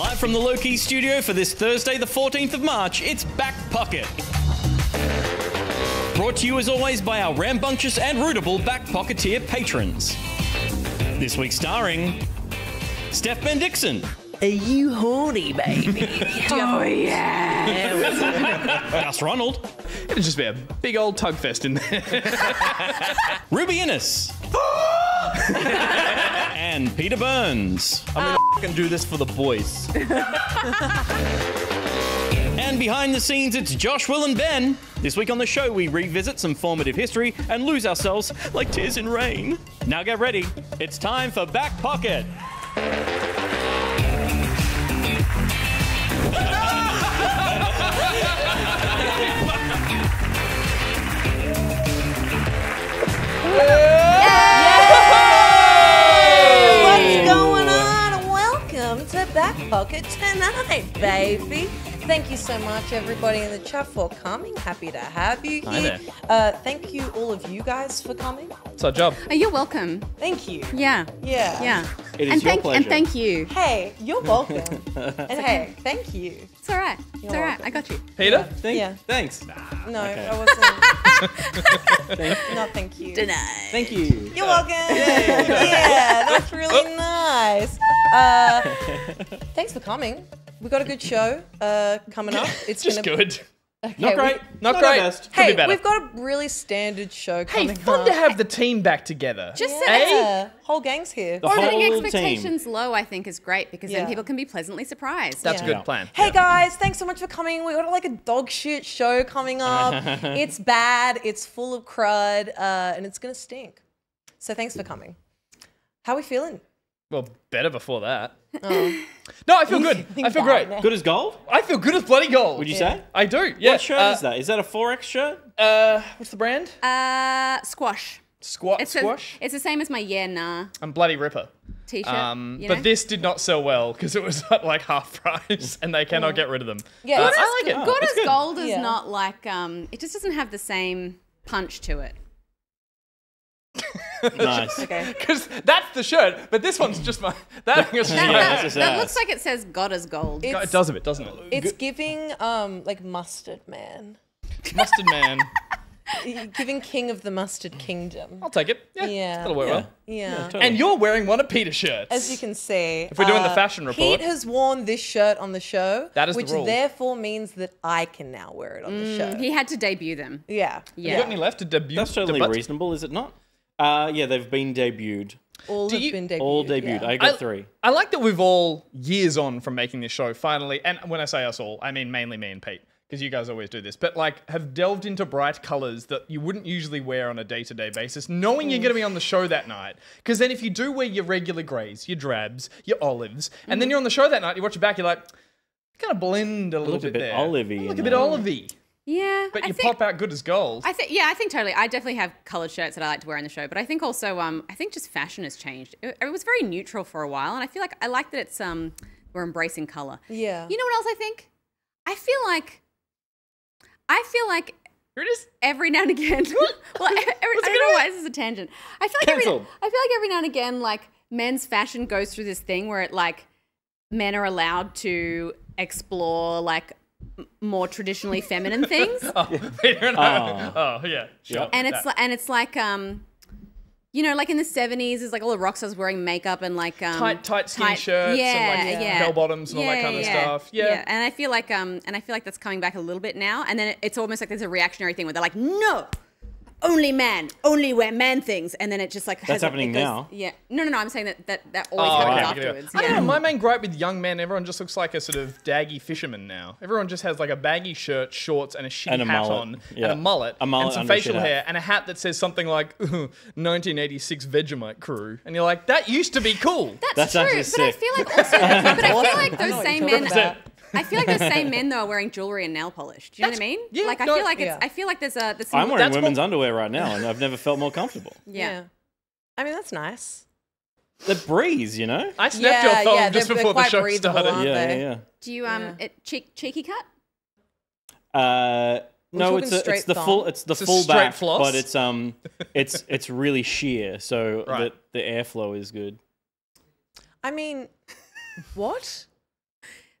Live from the Lowkii studio for this Thursday, the 14th of March, it's Back Pocket. Brought to you as always by our rambunctious and rootable Back Pocketeer patrons. This week starring Steph Bendixsen, Are you horny, baby? oh, yeah. Gus O'Donnell, It'd just be a big old tug fest in there. Ruby Innes, and Peter Burns. I'm gonna f***ing do this for the boys. And behind the scenes, it's Josh, Will, and Ben. This week on the show, we revisit some formative history and lose ourselves like tears in rain. Now get ready. It's time for Back Pocket. What's Back Pocket tonight, baby. Thank you so much, everybody in the chat, for coming. Happy to have you Hi here. Uh, thank you, all of you guys, for coming. It's our job. Oh, you're welcome. Thank you. Yeah. Yeah. Yeah. It is and your thank pleasure. and thank you. Hey, you're welcome. and hey, thank you. It's all right. It's You're all right. welcome. I got you. Peter? Thank, Yeah. Thanks. No, Okay. I wasn't. no, thank you. Denied. Thank you. You're welcome. yeah, that's really nice. Uh, thanks for coming. We got a good show uh, coming up. It's Just gonna good. Okay, Not we- great. Not great. best. Could be Hey, better. we've got a really standard show coming Hey, fun up. to have the team back together. Just yeah, whole gang's here. The setting whole team. expectations low, I think, is great because Yeah. then people can be pleasantly surprised. That's a good plan. Hey guys, thanks so much for coming. We got like a dog shit show coming up. it's bad, it's full of crud, uh, and it's gonna stink. So thanks for coming. How are we feeling? Well, better before that. Oh. No, I feel good. I feel great. Good as gold? I feel good as bloody gold. Would you Yeah. say? I do. Yeah. What shirt uh, is that? Is that a 4X shirt? Uh, what's the brand? Uh, squash. Squat It's squash. A, it's the same as my yeah nah I'm bloody ripper. t-shirt. Um, you know? but this did not sell well because it was at like half price, and they cannot get rid of them. Yeah, Uh, it's- I like it. good as good. gold is Yeah. not like um. It just doesn't have the same punch to it. Nice. Okay. Because that's the shirt, but this one's just my. That, is That, Yeah, that- that looks like it says God is gold. It's, it does a bit, doesn't it? it's giving um like mustard man, Mustard man. giving king of the mustard kingdom. I'll take it. Yeah, Yeah. that'll work Yeah. well. Yeah. Totally. And you're wearing one of Peter's shirts. As you can see, If we're doing the uh, fashion report- Pete has worn this shirt on the show, That is the which rule. therefore means that I can now wear it on the show. He had to debut them. Yeah, Yeah. You got any left to debut? That's totally debut? reasonable, is it not? Uh, yeah, they've been debuted. all Do have you- been debuted. All debuted. yeah. I got I- three. I like that we've all years on from making this show finally, and when I say us all, I mean mainly me and Pete, because you guys always do this, but like have delved into bright colors that you wouldn't usually wear on a day to day basis, knowing you're going to be on the show that night. Because then if you do wear your regular grays, your drabs, your olives, and then you're on the show that night, you watch it back, you're like, kind of blend a little Look a bit, bit there. olivey Look in a bit there. olivey, Yeah, but I you think, pop out good as gold. I think yeah, I think totally. I definitely have colored shirts that I like to wear in the show, but I think also um I think just fashion has changed. It, it was very neutral for a while, and I feel like I like that it's um we're embracing color. Yeah. You know what else I think? I feel like I feel like Here it is. every now and again. well, every, I don't know why this is a tangent. I feel like every, I feel like every now and again, like men's fashion goes through this thing where it like men are allowed to explore like m- more traditionally feminine things. Oh, Peter and I. Oh, yeah. Sure. Yep. and it's That. like and it's like um you know like in the 70s it's like all the rock stars wearing makeup and like um tight, tight skinny shirts yeah, and like yeah. bell bottoms and all that kind of yeah, stuff. Yeah. and I feel like um and I feel like that's coming back a little bit now and then it's almost like there's a reactionary thing where they're like no only man only wear man things and then it just like That's a- happening it goes- now. yeah no no no I'm saying that that, that oh, always Oh, happens okay. afterwards I don't know. My main gripe with young men, everyone just looks like a sort of daggy fisherman now. Everyone just has like a baggy shirt, shorts, and a shitty And a hat mullet. on, Yeah. and a mullet, A mullet and some facial shit hat. hair, and a hat that says something like 1986 Vegemite crew. And you're like, that used to be cool. That's, That's true, actually but I feel like also, but I feel like those same men. about. I feel like those same men though are wearing jewelry and nail polish. Do you know what I mean? yeah, like I no, feel like it's. yeah. I feel like there's a. There's some, I'm wearing That's what- women's underwear right now, and I've never felt more comfortable. Yeah. I mean, that's nice. The breeze, you know? I snapped your Yeah, thumb yeah, just they're- before they're the quite show started. aren't yeah, they? yeah, Do you um Yeah. it cheek cheeky cut? yeah. Uh, no, it's a, it's the thumb? full it's the It's full back, floss? but it's um it's it's really sheer, so Right. that the airflow is good. I mean, what?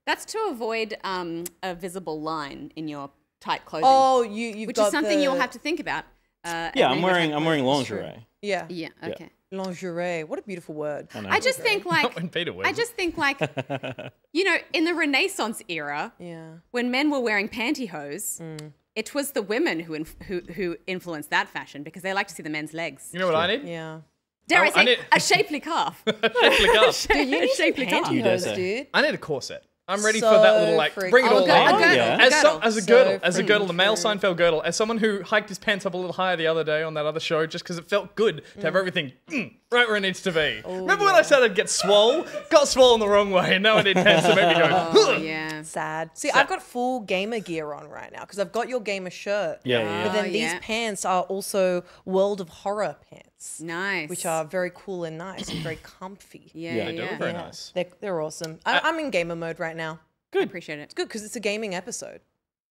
That's to avoid um, a visible line in your tight clothing, Oh, you you've which got is something the, you'll have to think about. Uh, Yeah, I'm wearing I'm wearing clothing. lingerie. Yeah, Yeah. Okay. lingerie. What a beautiful word. I know. I just think like when Peter wears I just think like you know in the Renaissance era Yeah. when men were wearing pantyhose. Mm. It was the women who, inf- who who influenced that fashion because they like to see the men's legs. You know what I need? Yeah. Dare I- I, I say need- a shapely calf? Shapely cup. Dude, you need some shapely calf. You pantyhose, say. dude. I need a corset. I'm ready for that little like freaking bring it Oh, all a girdle, on. yeah. As, so, as a So girdle, as a girdle, the male true. Seinfeld girdle, as someone who hiked his pants up a little higher the other day on that other show, just because it felt good to have everything mm, right where it needs to be. Remember when I said I'd get swole? Got swollen the wrong way, and now I need pants to make me go. Oh, yeah. Sad. See, I've got full gamer gear on right now because I've got your gamer shirt. Yeah, yeah, But then Oh, these yeah. pants are also World of Horror pants, Nice. which are very cool and nice and very comfy. yeah, Yeah, yeah. I do. yeah. Very Yeah, nice. They're, they're awesome. I, I'm in gamer mode right now. I appreciate it. It's good because it's a gaming episode.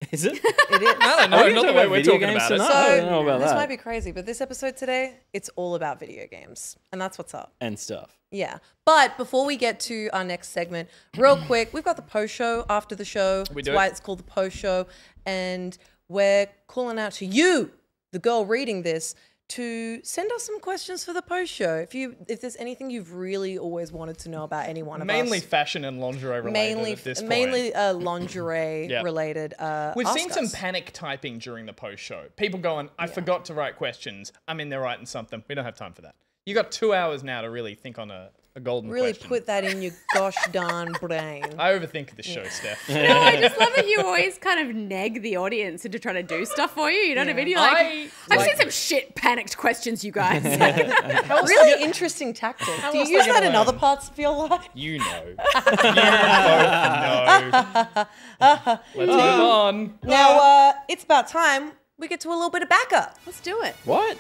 Is it? It is. I don't know, not the way we're talking games about it. tonight? So I don't know about this that. might be crazy, but this episode today, it's all about video games, and that's what's up. and stuff. Yeah. But before we get to our next segment, real quick, we've got the post show after the show. We That's do. why it's called the post show. And we're calling out to you, the girl reading this, to send us some questions for the post show. If you if there's anything you've really always wanted to know about any one of Mainly us. fashion and lingerie related Mainly at this point. mainly uh, lingerie Yeah. related. Uh, We've seen some panic typing during the post show. People going, I forgot to write questions. I'm in there writing something. We don't have time for that. You got two hours now to really think on a, a golden Really question. put that in your gosh darn brain. I overthink this show, Steph. No, I just love that you always kind of neg the audience into trying to do stuff for you. You know what I mean? You're like, I I've like- seen some shit panicked questions, you guys. really interesting tactic. Do you use that in other parts of your life? You know. you both know. Let's move on. Now, uh, it's about time we get to a little bit of backup. Let's do it. What?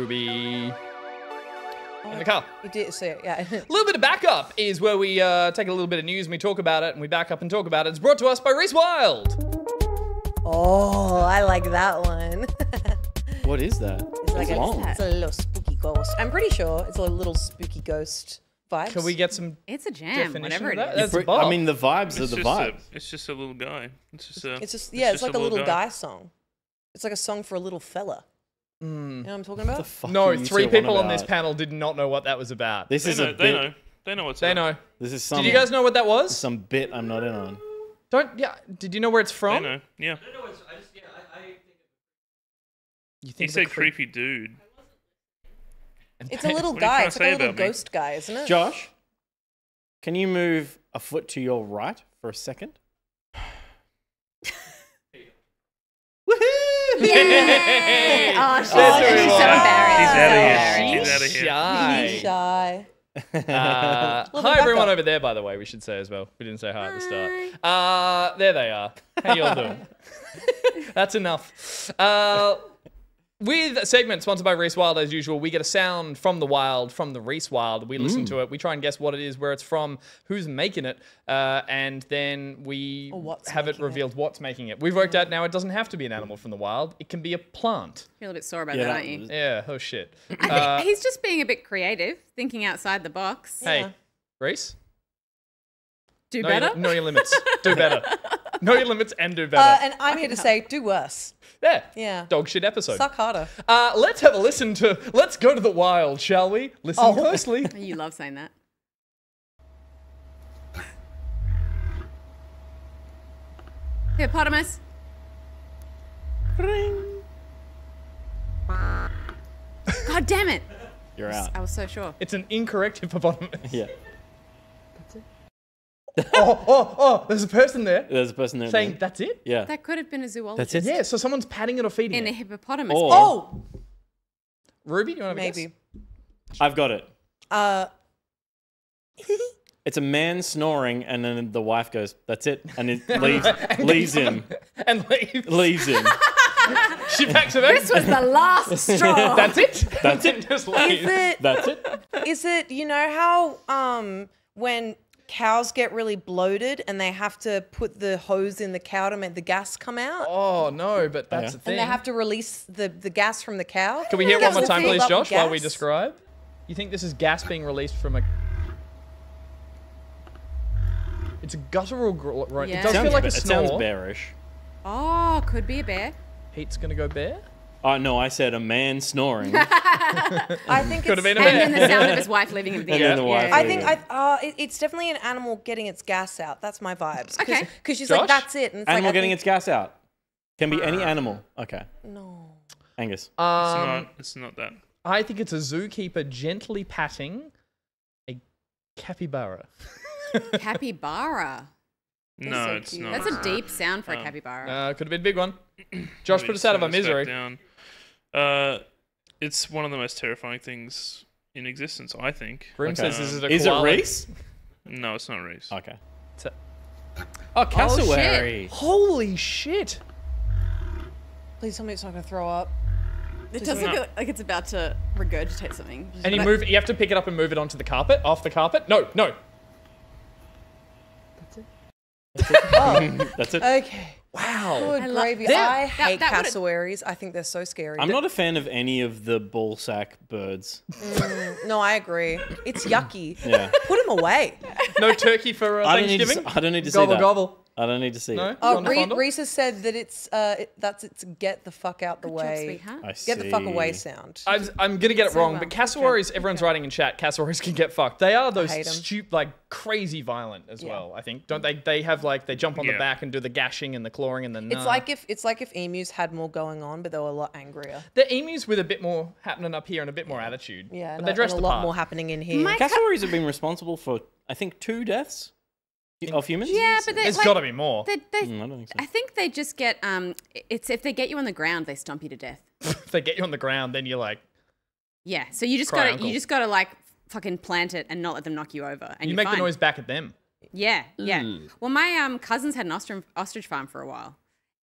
Ruby. In the car. You did, so yeah. A little bit of backup is where we uh, take a little bit of news and we talk about it and we back up and talk about it. It's brought to us by Reese Wild. oh, I like that one. What is that? it's like It's a, long. it's a little spooky ghost. I'm pretty sure it's a little spooky ghost vibes. Can we get some It's a jam, definition whatever of it that? is. That's Br- I mean, the vibes are the just, a, it's just a little guy. It's just a. It's just yeah, it's, like a little guy. guy song. It's like a song for a little fella. Mm. You know what I'm talking about? The fuck no, three people on this panel did not know what that was about. This They is know. a They bit. know. They know what's they up. know. This is some. Did you guys know what that was? Some bit I'm not in on. Don't. Yeah. Did you know where it's from? They from? know. Yeah. You think He think said creepy dude. It's a little What are you guy. It's like a little about me? ghost guy, isn't it? Josh, can you move a foot to your right for a second? Yay! Oh, she's, That's she's so embarrassed. She's so outta here. embarrassed. She's Shy. Shy. Uh, hi everyone backup. over there, by the way. We should say as well. We didn't say hi at the start. Uh, there they are. How y'all doing? That's enough. Uh, with a segment sponsored by Reese Wild, as usual, we get a sound from the wild, from the Reese Wild. We listen to it. We try and guess what it is, where it's from, who's making it, uh, and then we have it making it. revealed what's making it. We've worked out now it doesn't have to be an animal from the wild. It can be a plant. Feel a bit sore about Yeah, that, that aren't you? Yeah. Oh shit. I think Uh, he's just being a bit creative, thinking outside the box. hey, Yeah. Reese. Do Know better. Your, know your limits. do better. know your limits and do Uh, better. and I'm here to say, do worse. there. Yeah. Dog shit episode. Suck harder. Uh, let's have a listen to. Let's go to the wild, shall we? Listen Oh. closely. you love saying that. Hippopotamus. God damn it! You're out. I was so sure. It's an incorrect hippopotamus. Yeah. Oh, oh, oh! There's a person there There's a person there. saying then. that's it. Yeah. That could have been a zoologist. That's it. Yeah. So someone's patting it or feeding it. In a hippopotamus. Or- Oh, Ruby, do you want to maybe. I've got it. Uh, It's a man snoring, and then the wife goes, "That's it," and it leaves leaves him, And leave. leaves him. She packs it up. This was the last straw. That's it. That's it. Just is leaves. it? That's it. Is it? You know how um when cows get really bloated and they have to put the hose in the cow to make the gas come out. Oh no, but that's yeah. the thing. And they have to release the, the gas from the cow. Can we hear it one more time, please, Josh, while we describe? You think this is gas being released from a? It's a guttural groan. Yeah. It does Sounds feel like ba- a it sounds bearish. Oh, could be a bear. Pete's gonna go bear. Oh no, I said a man snoring. I think Could it's, have been a And then the sound of his wife leaving him. And then the wife I leaving. think I, uh, it, it's definitely an animal getting its gas out. That's my vibes. Cause, Okay. Because she's Josh? like, that's it. And it's animal like, I getting think- its gas out. Can be any animal. Okay, No. Angus. It's Um, not. It's not that. I think it's a zookeeper gently patting a capybara. Capybara. No, so it's cute. not. That's a deep sound for a Um, capybara. Uh, could have been a big one. Josh, put us out of our turn this back misery. Down. Uh, it's one of the most terrifying things in existence, I think. Grim Okay. says this is a Is it race?" No, it's not race. Okay. It's a- Oh, cassowary. Holy shit! Please tell me it's not going to throw up. it does not. look like it's about to regurgitate something. And you But- move. You have to pick it up and move it onto the carpet, off the carpet. No, no. That's it. That's it. Okay. Wow. Good I gravy. That- I that- hate that would've- cassowaries. I think they're so scary. I'm not a fan of any of the ball sack birds. No, I agree. It's yucky. Yeah. Put them away. No turkey for uh, I don't need to. Thanksgiving. s- I don't need to see gobble that. gobble. I don't need to see No. it. Oh, Re- Reese has said that it's uh, it, that's it's get the fuck out the Good way. sweetheart. I Get the fuck away sound. I'm, I'm gonna get it So wrong, well. but cassowaries. Everyone's writing in chat. Cassowaries can get fucked. They are those stupid, like crazy violent as Yeah. well. I think don't they? They have like they jump on the back and do the gashing and the clawing and the. It's like if it's like if emus had more going on, but they were a lot angrier. the emus with a bit more happening up here and a bit more attitude. Yeah, but and, they're a, dressed and a the lot part. more happening in here. My- Cassowaries have been responsible for, I think, two deaths of humans. Yeah, but they, There's like, got to be more. They, they, Mm, I don't think so. I think they just get um. It's if they get you on the ground, they stomp you to death. if they get you on the ground, then you're like, Yeah. So you just gotta you just gotta like fucking plant it and not let them knock you over. And you make fine. the noise back at them. Yeah, yeah. Well, my um cousins had an ostrich ostrich farm for a while.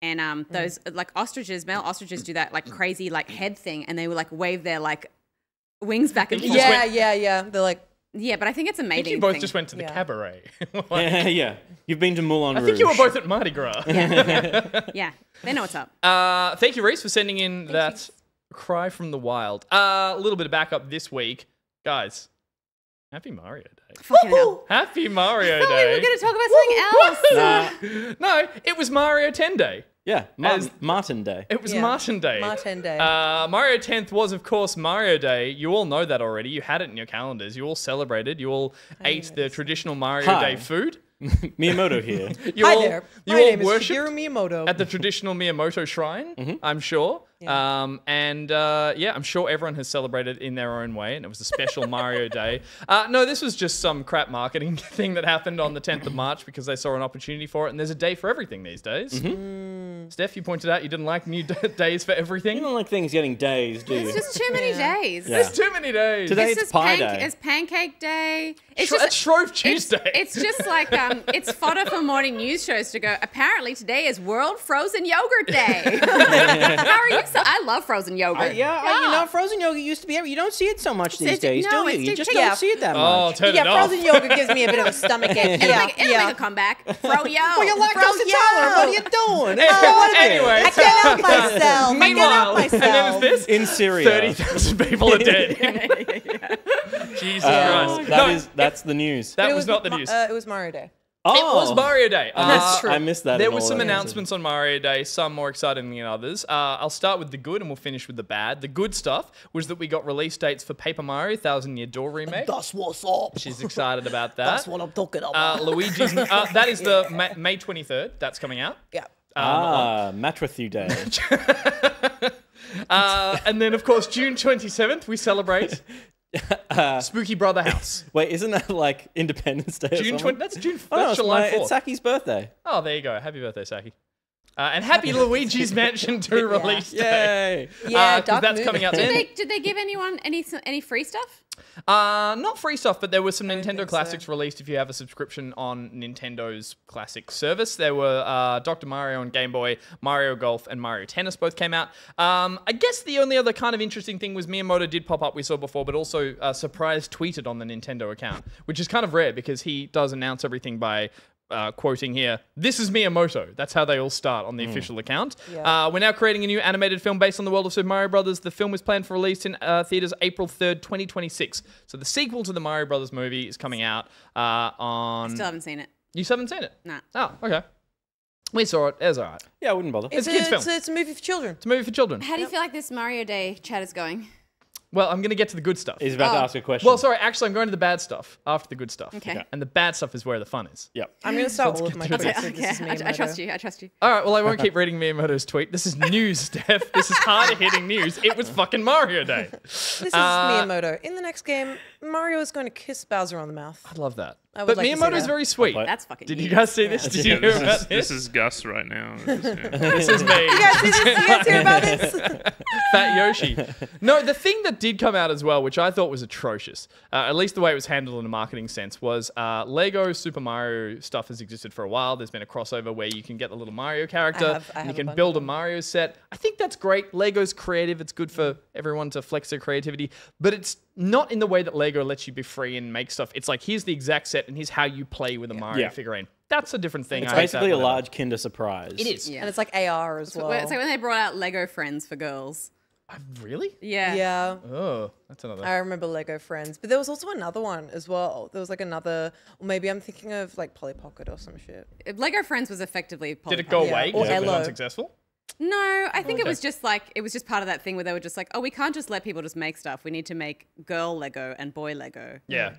And um, those like ostriches, male ostriches, do that like crazy like head thing, and they will like wave their like wings back and forth. yeah, yeah, yeah. They're like, Yeah, but I think it's amazing. mating. think you both thing. just went to the Yeah. cabaret. Like, yeah, yeah. You've been to Moulin Rouge. I think you were both at Mardi Gras. Yeah, they know what's up. Uh, thank you, Reese, for sending in that cry from the wild. Uh, a little bit of backup this week, guys. Happy Mario Day. Fucking hell. Happy Mario Oh, we were going to talk about something else. Nah, no, it was Mario 10 Day. Yeah, Martin, As- Martin Day. It was Yeah. Martin Day. Martin Day. Uh, Mario 10th was, of course, Mario Day. You all know that already. You had it in your calendars. You all celebrated. You all ate the traditional Mario Hi. Day food. Miyamoto here. You hi all, there. You My all name is worshipped Shigeru Miyamoto. at the traditional Miyamoto shrine, I'm sure. Um, and uh, yeah, I'm sure everyone has celebrated in their own way, and it was a special Mario Day. Uh, no, this was just some crap marketing thing that happened on the 10th of March because they saw an opportunity for it, and there's a day for everything these days. Steph, you pointed out you didn't like new d- days for everything. You don't like things getting days, do you? It's just too many days. Yeah. There's too many days. Today- It's It's Pie panc- Day. It's Pancake Day. It's Shro- just that's Shrove it's- Tuesday. It's, just like um, it's fodder for morning news shows to go. Apparently today is World Frozen Yogurt Day. How are you? So I love frozen yogurt. I, yeah, I- you know, frozen yogurt used to be. You don't see it so much these It's- days, no, do you? it's You just chicken- don't see it that oh, much. turn yeah, frozen yogurt gives me a bit of a stomach ache. It'll, Yeah, make, it'll yeah. make a comeback. Fro yo. Well, you're lactose Frozen intolerant. What are you doing? Hey, Oh, what is anyway, I can't help myself. I can't help meanwhile, myself. and then there's this. in Syria. 30,000 people are dead. Jesus Uh, Christ. that No, is that's the news. that was not the news. Uh, it was Mario Day. Oh, It was Mario Day. Uh, That's true. I missed that. There in was some announcements on Mario Day, some more exciting than others. Uh, I'll start with the good and we'll finish with the bad. The good stuff was that we got release dates for Paper Mario Thousand Year Door remake. That's what's up. She's excited about that. That's what I'm talking uh, about. Luigi's. Uh, that is the Ma- May 23rd. That's coming out. yeah. Ah, Matrathu Day. Uh, and then, of course, June 27th, we celebrate Uh, Spooky Brother House. Wait, isn't that like Independence Day? June 20. That's June. Oh, no, That's it's, July my, 4th. it's Saki's birthday. Oh, there you go. Happy birthday, Saki. Uh, and happy Luigi's Mansion 2 release day. Yay! Yeah, Uh, 'cause Dark that's coming out Did they, did they give anyone any any free stuff? Uh, not free stuff, but there were some Nintendo think so. classics released if you have a subscription on Nintendo's classic service. There were uh, Dr. Mario on Game Boy, Mario Golf, and Mario Tennis both came out. Um, I guess the only other kind of interesting thing was Miyamoto did pop up, we saw before, but also uh, surprise tweeted on the Nintendo account, which is kind of rare because he does announce everything by. Uh, quoting here, this is Miyamoto. That's how they all start on the official account. Yeah. Uh, we're now creating a new animated film based on the world of Super Mario Brothers. The film is planned for release in uh, theaters April 3rd, 2026. So the sequel to the Mario Brothers movie is coming out uh, on. Still haven't seen it. You still haven't seen it? Nah. Oh, okay. We saw it. It was alright. Yeah, I wouldn't bother. It's, a kids' film. It's, a, it's a movie for children. It's a movie for children. How do you feel like this Mario Day chat is going? Well, I'm going to get to the good stuff. He's about to Oh. ask a question. Well, sorry, actually, I'm going to the bad stuff after the good stuff. Okay. Okay. And the bad stuff is where the fun is. Yep. I'm going to start all of my get through tweets. this. with This is Okay, I, I trust you. I trust you. All right, well, I won't keep reading Miyamoto's tweet. This is news, Steph. This is harder hitting news. It was fucking Mario Day. This is Uh, Miyamoto. In the next game, Mario is going to kiss Bowser on the mouth. I love that. I But like to see Miyamoto's that. very sweet. That's fucking. Did you guys see this? Did you hear this, about is, this? this is Gus right now. This is- yeah. This is me. You guys, see this? you guys hear about this? Fat Yoshi. No, the thing that did come out as well, which I thought was atrocious, uh, at least the way it was handled in a marketing sense, was uh, Lego Super Mario stuff has existed for a while. There's been a crossover where you can get the little Mario character have- I and you have a can build a Mario set. I think that's great. Lego's creative. It's good for everyone to flex their creativity, but it's not in the way that Lego lets you be free and make stuff. It's like here's the exact set and here's how you play with a Mario Yeah. figurine. That's a different thing. It's I basically a large Kinder surprise. It is. Yeah. And it's like AR as well. It's like when they brought out Lego Friends for girls. Uh, really? Yeah. yeah. Oh, that's another. I remember Lego Friends, but there was also another one as well. There was like another, or maybe I'm thinking of like Polly Pocket or some shit. Lego Friends was effectively. Did it go Pocket. away Yeah. because Or it was unsuccessful? No, I think it was just like it was just part of that thing where they were just like, oh, we can't just let people just make stuff. We need to make girl Lego and boy Lego. Yeah.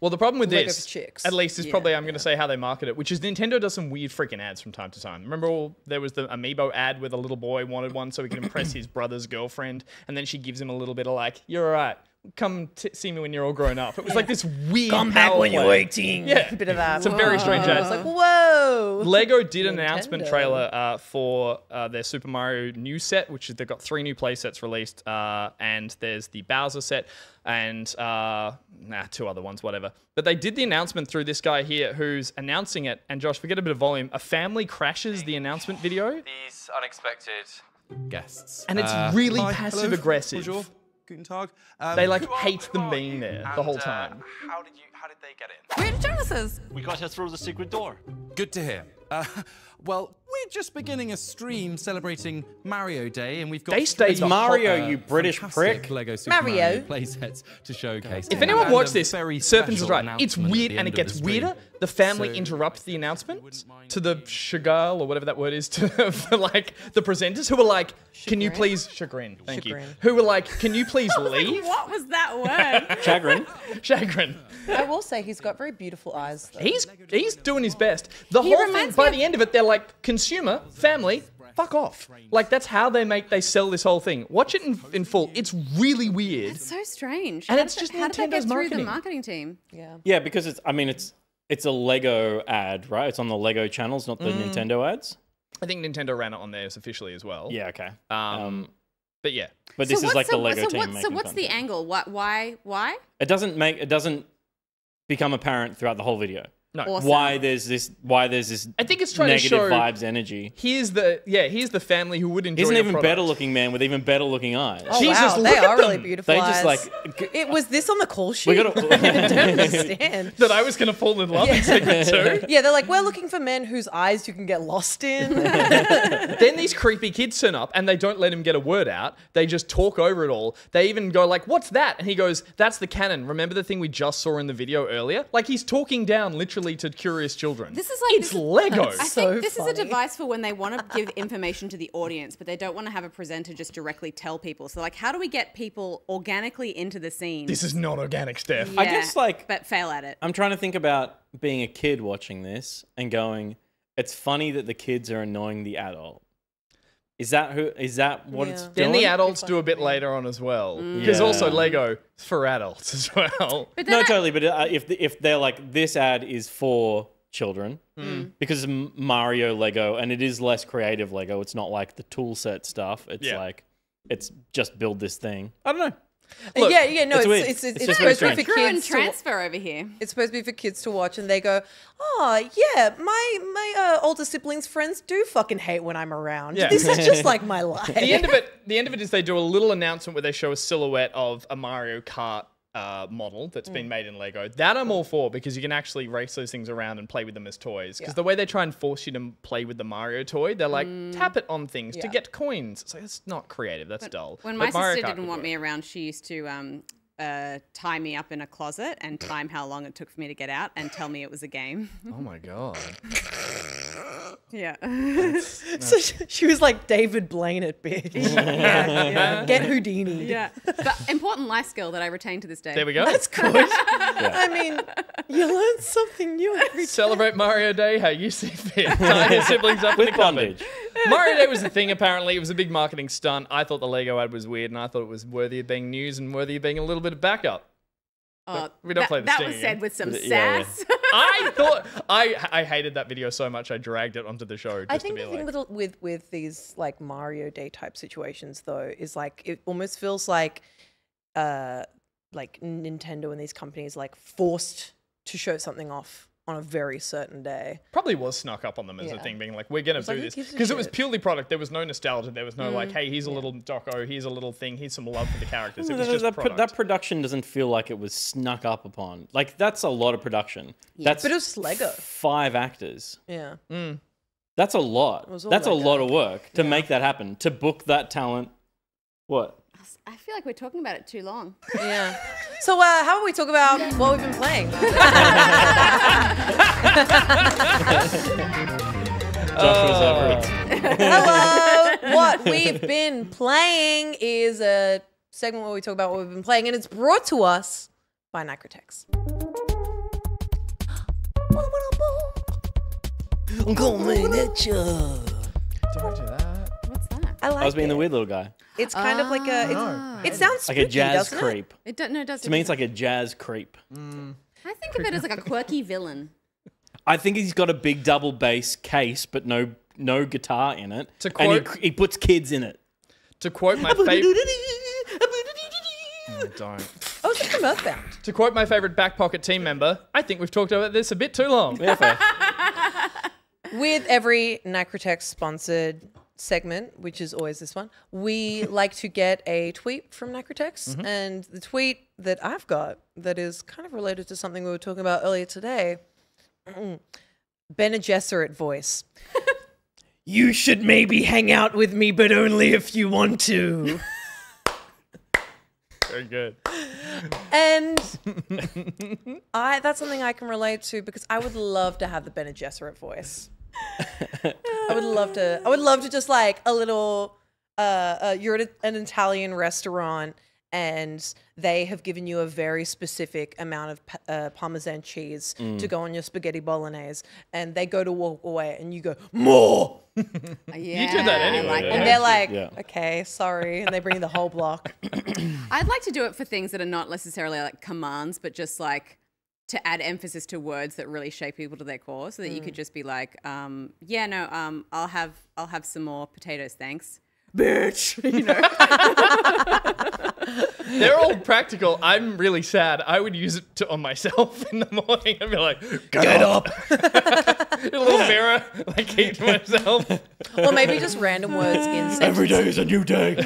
Well, the problem with Lego this, chicks. at least, is Yeah. probably I'm going to say how they market it, which is Nintendo does some weird freaking ads from time to time. Remember, all, there was the Amiibo ad where the little boy wanted one so he could impress his brother's girlfriend, and then she gives him a little bit of like, "You're all right. Come t- see me when you're all grown up." It was like this weird. Come back when you're 18. Yeah, A bit of that. it's a very strange I ad. was like, whoa. Lego did an announcement trailer uh, for uh, their Super Mario new set, which is they've got three new play sets released, uh, and there's the Bowser set and uh, nah, two other ones, whatever. But they did the announcement through this guy here, who's announcing it. And Josh, forget a bit of volume. A family crashes the announcement video, these unexpected guests. and it's Uh, really hi, passive hello, aggressive. Bonjour, guten Tag. Um, They like are- hate who them are being you? there the And, whole uh, time. how did you? How did they get in? We're Jonas's. We got her through the secret door. Good to hear. Uh, well, we're just beginning a stream celebrating Mario Day, and we've got They stayed three the Mario, hot, uh, you British prick. Lego Super Mario, Mario. playsets to showcase. If anyone watched this, very Serpents is right. It's weird and it gets the weirder. The family So- interrupts the announcement to the Chagall or whatever that word is to for like the presenters who were like, "Can you please chagrin? Thank you." Who were like, "Can you please leave?" What was that word? Chagrin. Chagrin. I will say he's got very beautiful eyes. Though. He's he's doing his best. The He whole thing by the end of it, they're like consumer, family, fuck off. Like that's how they make they sell this whole thing. Watch it in, in full. It's really weird. It's so strange. And How it's did just that, how did that Nintendo's get through marketing. the marketing team? yeah. Yeah, because it's. I mean, it's it's a Lego ad, right? It's on the Lego channels, not the Mm. Nintendo ads. I think Nintendo ran it on theirs officially as well. Yeah. Okay. Um, Um, but yeah. but this is like the so, Lego so team what's, making So what's the angle? What? Why? Why? It doesn't make. It doesn't become apparent throughout the whole video. No. Awesome. Why there's this? Why there's this? I think it's trying to negative show vibes, energy. Here's the yeah. Here's the family who would enjoy. He's an even product. better looking man with even better looking eyes. Oh Jesus, oh, wow, look they at are really beautiful. they just like. It was this on the call sheet. We gotta- I don't understand. that I was gonna fall in love in segment two. Yeah, they're like, we're looking for men whose eyes you can get lost in. then these creepy kids turn up and they don't let him get a word out. They just talk over it all. They even go like, "What's that?" And he goes, "That's the cannon. Remember the thing we just saw in the video earlier? Like he's talking down literally to curious children. This is like it's this is- Lego. I So think this is a device for when they want to give information to the audience, but they don't want to have a presenter just directly tell people. So, like, how do we get people organically into the scene? this is not organic, Steph. I guess, like- but fail at it. I'm trying to think about being a kid watching this and going, "It's funny that the kids are annoying the adult." Is that who? Is that what it's Yeah. Then the adults do a bit later on as well, because Yeah. also Lego for adults as well. No, I- totally. But uh, if if they're like this ad is for children hmm. because Mario Lego and it is less creative Lego. It's not like the tool set stuff. It's Yeah. like it's just build this thing. I don't know. Look, yeah, yeah, no, it's it's it's, it's, It's it's just very supposed to be for Screw and kids. To, transfer over here. it's supposed to be for kids to watch, and they go, "Oh yeah, my my uh, older siblings' friends do fucking hate when I'm around. Yeah. This is just like my life." the end of it, the end of it is they do a little announcement where they show a silhouette of a Mario Kart uh, model that's Mm. been made in Lego. That I'm all for because you can actually race those things around and play with them as toys. Because Yeah. the way they try and force you to play with the Mario toy, they're like tap it on things to get coins. It's like that's not creative. That's dull. When my Mario sister Kart didn't want work. me around, she used to um, uh, tie me up in a closet and time how long it took for me to get out and tell me it was a game. Oh my god. yeah. so she, she was like David Blaine at bitch. yeah. Get Houdini. Yeah. But important life skill that I retain to this day. There we go. That's good. I mean, you learn something new every Celebrate Mario Day how you see fit. Tie your siblings up With in a cupboard. bondage. Mario Day was a thing apparently. It was a big marketing stunt. I thought the Lego ad was weird and I thought it was worthy of being news and worthy of being a little bit of backup. Oh, we don't that, play the That was again. said with some Yeah, yeah. sass. I thought I I hated that video so much I dragged it onto the show just I think to the be thing like with, with with these like Mario Day type situations though is like it almost feels like uh like Nintendo and these companies like forced to show something off on a very certain day. probably was snuck up on them as a thing, being like, we're gonna do like, this because it was purely product. There was no nostalgia. There was no like, mm, hey, here's a little doco, here's a little thing, here's some love for the characters. It was that, just that product. that production doesn't feel like it was snuck up upon. Like that's a lot of production. That's But it was Lego. five actors. Yeah. Mm. That's a lot. was all That's a lot of work to make that happen. To book that talent. What? I feel like we're talking about it too long. Yeah. So uh, how about we talk about what we've been playing? Joshua's over. Hello. what we've been playing is a segment where we talk about what we've been playing, and it's brought to us by Necrotex. I'm coming at you. Don't do that. What's that? I like I was being it. the weird little guy. It's kind of like a. No. It's, ah. it sounds Like a jazz doesn't it? creep. It do, no, it does. To me, it's like a jazz creep. Mm. I think of it as like a quirky villain. I think he's got a big double bass case, but no no guitar in it. To and he, quote- he puts kids in it. To quote my favorite. Don't. Oh, it's like a Earthbound. To quote my favorite back pocket team member, I think we've talked about this a bit too long. Yeah, fair. With every Necrotex sponsored segment, which is always this one, we like to get a tweet from Necrotex. Mm-hmm. And the tweet that I've got that is kind of related to something we were talking about earlier today Bene Gesserit voice. you should maybe hang out with me, but only if you want to. Very good. And I that's something I can relate to because I would love to have the Bene Gesserit voice. I would love to. I would love to just like a little. Uh, uh, you're at an Italian restaurant and they have given you a very specific amount of uh, Parmesan cheese to go on your spaghetti bolognese, and they go to walk away, and you go more, Yeah, you do that anyway, like yeah. and they're like, Yeah. okay, sorry, and they bring the whole block. I'd like to do it for things that are not necessarily like commands, but just like to add emphasis to words that really shake people to their core, so that you could just be like, um, yeah, no, um, I'll have I'll have some more potatoes, thanks. Bitch, you know. They're all practical. I'm really sad. I would use it to, on myself in the morning. I'd be like, get, up. a little mirror, like keep to myself. or maybe just random words in sentences. day is a new day.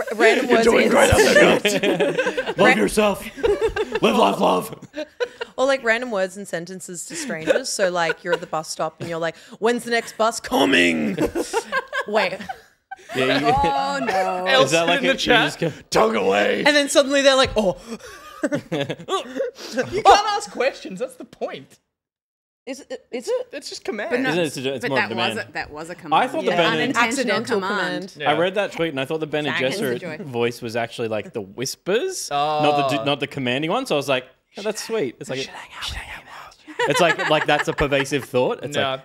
R- random words in Love yourself. Live, love, love. Or like random words and sentences to strangers. So like you're at the bus stop and you're like, "When's the next bus coming?" Wait, Yeah, you, oh no. Elson is that like in a, the you chat. just go, Tug away. and then suddenly they're like, "Oh, You oh. can't ask questions. That's the point. Is it? Is it?" It's just command. But, no, Isn't it? It's a- it's but more that demand. was a, that was a command. I thought the Yeah. Bene- Accidental command. command. I read that tweet and I thought the Bene Seconds of joy. Gesserit voice was actually like the whispers, not the Oh. not the commanding one. So I was like, oh, that's sweet. It's like it's like like that's a pervasive thought. It's No. like,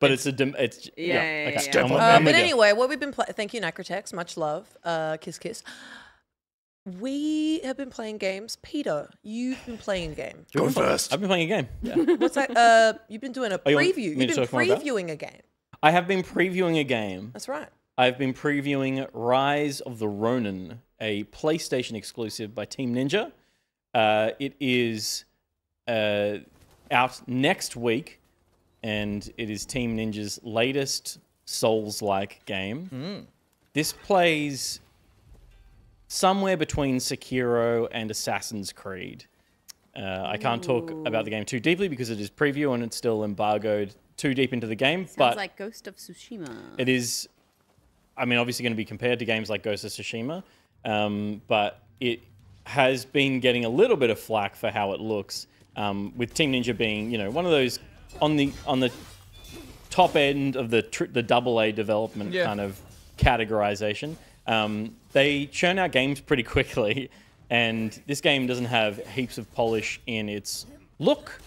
but it's a dim- it's Yeah, yeah, okay. yeah. Uh, but anyway, what we've been playing. Thank you, Necrotex. Much love. Uh, kiss, kiss. We have been playing games. Peter, you've been playing a game. Go first. I've been playing a game. Yeah. What's that? Uh, you've been doing a Oh, preview. me You've been talk more about it? previewing a game. I have been previewing a game. That's right. I've been previewing Rise of the Ronin, a PlayStation exclusive by Team Ninja. Uh, it is uh, out next week, and it is Team Ninja's latest Souls like game. This plays somewhere between Sekiro and Assassin's Creed. Uh, I can't talk about the game too deeply because it is preview and it's still embargoed too deep into the game. Sounds but like Ghost of Tsushima. it is, I mean, obviously going to be compared to games like Ghost of Tsushima, um, but it has been getting a little bit of flack for how it looks. Um, with Team Ninja being, you know, one of those on the on the top end of the tr- the double A development Yeah. kind of categorization. Um, they churn out games pretty quickly, and this game doesn't have heaps of polish in its look,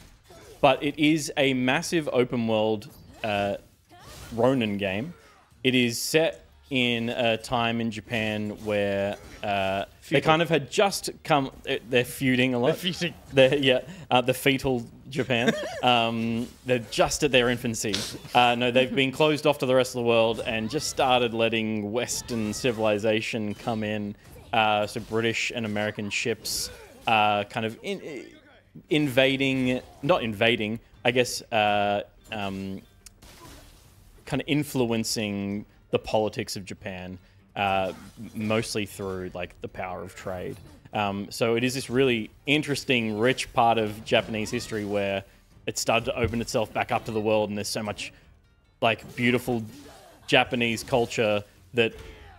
but it is a massive open world uh, Ronin game. It is set in a time in Japan where uh, they kind of had just come. They're feuding a lot. They're feuding. They're, yeah, uh, the feudal Japan. Um, they're just at their infancy. Uh, no, they've been closed off to the rest of the world and just started letting Western civilization come in. Uh, so British and American ships uh, kind of in, invading, not invading, I guess, uh, um, kind of influencing the politics of Japan, uh, mostly through like the power of trade. Um, so it is this really interesting, rich part of Japanese history where it started to open itself back up to the world, and there's so much like beautiful Japanese culture that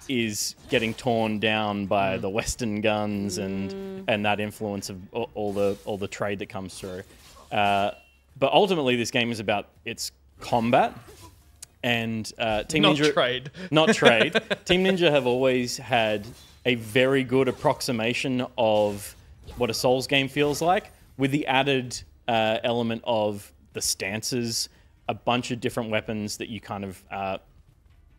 is getting torn down by the Western guns and and that influence of all, the all the trade that comes through. Uh, but ultimately, this game is about its combat and uh, Team Not Ninja trade. not trade. Team Ninja have always had a very good approximation of what a Souls game feels like, with the added uh, element of the stances, a bunch of different weapons that you kind of uh,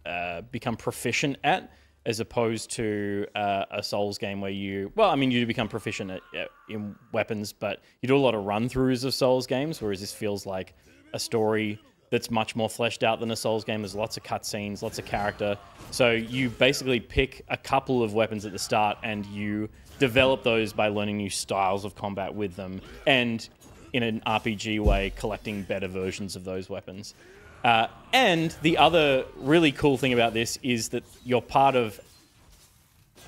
uh, become proficient at, as opposed to uh, a Souls game where you, well, I mean, you do become proficient at, uh, in weapons, but you do a lot of run throughs of Souls games, whereas this feels like a story that's much more fleshed out than a Souls game. There's lots of cutscenes, lots of character. So you basically pick a couple of weapons at the start and you develop those by learning new styles of combat with them. And in an RPG way, collecting better versions of those weapons. Uh, and the other really cool thing about this is that you're part of,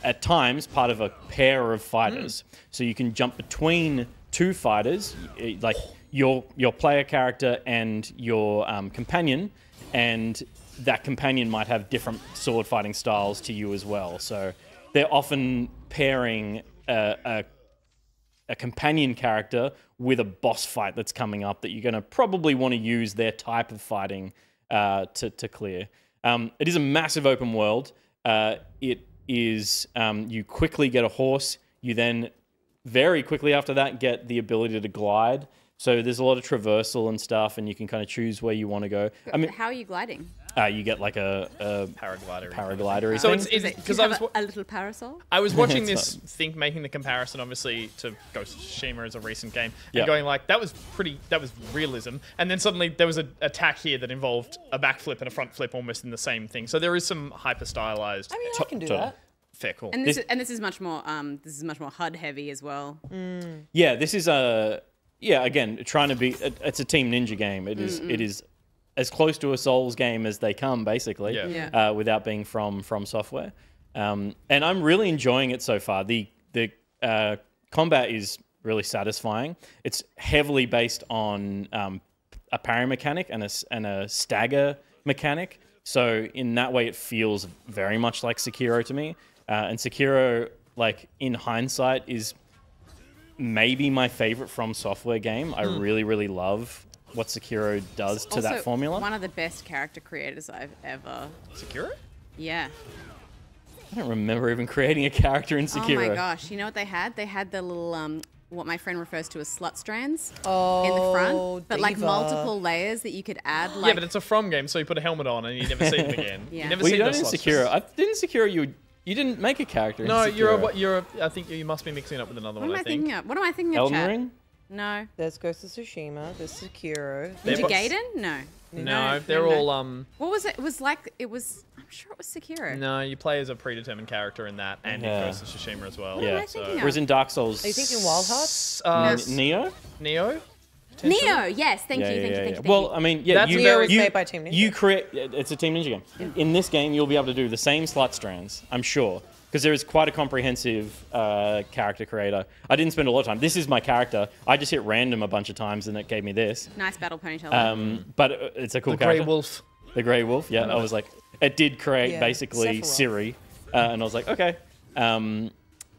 at times, part of a pair of fighters. So you can jump between two fighters, like your your player character and your um, companion, and that companion might have different sword fighting styles to you as well. So they're often pairing a, a a companion character with a boss fight that's coming up that you're going to probably want to use their type of fighting uh, to, to clear. Um, it is a massive open world. Uh, it is, um, you quickly get a horse. You then, very quickly after that, get the ability to glide. So there's a lot of traversal and stuff, and you can kind of choose where you want to go. I mean, how are you gliding? uh, you get like a, a Paraglider. paraglider. So it's Is it- because I was. a, a little parasol. I was watching It's this, think making the comparison, obviously, to Ghost of Tsushima as a recent game, and Yeah. going like, that was pretty, that was realism. And then suddenly there was an attack here that involved a backflip and a front flip almost in the same thing. So there is some hyper stylized. I mean, I can do to- that. Fair cool. And this, This- is, and this is much more um this is much more HUD heavy as well. Yeah, this is a yeah. Again, trying to be it's a Team Ninja game. It is- It is as close to a Souls game as they come, basically. Yeah. Yeah. Uh, without being from FromSoftware, um, and I'm really enjoying it so far. The the uh, combat is really satisfying. It's heavily based on um, a parry mechanic and a s- and a stagger mechanic. So in that way, it feels very much like Sekiro to me. Uh, and Sekiro, like in hindsight, is maybe my favorite FromSoftware game. I really, really love what Sekiro does to that formula. One of the best character creators I've ever. Sekiro? Yeah. I don't remember even creating a character in Oh my gosh! You know what they had? They had the little um, what my friend refers to as slut strands Oh, in the front, but like multiple layers that you could add. Like, yeah, but it's a From game, so you put a helmet on and you never see them again. Yeah. You never Well, see you don't those in slots. Sekiro. I, didn't Sekiro you You didn't make a character. in No, you're a, You're. A, I think you must be mixing it up with another What one. am I, I think. thinking of? What am I thinking of? Elden? Ring. No. There's Ghost of Tsushima. There's Sekiro. They're Ninja both- Gaiden? No. No, they're no, no. all um. What was it? It was like it was. I'm sure it was Sekiro. No, you play as a predetermined character in that, and Yeah. it goes to Tsushima as well. What am Yeah. I thinking of? Whereas in Dark Souls, Are you thinking Wild Hearts? Uh, N- Nioh. Nioh. Nioh. Yes. Thank yeah, you. Thank yeah, you. Thank yeah. you. Thank Well, you. I mean, yeah, That's you, Nioh is you, made by Team Ninja. You create. It's a Team Ninja game. In this game, you'll be able to do the same slut strands. I'm sure, because there is quite a comprehensive uh, character creator. I didn't spend a lot of time. This is my character. I just hit random a bunch of times, and it gave me this. nice battle ponytail. Um, but uh, it's a cool The Grey. Wolf. The Grey Wolf. Yeah, I was like, it did create Yeah, basically Sephiroth. Siri, uh, and I was like, okay. Um,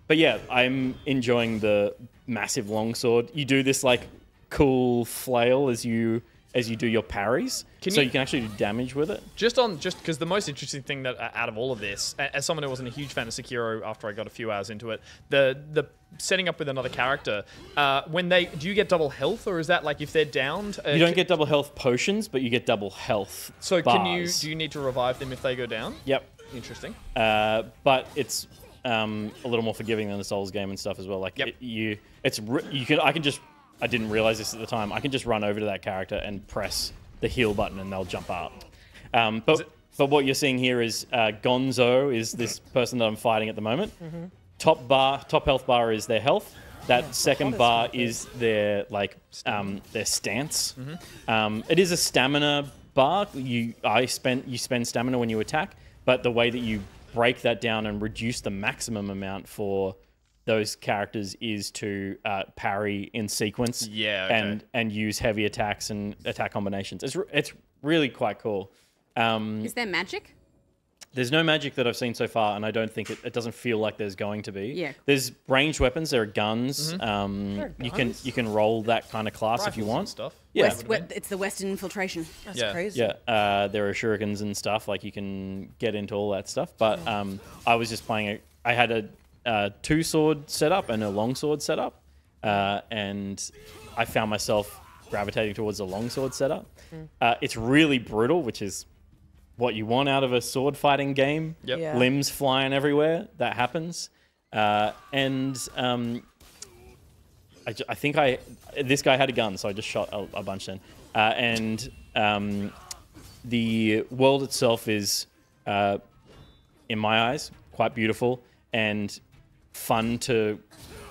but yeah, I'm enjoying the massive longsword. You do this like cool flail as you as you do your parries, Can so you- you can actually do damage with it. Just on, just because the most interesting thing that uh, out of all of this, as someone who wasn't a huge fan of Sekiro after I got a few hours into it, the the setting up with another character, uh, when they do you get double health or is that like if they're downed? Uh, You don't get double health potions, but you get double health. So can you do you need to revive them if they go down? Yep. Interesting. Uh, but it's um, a little more forgiving than the Souls game and stuff as well. Like Yep. it- you, it's you can I can just I didn't realize this at the time. I can just run over to that character and press the heal button and they'll jump up. Um, but but what you're seeing here is uh, Gonzo is this person that I'm fighting at the moment. Top bar, top health bar is their health. That second bar is their like um, their stance. Um, it is a stamina bar. You I spent you spend stamina when you attack, but the way that you break that down and reduce the maximum amount for those characters is to uh, parry in sequence. Yeah, okay. and and use heavy attacks and attack combinations. It's re- it's really quite cool. Um, Is there magic? there's no magic that I've seen so far, and I don't think it, it doesn't feel like there's going to be. Yeah. There's ranged weapons. There are guns. Mm-hmm. Um, you can you can roll that kind of class if you Rifles and want. stuff. Yeah. West, we- it's the Western infiltration. That's Yeah. crazy. Yeah, uh, there are shurikens and stuff. Like you can get into all that stuff. But um, I was just playing. A, I had a uh, two sword setup and a long sword setup, uh, and I found myself gravitating towards the long sword setup. Uh, it's really brutal, which is what you want out of a sword fighting game. Yep. Yeah. Limbs flying everywhere. That happens. Uh, and um, I, ju- I think I this guy had a gun, so I just shot a, a bunch then. Uh, and um, the world itself is, uh, in my eyes, quite beautiful and fun to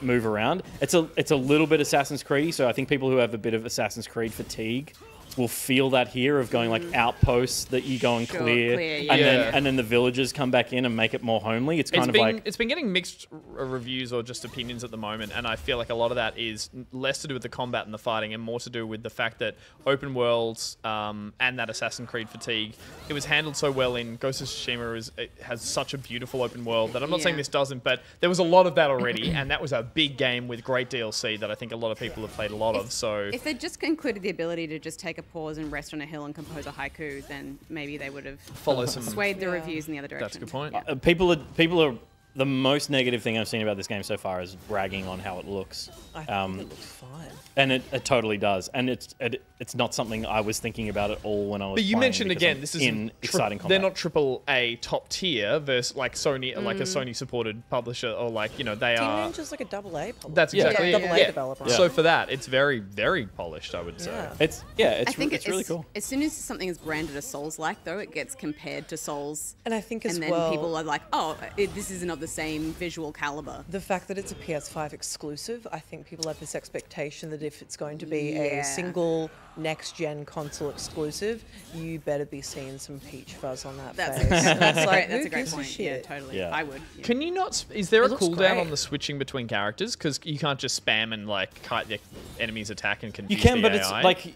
move around. It's a it's a little bit Assassin's Creed, so I think people who have a bit of Assassin's Creed fatigue will feel that here of going like outposts that you go and Sure, clear, clear, yeah. and Yeah. then and then the villagers come back in and make it more homely. It's kind It's of been like it's been getting mixed reviews or just opinions at the moment, and I feel like a lot of that is less to do with the combat and the fighting, and more to do with the fact that open worlds um, and that Assassin's Creed fatigue, it was handled so well in Ghost of Tsushima. Is it has such a beautiful open world that I'm not saying this doesn't, but there was a lot of that already, and that was a big game with great DLC that I think a lot of people have played a lot of. So If they'd just included the ability to just take a pause and rest on a hill and compose a haiku, then maybe they would have follow some. swayed the Yeah. reviews in the other direction. That's a good point. Yeah. Uh, people are people are the most negative thing I've seen about this game so far is bragging on how it looks, I think Um, it looks fine. And it, it totally does. And it's it, it's not something I was thinking about at all when I was. But you mentioned again, I'm this is in exciting combat. They're not triple A top tier versus like Sony, like a Mm. Sony supported publisher, or like you know they Team are. Ninja's like a double A publisher. That's exactly Yeah, it. double A Yeah. developer. So for that, it's very very polished, I would say. Yeah. It's yeah, it's I think re- it's it- really as- cool. As soon as something is branded as Souls-like, though, it gets compared to Souls, And I think as and then well, people are like, "Oh, it, this isn't of the same visual caliber." the fact that it's a PS5 exclusive, I think people have this expectation that if it's going to be Yeah. a single next gen console exclusive, you better be seeing some peach fuzz on that That's, face. that's, a like, great, that's a great point. shit? Yeah, totally. Yeah. I would. yeah. Can you not? s- Is there It a cooldown on the switching between characters? Because you can't just spam and like kite the enemy's attack and confuse You can, the but it's like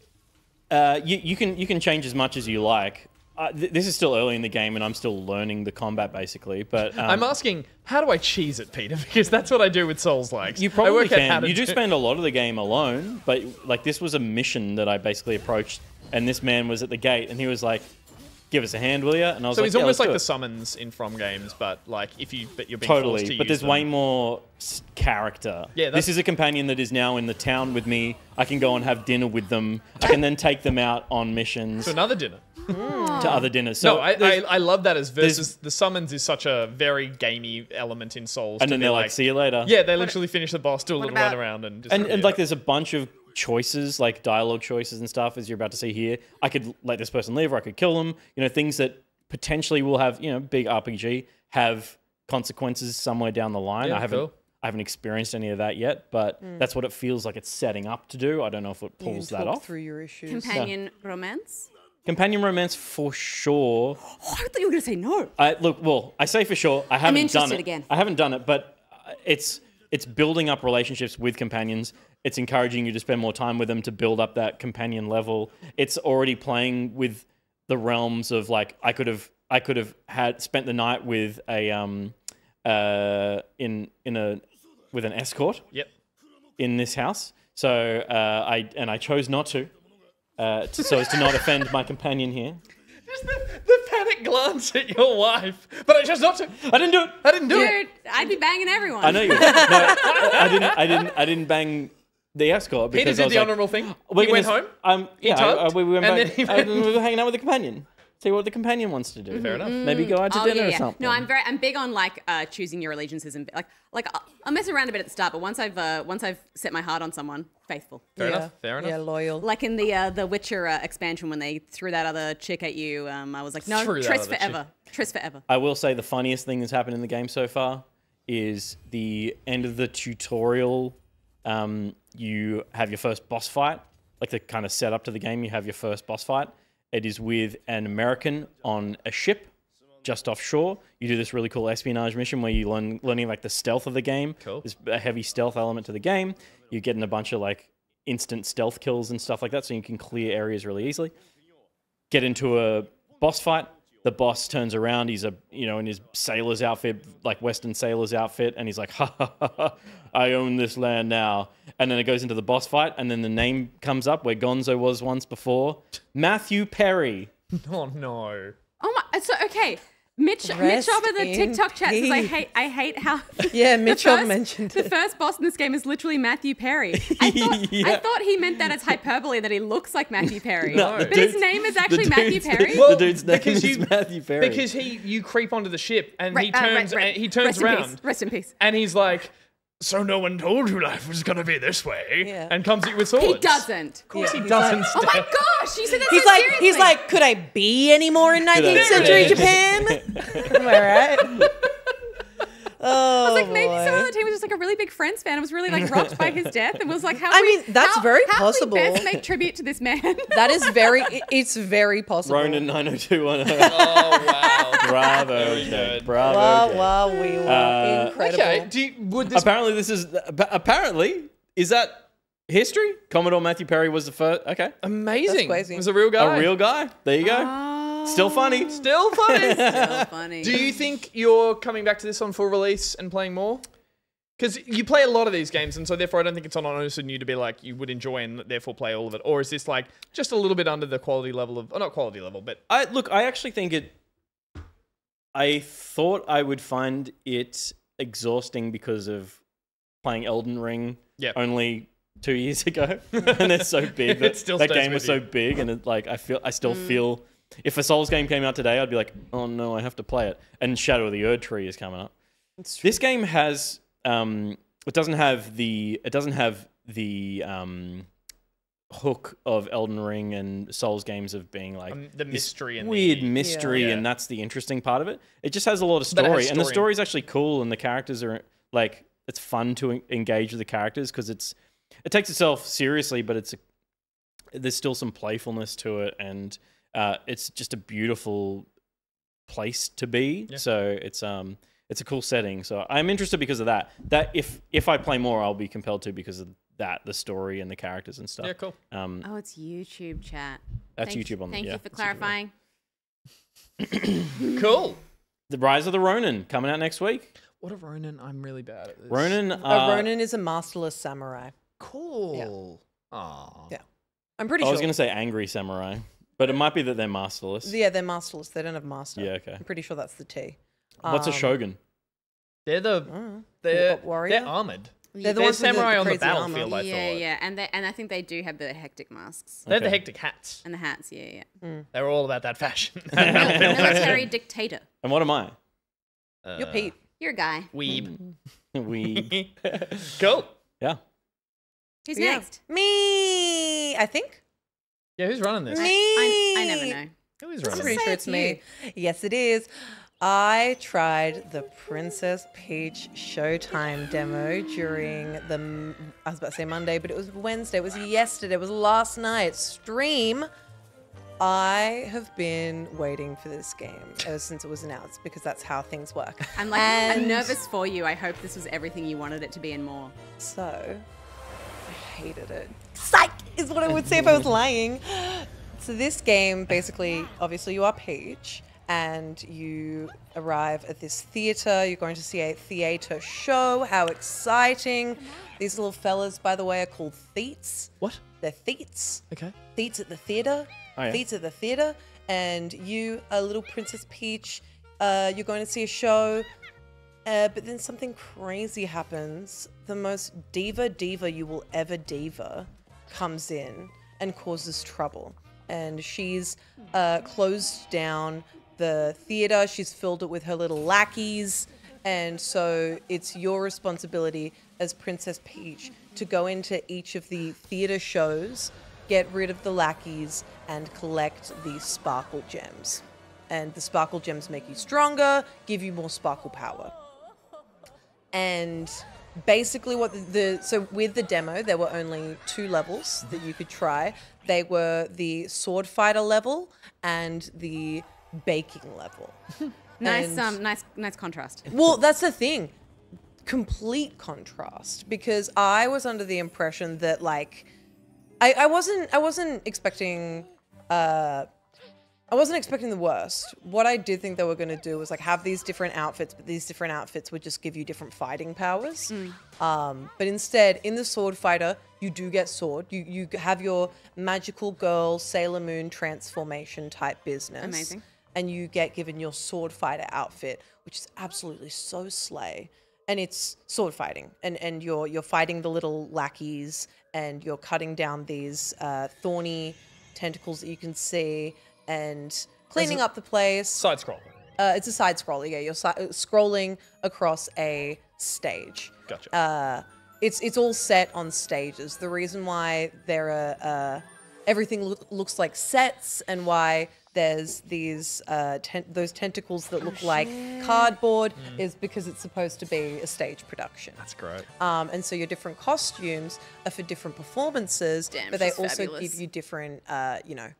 uh, you you can you can change as much as you like. Uh, th- this is still early in the game, and I'm still learning the combat basically. But um, I'm asking, how do I cheese it, Peter? Because that's what I do with Souls likes. You probably can. You do spend a lot of the game alone, but like this was a mission that I basically approached, and this man was at the gate, and he was like, "Give us a hand, will you?" And I was So like, he's "Yeah, almost like the summons in From games, but like if you but you're being forced Totally, to but there's them. way more character. Yeah, this is a companion that is now in the town with me. I can go and have dinner with them. I can then take them out on missions. to another dinner. Hmm. to other dinners. So no, I, I, I love that as versus the summons is such a very gamey element in Souls. and then they're like, "See you later." Yeah, they literally finish the boss, do a little about- run around, and just and, and like there's a bunch of choices like dialogue choices and stuff as you're about to see here i could let this person live or i could kill them you know things that potentially will have you know big rpg have consequences somewhere down the line Yeah, i haven't cool. i haven't experienced any of that yet but hmm. that's what it feels like it's setting up to do i don't know if it You can pulls that off through your issues. Companion romance. Companion romance for sure Oh, I thought you were gonna say no. I look well. I say for sure. I haven't done interested it again. I haven't done it, but uh, it's it's building up relationships with companions. It's encouraging you to spend more time with them to build up that companion level. It's already playing with the realms of like I could have I could have had spent the night with a um uh in in a with an escort yep. in this house. So uh, I and I chose not to, uh, to so as to not offend my companion here. Just the, the panic glance at your wife, but I chose not to. I didn't do it. I didn't do it. I'd be banging everyone. I know you. No, I didn't. I didn't. I didn't bang the escort Peter because I did was the like, honourable thing. we're He went home. s- Um, yeah, tugged, I- I- we went and back. then he I- we were hanging out with the companion. See what the companion wants to do. Fair enough. Maybe go out to Oh dinner yeah, or something. No, I'm very, I'm big on like uh, choosing your allegiances and like, like I'll, I'll mess around a bit at the start, but once I've, uh, once I've set my heart on someone, faithful. Fair yeah. enough. Fair enough. Yeah, loyal. Like in the uh, the Witcher uh, expansion when they threw that other chick at you, um, I was like, no, Threw Triss other chick. forever, Triss forever. I will say the funniest thing that's happened in the game so far is the end of the tutorial. Um, you have your first boss fight, like the kind of setup to the game. You have your first boss fight. It is with an American on a ship just offshore. You do this really cool espionage mission where you learn learning like the stealth of the game. Cool. There's a heavy stealth element to the game. You're getting a bunch of like instant stealth kills and stuff like that, so you can clear areas really easily get into a boss fight. The boss turns around. He's a you know in his sailor's outfit, like Western sailor's outfit, and he's like, "Ha ha ha! ha I own this land now." And then it goes into the boss fight, and then the name comes up where Gonzo was once before, Matthew Perry. Oh no. Oh my! So okay, Mitch, Mitch over the TikTok chat says, "I hate, I hate how." Yeah, the Mitchell first- mentioned the it. first boss in this game is literally Matthew Perry. I thought, I thought he meant that as hyperbole that he looks like Matthew Perry, No, but his name is actually Matthew dude's- Perry. Well, the dude's name because is you- Matthew Perry. Because he, you creep onto the ship, and he Right, uh, right, turns, right. and he turns Rest in peace. around, Rest in peace. and he's like, "So no one told you life was gonna be this way," Yeah. and comes at you with swords. He doesn't. Of course, Yeah, he he's doesn't. Oh my gosh! You said that He's so like, seriously. he's like, could I be anymore in 19th century Japan? Am I right? Oh, It's like maybe someone boy. on the team was just like a really big Friends fan and was really like rocked by his death and was like, "How?" I we- mean, that's how- very how do we best make tribute to this man. That is very, it's very possible. Ronin 90210. Oh wow. Bravo, Very Bravo. Wow, Jake. wow, we were Uh, incredible. okay. Do you, would this? Apparently, this is apparently is that history? Commodore Matthew Perry was the first. Okay, Amazing. That's crazy. Was a real guy. a real guy. There you go. Still funny. Still funny. so funny. Do you think you're coming back to this on full release and playing more? Because you play a lot of these games, and so therefore I don't think it's on onus on you to be like you would enjoy and therefore play all of it. Or is this like just a little bit under the quality level of, or not quality level, but I look. I actually think it. I thought I would find it exhausting because of playing Elden Ring. Yep. Only two years ago, and it's so big. That, It still that game was with so big, and it, like I feel, I still mm. feel. If a Souls game came out today, I'd be like, oh no, I have to play it. And Shadow of the Erdtree is coming up. This game has. Um, it doesn't have the. It doesn't have the. Um, hook of Elden Ring and Souls games of being like Um, the this mystery and weird the- mystery, Yeah. and that's the interesting part of it. It just has a lot of But it has story, and the story. is actually cool, and the characters are like it's fun to engage with the characters because it's it takes itself seriously, but it's a, there's still some playfulness to it, and uh, it's just a beautiful place to be. Yeah. So it's um it's a cool setting. So I'm interested because of that. That if if I play more, I'll be compelled to because of that, the story and the characters and stuff. yeah, cool. Um, Oh, it's YouTube chat. That's Thank- YouTube on the- Thank yeah, you for that's YouTube on- clarifying. Cool. the Rise of the Ronin coming out next week. What a Ronin! I'm really bad at this. Ronin, A uh, Ronin is a masterless samurai. Cool. Aw. Yeah. I'm pretty I sure. was going to say angry samurai, but it might be that they're masterless. Yeah, they're masterless. They don't have master. Yeah, okay. I'm pretty sure that's the T. What's a Um, shogun? They're the mm. they're Wa- warrior? they're armored. They're the They're ones with samurai on the crazy armor. battlefield, I yeah, thought. yeah, and they, and I think they do have the hectic masks They're the Okay. hectic hats. and the hats. Yeah, yeah. They were all about that fashion. Military dictator. And what am I? You're Pete. You're a guy. Weeb. We. cool. Yeah. Who's Yeah. next? Me, I think. Yeah, who's running this? Me. I, I never know. Who is running? I'm pretty sure it's me. Yes, it is. I tried the Princess Peach Showtime demo during the, I was about to say Monday, but it was Wednesday. It was yesterday. It was last night stream. I have been waiting for this game ever since it was announced because that's how things work. I'm like, I'm nervous for you. I hope this was everything you wanted it to be and more. So, I hated it. Psych is what I would say if I was lying. So this game, basically, obviously you are Peach, and you arrive at this theater. You're going to see a theater show. How exciting! These little fellas, by the way, are called Theets. What? They're Theets. Okay. Theets at the theater. Oh, yeah. Theets at the theater. And you, a little Princess Peach, uh, you're going to see a show. Uh, but then something crazy happens. The most diva diva you will ever diva comes in and causes trouble. And she's uh, closed down the theater. She's filled it with her little lackeys. And so it's your responsibility as Princess Peach to go into each of the theater shows, get rid of the lackeys, and collect the sparkle gems. And the sparkle gems make you stronger, give you more sparkle power and basically what the, the so with the demo there were only two levels that you could try. They were the sword fighter level and the baking level. Nice, And- um, nice, nice contrast. well that's the thing. Complete contrast because i was under the impression that like i, I wasn't i wasn't expecting uh I wasn't expecting the worst. What I did think they were going to do was like have these different outfits, but these different outfits would just give you different fighting powers. Um, but instead, in the sword fighter, you do get sword. You you have your magical girl Sailor Moon transformation type business. Amazing. And you get given your sword fighter outfit, which is absolutely so slay. And it's sword fighting, and and you're you're fighting the little lackeys, and you're cutting down these uh, thorny tentacles that you can see, and cleaning up the place. Side scroll. Uh, it's a side scroller. Yeah, you're si- uh, scrolling across a stage. Gotcha. Uh, it's it's all set on stages. The reason why there are uh, everything loo- looks like sets and why there's these uh, ten- those tentacles that look like cardboard is because it's supposed to be a stage production. That's great. Um, and so your different costumes are for different performances, Damn, but they also fabulous. give you different, uh, you know,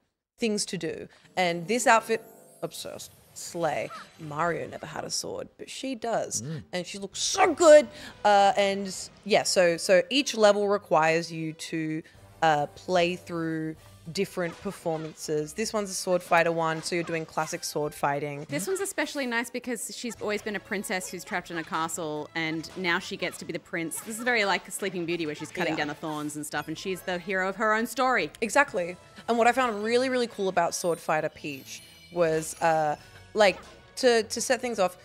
things to do. And this outfit, obsessed, slay. Mario never had a sword, but she does, and she looks so good. Uh, and yeah, so so each level requires you to uh, play through different performances. This one's a sword fighter one, so you're doing classic sword fighting. This one's especially nice because she's always been a princess who's trapped in a castle, and now she gets to be the prince. This is very like Sleeping Beauty, where she's cutting Yeah. down the thorns and stuff, and she's the hero of her own story. Exactly. And what I found really, really cool about Sword Fighter Peach was uh, like to to set things off,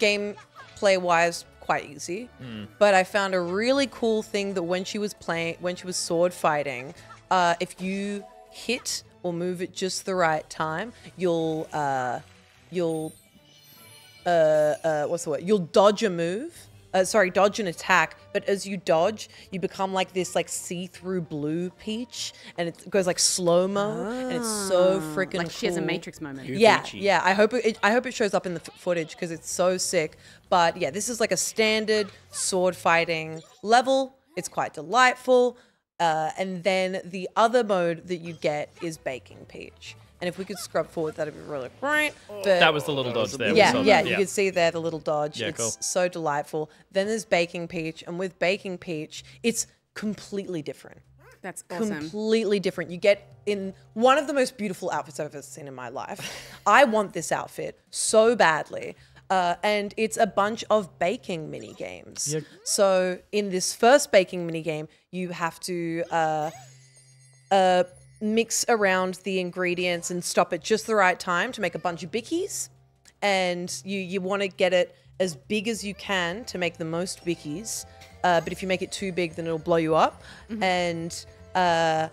gameplay wise, quite easy. But I found a really cool thing that when she was playing, when she was sword fighting, uh, if you hit or move at just the right time, you'll uh, you'll uh, uh, what's the word? You'll dodge a move. Uh, sorry, dodge an attack. But as you dodge, you become like this like see-through blue peach, and it goes like slow mo, and it's so freaking Like she has a. Matrix moment. Yeah, Peachy. yeah. I hope it, it. I hope it shows up in the f- footage because it's so sick. But yeah, this is like a standard sword fighting level. It's quite delightful. Uh, and then the other mode that you get is baking peach. And if we could scrub forward, that'd be really great. But That was the little dodge there. we yeah, yeah, you can see there the little dodge. Yeah, it's cool. so delightful. Then there's baking peach, and with baking peach, it's completely different That's awesome. completely different. You get in one of the most beautiful outfits I've ever seen in my life. I want this outfit so badly. Uh, and it's a bunch of baking mini games. So in this first baking mini game, you have to uh, uh, mix around the ingredients and stop at just the right time to make a bunch of bickies. And you you want to get it as big as you can to make the most bickies. Uh, but if you make it too big, then it'll blow you up. And uh,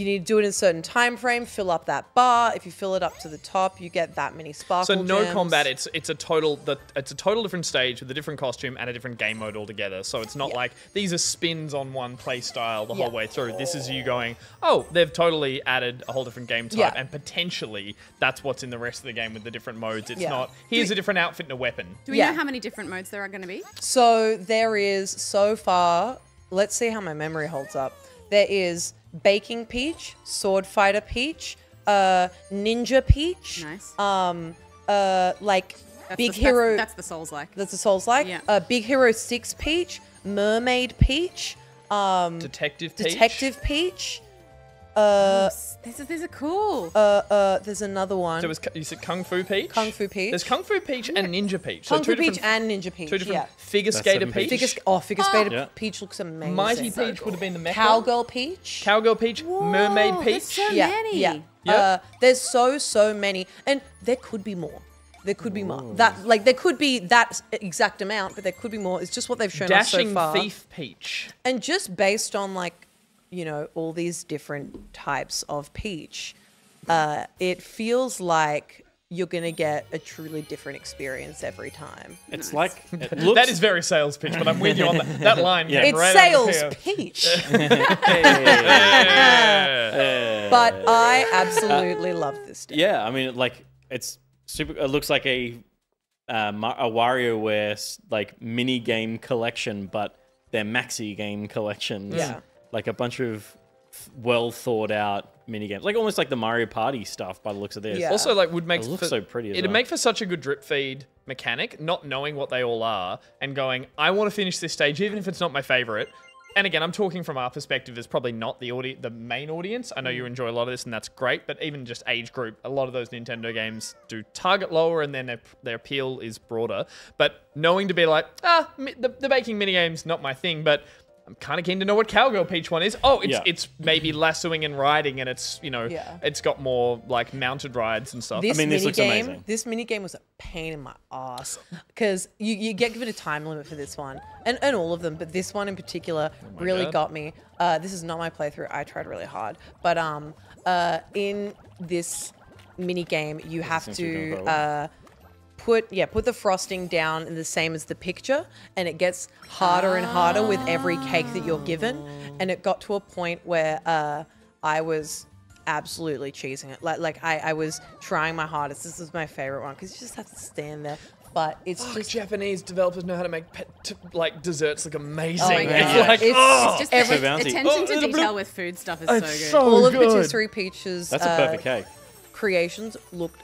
you need to do it in a certain time frame. Fill up that bar. If you fill it up to the top, you get that many sparkle. So no gems. combat. It's it's a total the it's a total different stage with a different costume and a different game mode altogether. So it's not Yeah. like these are spins on one play style the Yeah. whole way through. This is you going, oh, they've totally added a whole different game type, Yeah. and potentially that's what's in the rest of the game with the different modes. It's Yeah. not here's a different outfit and a weapon. Do we Yeah. know how many different modes there are going to be? So there is so far. Let's see how my memory holds up. There is baking peach, sword fighter peach, uh, ninja peach. Nice. Um, uh, like That's big the, hero. That's, that's the Souls like. That's the Souls like. Yeah. Uh, Big Hero 6 Peach, Mermaid Peach, um, Detective Peach. Detective Peach. Uh, These are, these are cool. uh, uh, there's another one. So it was you said Kung Fu Peach. Kung Fu Peach. There's Kung Fu Peach and Ninja Peach. So Kung two Fu Peach and Ninja Peach. two different yeah. figure That's skater Peach. Peach. Figure, oh, Figure Skater Yeah. Peach looks amazing. Mighty Peach would have been the mecha. Cowgirl Peach. Cowgirl Peach. Mermaid Peach. there's so yeah, many. yeah. Yep. Uh, there's so so many, and there could be more. There could be more. That like there could be that exact amount, but there could be more. It's just what they've shown us so far. Dashing. Thief Peach. And just based on like, you know, all these different types of peach, uh, it feels like you're gonna get a truly different experience every time. It's like it looks, That is very sales pitch, but I'm with you on that. That line Yeah. It's right sales here. peach, but I absolutely love this. Deck. Yeah, I mean, like it's super. It looks like a uh, Ma- a WarioWare like mini game collection, but their maxi game collections. Yeah. Like a bunch of well thought out mini games, like almost like the Mario Party stuff by the looks of this. Yeah. Also, like, would make It looks for, so pretty as It'd well. make for such a good drip feed mechanic, not knowing what they all are and going, I want to finish this stage, even if it's not my favorite. And again, I'm talking from our perspective as probably not the audi- the main audience. I know Mm. you enjoy a lot of this, and that's great. But even just age group, a lot of those Nintendo games do target lower, and then their, their appeal is broader. But knowing to be like, ah, mi- the, the baking mini games not my thing, but I'm kind of keen to know what Cowgirl Peach one is. Oh, it's Yeah. it's maybe lassoing and riding, and it's you know, Yeah. it's got more like mounted rides and stuff. This mean, this mini looks game, amazing. this mini game was a pain in my ass because you, you get given a time limit for this one, and, and all of them, but this one in particular really God. got me. Uh, this is not my playthrough. I tried really hard, but um, uh, in this mini game, you have to be going to quite well. uh, put yeah put the frosting down in the same as the picture, and it gets harder and harder with every cake that you're given, and it got to a point where uh, I was absolutely cheesing it. Like like I, I was trying my hardest. This is my favorite one because you just have to stand there. But it's Fuck, just Japanese developers know how to make pet, t- like desserts look amazing. Oh my it's God. like It's- oh, Just every- So bouncy. attention Oh, to detail bit- with food stuff is it's so good. so all of good. Patisserie Peaches. That's a uh, perfect cake. creations looked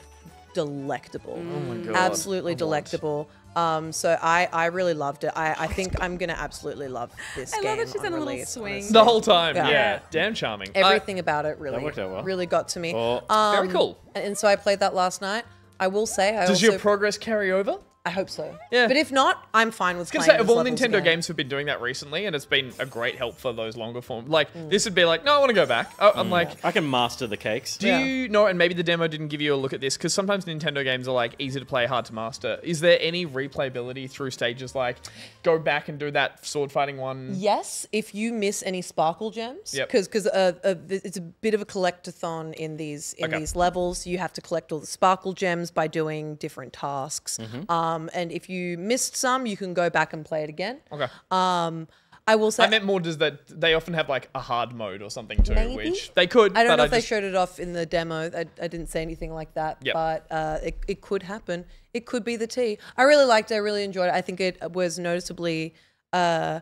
delectable. oh my god, Absolutely I want. delectable. Um, so I, I really loved it. I, I think I'm gonna absolutely love this I game. love that she's on on a little swing. honestly. The whole time, yeah, Yeah. damn charming. I- Everything about it really, worked out well. really got to me. Oh. Very cool. And, and so I played that last night. I will say, I does also, your progress carry over? I hope so. Yeah. But if not, I'm fine with I was gonna say, of all Nintendo again. games have been doing that recently, and it's been a great help for those longer form. Like Mm. this would be like, no, I want to go back. Oh, I'm like, I can master the cakes. do Yeah. you know? And maybe the demo didn't give you a look at this because sometimes Nintendo games are like easy to play, hard to master. Is there any replayability through stages like go back and do that sword fighting one? Yes, if you miss any sparkle gems, Yep. because because uh, uh, it's a bit of a collectathon in these in Okay. these levels. You have to collect all the sparkle gems by doing different tasks. Mm-hmm. Um, and if you missed some, you can go back and play it again. Okay. Um, I will say I meant more does that they often have like a hard mode or something too, Maybe? which they could. I don't know if they showed it off in the demo. I, I didn't say anything like that, Yep. but uh, it, it could happen. It could be the T. I really liked it. I really enjoyed it. I think it was noticeably, uh,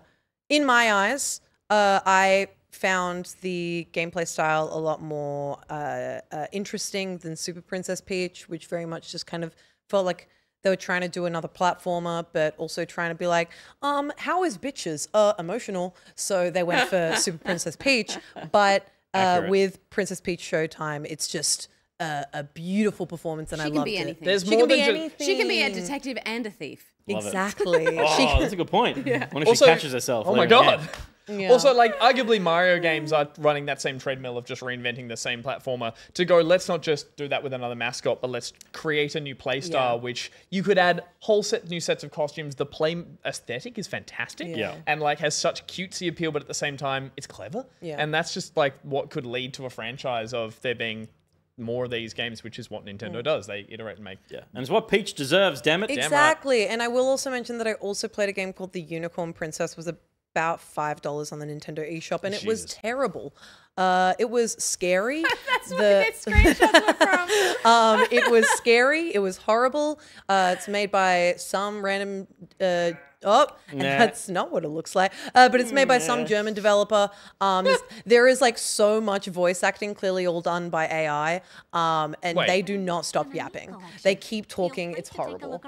in my eyes, uh, I found the gameplay style a lot more uh, uh, interesting than Super Princess Peach, which very much just kind of felt like they were trying to do another platformer, but also trying to be like, um, how is bitches? Uh, emotional. So they went for Super Princess Peach, but uh, with Princess Peach Showtime, it's just a, a beautiful performance, and She I can loved be it. anything. There's She more can be than just anything. She can be a detective and a thief. Love it. Exactly. Oh, that's a good point. What if Also- she catches herself? Oh my later in god. Game? Yeah. Also, like, arguably Mario games are running that same treadmill of just reinventing the same platformer to go, let's not just do that with another mascot, but let's create a new playstyle, Yeah. which you could add whole set new sets of costumes. The play aesthetic is fantastic. Yeah. And like has such cutesy appeal, but at the same time, it's clever. Yeah. And that's just like what could lead to a franchise of there being more of these games, which is what Nintendo mm. does. They iterate and make. Yeah, and it's what Peach deserves. Damn it. Exactly. And I will also mention that I also played a game called The Unicorn Princess. was about five dollars on the Nintendo eShop, and it was terrible. Uh, it was scary. That's The- where its screenshots were from. um, it was scary. It was horrible. Uh, it's made by some random. Uh, oh, and Nah. that's not what it looks like. Uh, but it's made by some German developer. Um, there's- like so much voice acting, clearly all done by AI. Um, and Wait. they do not stop yapping. They keep talking. It's free take a horrible.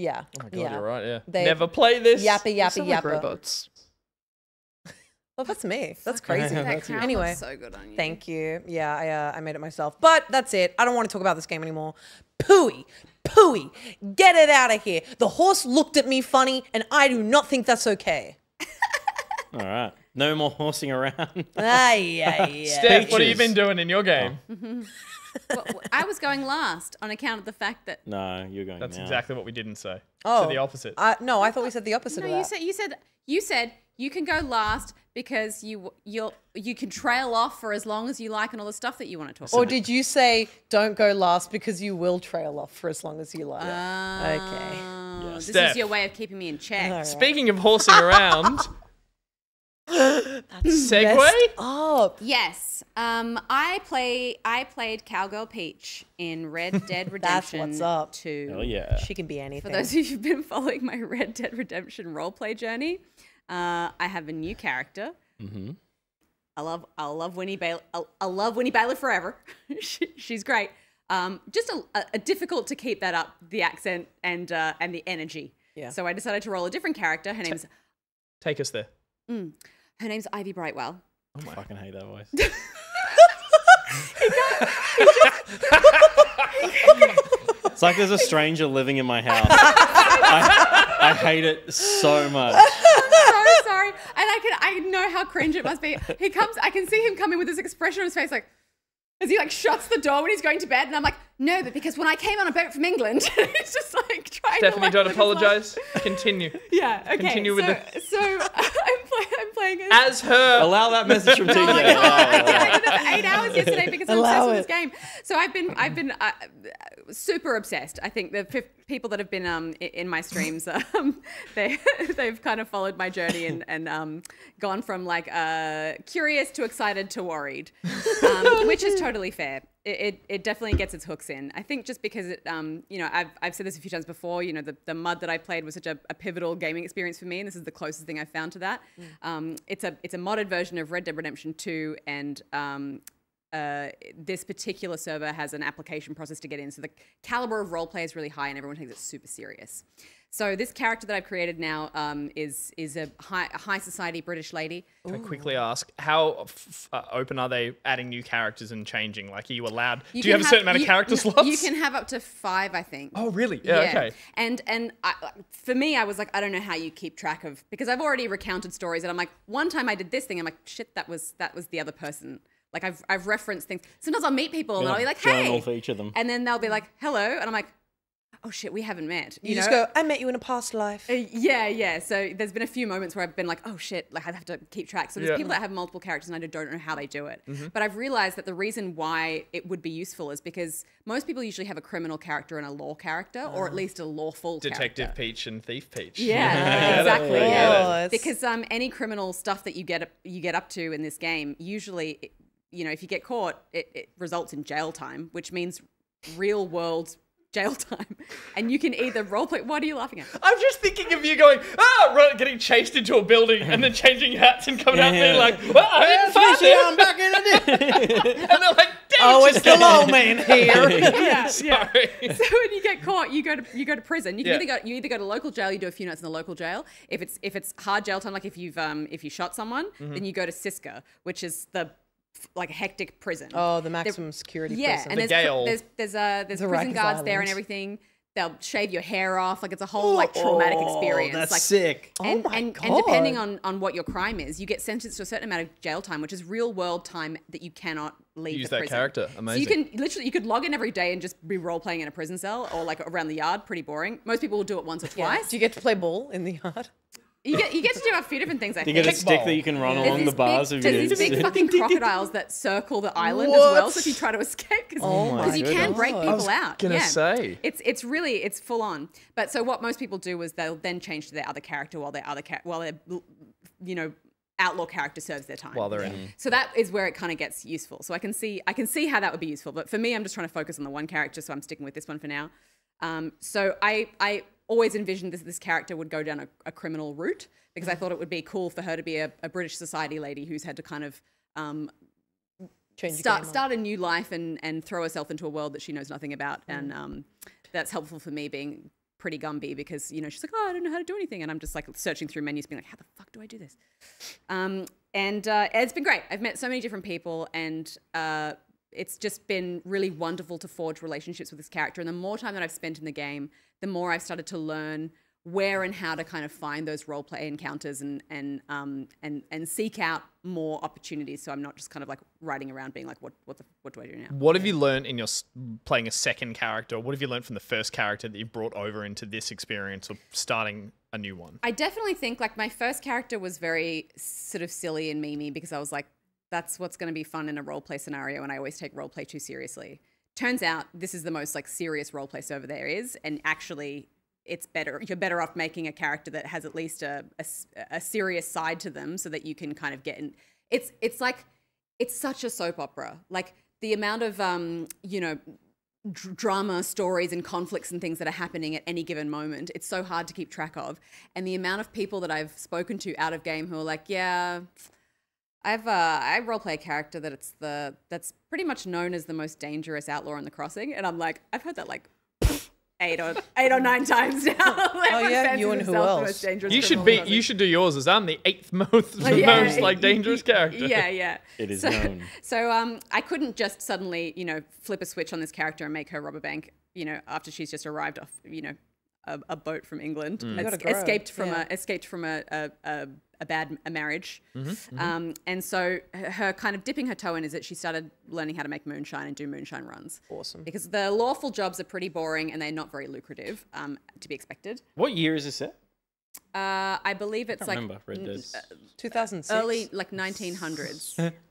Look around, though. Yeah. Oh my god, yeah. you're right. Yeah. They- Never play this. Yappy yappy yappy. like robots. Oh, that's me. That's crazy. That crown Anyway, so good on you. Thank you. Yeah, I, uh, I made it myself. But that's it. I don't want to talk about this game anymore. Pooey, pooey, get it out of here. The horse looked at me funny, and I do not think that's okay. All right. No more horsing around. Ay, ay, ay. Steph, what have you been doing in your game? Well, I was going last on account of the fact that no, you're going That's now. exactly what we didn't say. Oh, So the opposite. Uh, no, I thought we said the opposite no, of that. you said you said you said you can go last because you you'll you can trail off for as long as you like and all the stuff that you want to talk about. or about. did you say don't go last because you will trail off for as long as you like? Uh, okay. Oh, This Steph. is your way of keeping me in check. All right. Speaking of horsing around, segue. Messed up. Yes. Um, I play. I played Cowgirl Peach in Red Dead That's Redemption. what's up. 2. Oh yeah. She can be anything. For those of you who've been following my Red Dead Redemption roleplay journey, uh, I have a new character. Mm-hmm. I love. I love Winnie Bailey. I, I love Winnie Bailey forever. she, she's great. Um, just a, a, a difficult to keep that up, the accent and uh, and the energy. Yeah. So I decided to roll a different character. Her name's Take us there. Her name's Ivy Brightwell. Oh I fucking hate that voice. it's like there's a stranger living in my house. I, I hate it so much. so sorry. And I can I know how cringe it must be. He comes I can see him coming with this expression on his face like as he like shuts the door when he's going to bed and I'm like, no, but because when I came on a boat from England, it's just like trying Stephanie, to don't like, live his life. apologize. Continue. Yeah, okay. Continue with so, the- so I'm, play, I'm playing as As her. Allow that message from TJ. Oh my god! I did, I did that for eight hours yesterday because I'm Allow obsessed with this it. game. So I've been, I've been uh, super obsessed. I think the fif- people that have been um, in my streams, um, they they've kind of followed my journey and and um, gone from like uh, curious to excited to worried, um, which is totally fair. It, it, it definitely gets its hooks in. I think just because it, um, you know, I've, I've said this a few times before. You know, the, the mud that I played was such a, a pivotal gaming experience for me, and this is the closest thing I've found to that. Um, it's a it's a modded version of Red Dead Redemption 2, and um, uh, this particular server has an application process to get in. So the caliber of role play is really high, and everyone takes it super serious. So this character that I've created now um, is is a high, a high society British lady. Can I quickly ask how f- uh, open are they adding new characters and changing? Like, are you allowed? do you can have a certain amount you- of character no, slots? You can have up to five, I think. Oh, really? Yeah. Okay. And and I, for me, I was like, I don't know how you keep track of because I've already recounted stories, and I'm like, one time I did this thing, I'm like, shit, that was that was the other person. Like I've I've referenced things. Sometimes I'll meet people and I'll be like, Journal hey, for each of them. and then they'll be like, hello, and I'm like, oh shit, we haven't met. You, just know? go, I met you in a past life. Uh, yeah, yeah. So there's been a few moments where I've been like, oh shit, like I have to keep track. So there's Yeah. people that have multiple characters and I don't know how they do it. Mm-hmm. But I've realized that the reason why it would be useful is because most people usually have a criminal character and a law character, or at least a lawful Detective character. Peach and Thief Peach. Yeah, exactly. Oh, Yeah. Because um, any criminal stuff that you get up, you get up to in this game, usually, it- you know, if you get caught, it, it results in jail time, which means real world jail time. And you can either roleplay. What are you laughing at? I'm just thinking of you going, ah, run, getting chased into a building and then changing hats and coming out Yeah. being like, well, I didn't find you. I'm back in it. And they're like, damn oh, it's the low man here. yeah, Sorry. so when you get caught, you go to you go to prison. You can Yeah. either go you either go to local jail, you do a few nights in the local jail. If it's if it's hard jail time, like if you've um if you shot someone, Mm-hmm. then you go to Sisika, which is the like a hectic prison. Oh, the maximum security yeah, prison. and The there's, Gale. there's there's uh there's The prison Rikers guards there and everything. they'll shave your hair off. Like it's a whole like traumatic experience. Oh, That's like, sick. And, my and, and depending on, on what your crime is, you get sentenced to a certain amount of jail time, which is real world time that you cannot leave. Use the that prison. character. So you can literally you could log in every day and just be role playing in a prison cell or like around the yard. Pretty boring. Most people will do it once or twice. Do you get to play ball in the yard? You get you get to do a few different things. I You think. get a Kickball. stick that you can run There's along the bars big, of there's your these big fucking crocodiles that circle the island as well. So if you try to escape, because Oh my you can break people I was out. gonna yeah. say. it's it's really it's full on. But so what most people do is they'll then change to their other character while their other char- while their you know outlaw character serves their time. While they're in. So that is where it kind of gets useful. So I can see I can see how that would be useful. But for me, I'm just trying to focus on the one character, so I'm sticking with this one for now. Um, so I I always envisioned this this character would go down a, a criminal route because I thought it would be cool for her to be a, a British society lady who's had to kind of um, start start a new life and and throw herself into a world that she knows nothing about. And um, that's helpful for me being pretty Gumby because you know she's like, oh, I don't know how to do anything, and I'm just like searching through menus, being like, how the fuck do I do this? Um, and uh, it's been great. I've met so many different people, and uh, it's just been really wonderful to forge relationships with this character. And the more time that I've spent in the game, the more I've started to learn where and how to kind of find those role play encounters and and um and and seek out more opportunities. So I'm not just kind of like riding around being like, what what the what do I do now? What have you learned in your playing a second character? What have you learned from the first character that you've brought over into this experience of starting a new one? I definitely think like my first character was very sort of silly and memey because I was like, that's what's going to be fun in a role play scenario, and I always take role play too seriously. Turns out this is the most like serious role play server there is, and actually, it's better. You're better off making a character that has at least a a serious side to them, so that you can kind of get in. It's it's like it's such a soap opera. Like the amount of um, you know dr- drama stories and conflicts and things that are happening at any given moment it's so hard to keep track of and the amount of people that i've spoken to out of game who are like yeah I've uh, I roleplay a character that it's the that's pretty much known as the most dangerous outlaw in the crossing, and I'm like I've heard that like eight or eight or nine times now. Oh, yeah? You and who else? You should be. crossing. You should do yours as I'm the eighth most, Yeah, most like dangerous character. Yeah, yeah. It is so, known. So um, I couldn't just suddenly, you know, flip a switch on this character and make her rob a bank, you know, after she's just arrived off, you know, a, a boat from England, Mm. es- escaped from yeah. a escaped from a a, a, a bad a marriage, Mm-hmm, Um, and so her, her kind of dipping her toe in is that she started learning how to make moonshine and do moonshine runs. Awesome. Because the lawful jobs are pretty boring and they're not very lucrative, um, to be expected. What year is this set? Uh, I believe it's I like remember Red Dead. 2006. early like 1900s.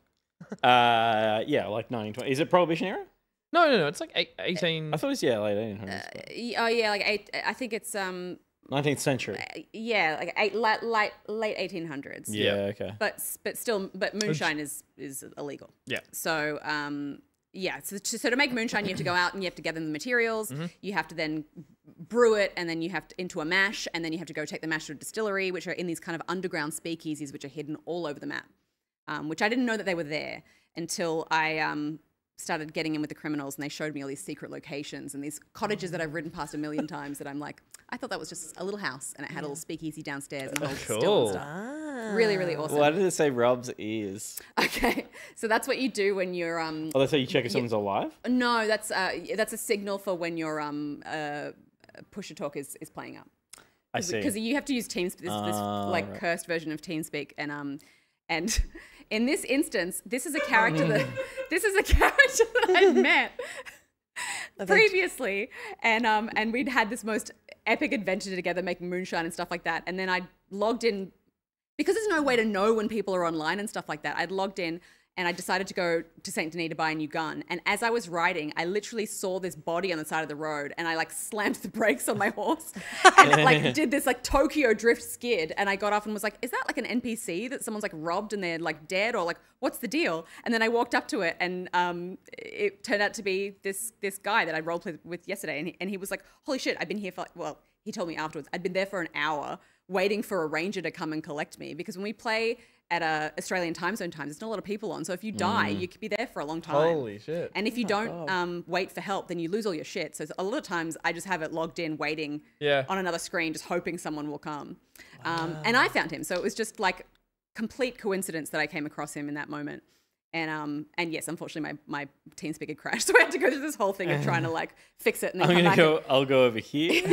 Uh, yeah, like 1920. Is it Prohibition era? No, no, no. It's like eight, 18. I thought it was yeah, late 1800s. Y- Oh yeah, like eight. I think it's um 19th century. yeah, like eight late late late eighteen hundreds. Yeah, okay. But but still, but moonshine is is illegal. Yeah. So um yeah, so to, so to make moonshine, you have to go out and you have to gather the materials. Mm-hmm. You have to then brew it, and then you have to into a mash, and then you have to go take the mash to a distillery, which are in these kind of underground speakeasies, which are hidden all over the map. Um, which I didn't know that they were there until I um, started getting in with the criminals, and they showed me all these secret locations and these cottages that I've ridden past a million times. That I'm like, I thought that was just a little house, and it had a little speakeasy downstairs and a whole still and stuff. Really, really awesome. Why did it say Rob's ears? Okay, so that's what you do when you're um. Oh, that's how you check if someone's alive? No, that's uh that's a signal for when your um uh push-to-talk is is playing up. I see. Because you have to use Teams this, this Ah, like right. cursed version of TeamSpeak, and um and in this instance, this is a character that this is a character that I'd met previously, and um and we'd had this most epic adventure together, making moonshine and stuff like that, and then I logged in because there's no way to know when people are online and stuff like that. I'd logged in and I decided to go to Saint Denis to buy a new gun. And as I was riding, I literally saw this body on the side of the road, and I like slammed the brakes on my horse and like did this like Tokyo drift skid. And I got off and was like, "Is that like an NPC that someone's like robbed and they're like dead, or like what's the deal?" And then I walked up to it, and um, it turned out to be this this guy that I roleplayed with yesterday, and he, and he was like, "Holy shit, I've been here for like, well." He told me afterwards I'd been there for an hour waiting for a ranger to come and collect me because when we play at uh, Australian time zone times, there's not a lot of people on. So if you die, you could be there for a long time. Holy shit. And if you don't um, wait for help, then you lose all your shit. So a lot of times I just have it logged in, waiting Yeah. on another screen, just hoping someone will come. Um, and I found him. So it was just like complete coincidence that I came across him in that moment. And um and yes, unfortunately my my team speaker crashed, so I had to go through this whole thing of trying to like fix it and then I'm gonna go. I'll go over here.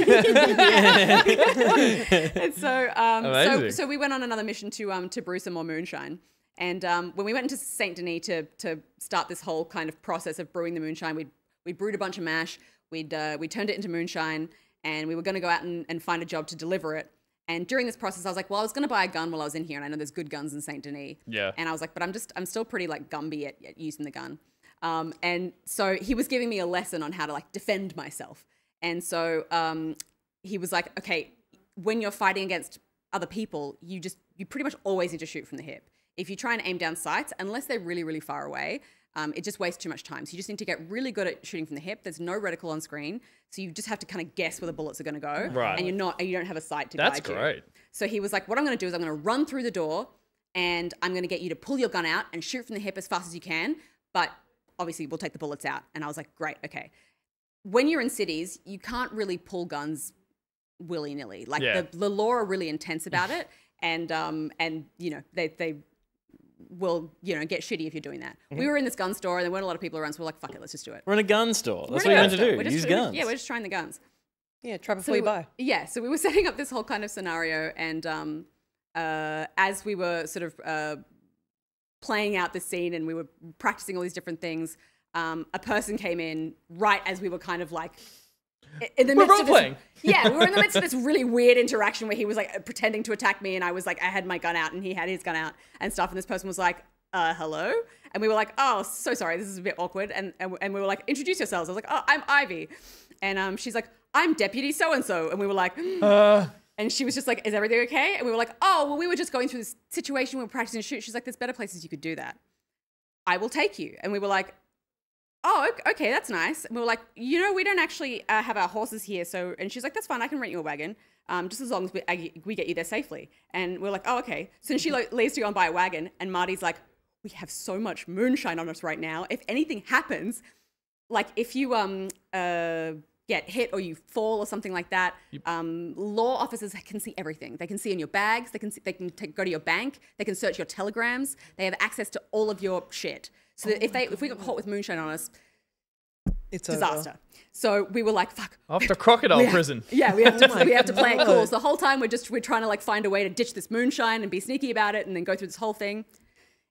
and so um so so we went on another mission to um to brew some more moonshine. And um, when we went into Saint Denis to to start this whole kind of process of brewing the moonshine, we we brewed a bunch of mash. We'd uh, we turned it into moonshine, and we were going to go out and, and find a job to deliver it. And during this process, I was like, well, I was going to buy a gun while I was in here, and I know there's good guns in Saint Denis. Yeah. And I was like, but I'm just I'm still pretty like gumby at, at using the gun. Um, and so he was giving me a lesson on how to like defend myself. And so um, he was like, okay, when you're fighting against other people, you just you pretty much always need to shoot from the hip. If you try and aim down sights, unless they're really really far away, um, it just wastes too much time. So you just need to get really good at shooting from the hip. There's no reticle on screen, so you just have to kind of guess where the bullets are going to go, Right. And you're not, and you don't have a sight to That's guide you. That's great. So he was like, "What I'm going to do is I'm going to run through the door, and I'm going to get you to pull your gun out and shoot from the hip as fast as you can, but obviously we'll take the bullets out." And I was like, "Great, okay." When you're in cities, you can't really pull guns willy nilly. Like Yeah. the, the law are really intense about it, and um and you know they they will you know get shitty if you're doing that. Mm-hmm. We were in this gun store, and there weren't a lot of people around, so we're like, "Fuck it, let's just do it." We're in a gun store. That's what you're meant to do. We're just- Use guns. Yeah, we're just trying the guns. Yeah, try before So you we- buy. Yeah, so we were setting up this whole kind of scenario, and um, uh, as we were sort of uh, playing out the scene and we were practicing all these different things, um, a person came in right as we were kind of like in the We're midst of this, yeah, we were in the midst of this really weird interaction where he was like pretending to attack me, and I was like, I had my gun out, and he had his gun out and stuff, and this person was like, uh, hello, and we were like, oh, so sorry, this is a bit awkward, and and, and we were like, introduce yourselves. I was like, oh, I'm Ivy, and um, she's like, I'm Deputy so and so, and we were like. Uh, And she was just like, "Is everything okay?" And we were like, "Oh, well, we were just going through this situation. We were practicing shoot." She's like, "There's better places you could do that. I will take you." And we were like, "Oh, ok- okay, that's nice." And we were like, "You know, we don't actually uh, have our horses here, so." And she's like, "That's fine. I can rent you a wagon, um, just as long as we, I, we get you there safely." And we're like, "Oh, okay." So then she like, leaves to go and buy a wagon, and Marty's like, "We have so much moonshine on us right now. If anything happens, like if you um uh get hit or you fall or something like that um, law officers can see everything they can see in your bags they can see, they can take, go to your bank they can search your telegrams they have access to all of your shit so that if they if we got caught with moonshine on us It's a disaster so we were like fuck off to crocodile have- prison. yeah, we have to we have to play it cool. So the whole time we're just we're trying to like find a way to ditch this moonshine and be sneaky about it, and then go through this whole thing.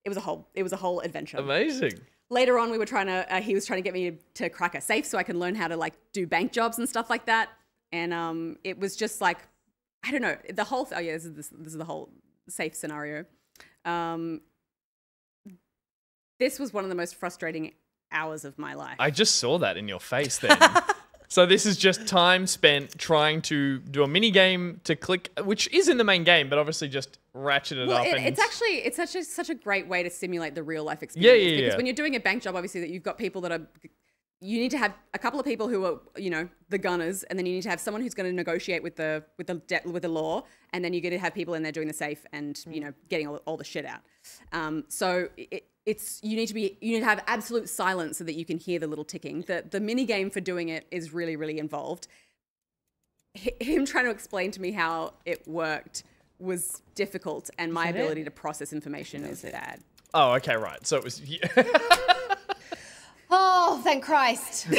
It was a whole it was a whole adventure. Amazing. Later on, we were trying to uh, he was trying to get me to crack a safe so I can learn how to like do bank jobs and stuff like that. And um, it was just like I don't know the whole oh yeah this is this, this is the whole safe scenario. Um, this was one of the most frustrating hours of my life. I just saw that in your face then. so this is just time spent trying to do a mini game to click, which is in the main game, but obviously just ratchet it Well, up. it, and it's actually it's such a such a great way to simulate the real life experience. yeah, Because yeah. when you're doing a bank job, obviously that you've got people that are, you need to have a couple of people who are you know the gunners, and then you need to have someone who's going to negotiate with the with the debt with the law, and then you're going to have people in there doing the safe and you know getting all, all the shit out. Um, so it, it's you need to be you need to have absolute silence so that you can hear the little ticking. The the mini game for doing it is really really involved hi- him trying to explain to me how it worked was difficult and my ability to process information is bad. oh, okay, right. So it was. Oh, thank Christ.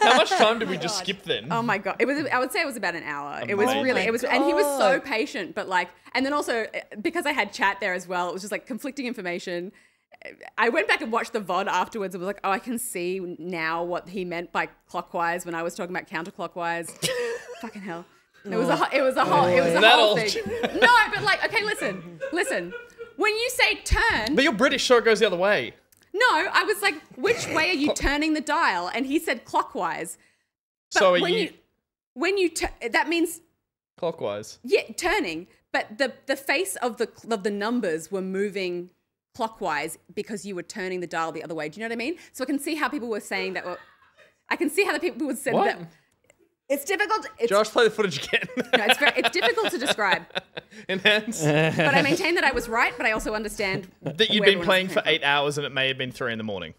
How much time did we just skip then? Oh my god. It was I would say it was about an hour. It was really it was and he was so patient but like and then also eh, because I had chat there as well, it was just like conflicting information. I went back and watched the VOD afterwards and was like, oh, I can see now what he meant by clockwise when I was talking about counterclockwise. Fucking hell. It was a ho- it was a whole it was a That whole thing. No, but like okay, listen. Listen. When you say turn, but you're British, so it goes the other way. no, I was like, which way are you turning the dial? And he said clockwise. But so are when you, you when you that means clockwise? yeah turning but the the face of the of the numbers were moving clockwise because you were turning the dial the other way do you know what i mean so i can see how people were saying that were, i can see how the people would say What? that it's difficult it's, Josh, play the footage again. no, it's, very, it's difficult to describe Enhance. but i maintain that i was right but i also understand that you'd where been playing for eight hours and it may have been three in the morning.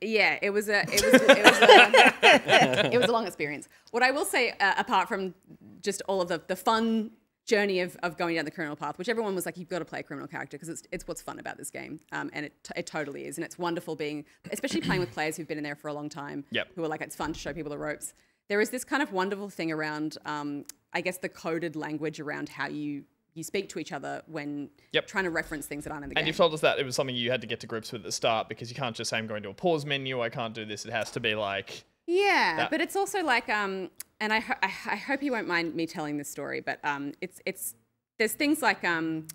Yeah, it was a it was it was a, it was a long experience. What I will say, uh, apart from just all of the the fun journey of, of going down the criminal path, which everyone was like, you've got to play a criminal character because it's, it's what's fun about this game. Um, and it, t- it totally is. And it's wonderful being, especially playing with players who've been in there for a long time, Yep. who are like, it's fun to show people the ropes. There is this kind of wonderful thing around, um, I guess, the coded language around how you, you speak to each other when Yep. trying to reference things that aren't in the And game. you've told us that it was something you had to get to grips with at the start because you can't just say I'm going to a pause menu. I can't do this. It has to be like Yeah, That- but it's also like, um, and I, ho- I, I hope you won't mind me telling this story, but um, it's it's there's things like, um,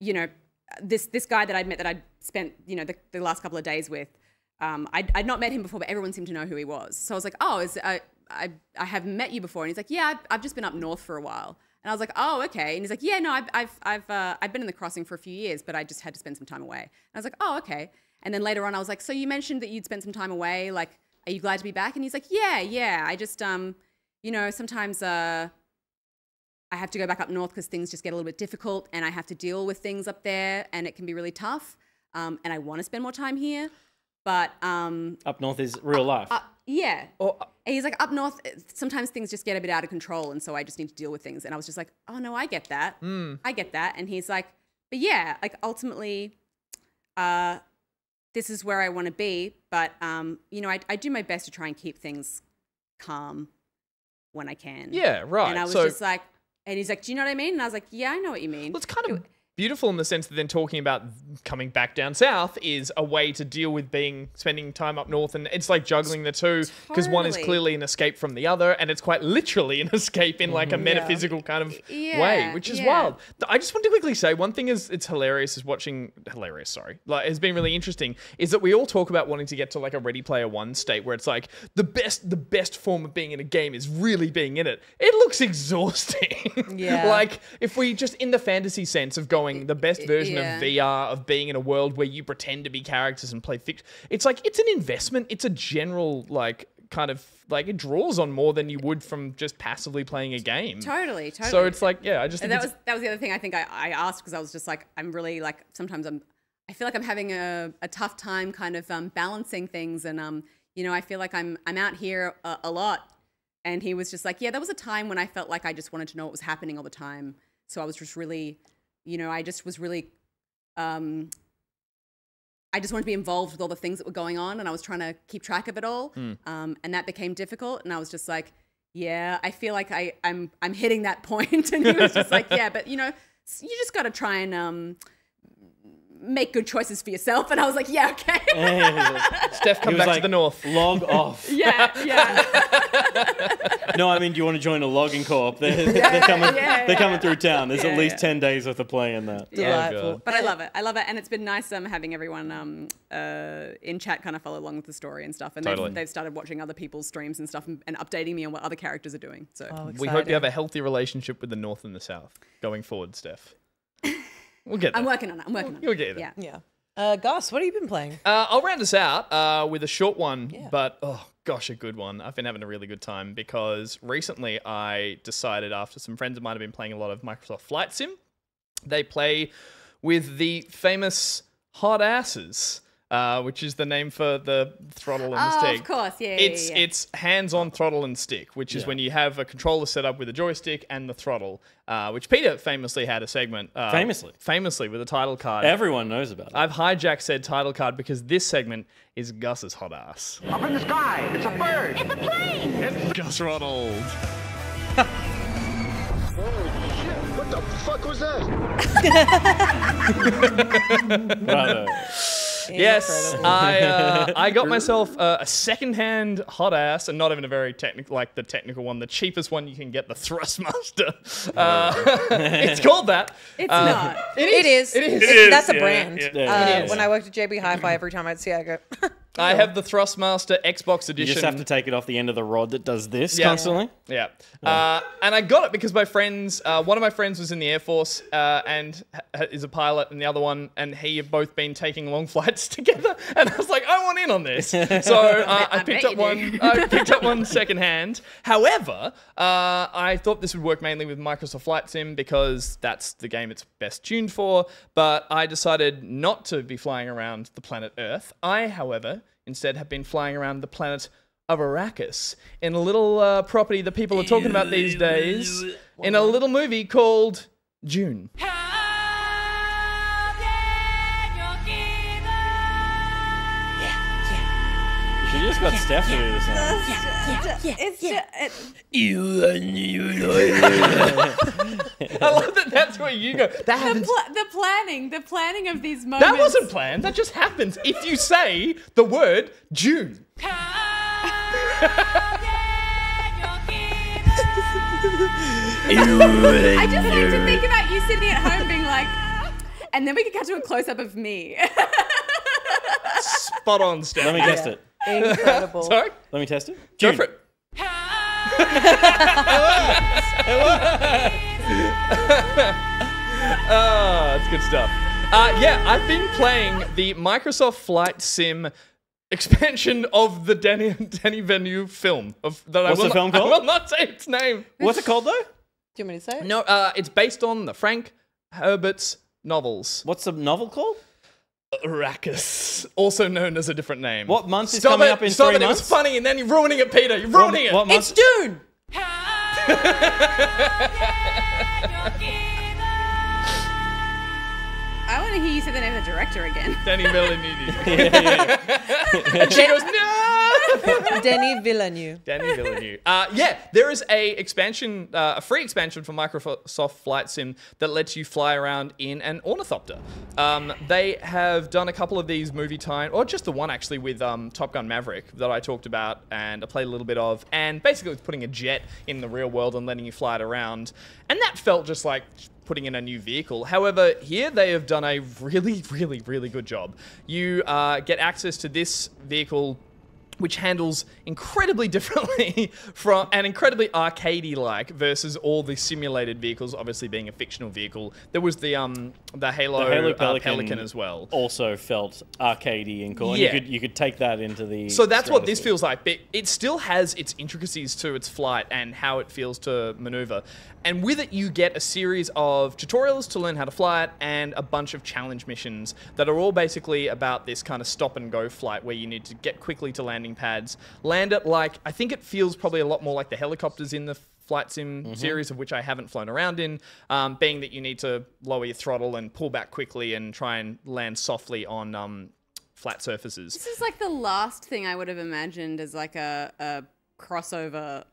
you know, this this guy that I'd met that I'd spent you know the, the last couple of days with. Um, I'd, I'd not met him before, but everyone seemed to know who he was. So I was like, oh, is I I, I have met you before, and he's like, yeah, I've, I've just been up north for a while. And I was like, oh, okay. And he's like, yeah, no, I've I've I've, uh, I've been in the crossing for a few years, but I just had to spend some time away. And I was like, oh, okay. And then later on, I was like, so you mentioned that you'd spent some time away. Like, are you glad to be back? And he's like, yeah, yeah. I just um, you know, sometimes uh, I have to go back up north because things just get a little bit difficult, and I have to deal with things up there, and it can be really tough. Um, and I want to spend more time here, but um, Up north is real life. uh, yeah. or And he's like, up north, uh, sometimes things just get a bit out of control. And so I just need to deal with things. And I was just like, oh, no, I get that. I get that. And he's like, but yeah, like ultimately, uh, this is where I want to be. But, um, you know, I, I do my best to try and keep things calm when I can. yeah, right. And I was so just like, and he's like, do you know what I mean? And I was like, yeah, I know what you mean. Well, it's kind of beautiful in the sense that then talking about coming back down south is a way to deal with being spending time up north, and it's like juggling the two because one is clearly an escape from the other, and it's quite literally an escape in like a mm-hmm. metaphysical kind of way, which is yeah. wild. I just want to quickly say one thing is it's hilarious is watching hilarious. Sorry, like has been really interesting is that we all talk about wanting to get to like a Ready Player One state where it's like the best the best form of being in a game is really being in it. It looks exhausting. Yeah. like if we just in the fantasy sense of going the best version yeah. of VR of being in a world where you pretend to be characters and play fiction. It's like it's an investment. It's a general like kind of like it draws on more than you would from just passively playing a game. totally, totally. So it's like yeah, I just And think that was that was the other thing I think I, I asked because I was just like I'm really like sometimes I'm I feel like I'm having a, a tough time kind of um, balancing things and um you know I feel like I'm I'm out here a, a lot and he was just like yeah there was a time when I felt like I just wanted to know what was happening all the time so I was just really you know I just was really um I just wanted to be involved with all the things that were going on and I was trying to keep track of it all um, and that became difficult and I was just like yeah I feel like I I'm I'm hitting that point and he was just like yeah but you know you just got to try and um make good choices for yourself and I was like yeah okay Steph come back like, to the north. Log off. yeah yeah No, I mean, do you want to join a logging co-op? They're, they're coming. yeah, they're coming through town. There's Yeah, at least yeah. ten days worth of play in that. Delightful. God. but I love it I love it and it's been nice um having everyone um uh in chat kind of follow along with the story and stuff and Totally. they've, they've started watching other people's streams and stuff and, and updating me on what other characters are doing so Oh, We hope you have a healthy relationship with the north and the south going forward, Steph. We'll get there. I'm working on it I'm working on it You'll get there. yeah Yeah. Uh, Gus, what have you been playing? Uh, I'll round us out uh, with a short one, Yeah. but oh gosh, a good one. I've been having a really good time because recently I decided after some friends of mine have been playing a lot of Microsoft Flight Sim, they play with the famous hot asses. Uh, which is the name for the throttle and the Oh, stick. of course, yeah, yeah, It's yeah. it's hands-on throttle and stick, which is when you have a controller set up with a joystick and the throttle, uh, which Peter famously had a segment. Uh, Famously. famously with a title card. Everyone knows about it. I've hijacked said title card because this segment is Gus's hot ass. Up in the sky, it's a bird. It's a plane. It's Gus Ronald. what the fuck was that? Bravo. Yes, I uh, I got myself uh, a second-hand hot ass, and not even a very technical, like the technical one, the cheapest one you can get, the Thrustmaster. Uh, it's called that. it's Uh, not It is. It is. It's- is, That's a yeah, brand. yeah. Yeah, Uh, it is. When I worked at JB Hi-Fi, every time I'd see, it, I go. I have the Thrustmaster Xbox edition. You just have to take it off the end of the rod that does this Yeah. constantly. Yeah. Uh, and I got it because my friends, uh, one of my friends was in the Air Force uh, and ha- is a pilot, and the other one and he have both been taking long flights together. And I was like, I want in on this. So uh, I, I picked up you one. I picked up one secondhand. However, uh, I thought this would work mainly with Microsoft Flight Sim because that's the game it's best tuned for. But I decided not to be flying around the planet Earth. I, however, instead have been flying around the planet of Arrakis in a little uh, property that people are talking about these days in a little movie called June. Just got Steph to do the sound. It's just, it, I love that that's where you go. That the, pl- the planning, the planning of these moments. That wasn't planned. That just happens if you say the word June. I just like to think about you sitting at home being like, and then we could cut to a close up of me. Spot on, Steph. Let me test it. Incredible. Sorry? Let me test it. Go June. for it. Ah, that's good stuff. Uh, yeah, I've been playing the Microsoft Flight Sim expansion of the Danny Danny Venue film. Of, that I What's will the not- film called? I will not say its name. What's it called though? Do you want me to say it? No, uh, it's based on the Frank Herbert's novels. What's the novel called? Arrakis, also known as a different name. What month is Stop coming it, up in stop three it. It was funny, and then you're ruining it, Peter. You're ruining it. What month? It's June. I want to hear you say the name of the director again. Danny Villeneuve. yeah, yeah. and she goes, no. Denny Villeneuve. Danny Villeneuve. Uh, yeah, there is a expansion, uh, a free expansion for Microsoft Flight Sim that lets you fly around in an ornithopter. Um, they have done a couple of these movie time, or just the one actually with um, Top Gun Maverick that I talked about and I played a little bit of, and basically it's putting a jet in the real world and letting you fly it around, and that felt just like putting in a new vehicle. However, here they have done a really, really, really good job. You uh, get access to this vehicle which handles incredibly differently from and incredibly arcadey like versus all the simulated vehicles obviously being a fictional vehicle there was the um the halo, The Halo uh, Pelican, Pelican as well Also felt arcadey and cool. And Yeah. you could you could take that into the. So that's what this feels like, but it still has its intricacies to its flight and how it feels to maneuver. And with it, you get a series of tutorials to learn how to fly it and a bunch of challenge missions that are all basically about this kind of stop and go flight where you need to get quickly to landing pads, land it like, I think it feels probably a lot more like the helicopters in the Flight Sim series, of which I haven't flown around in, um, being that you need to lower your throttle and pull back quickly and try and land softly on um, flat surfaces. This is like the last thing I would have imagined as like a, a crossover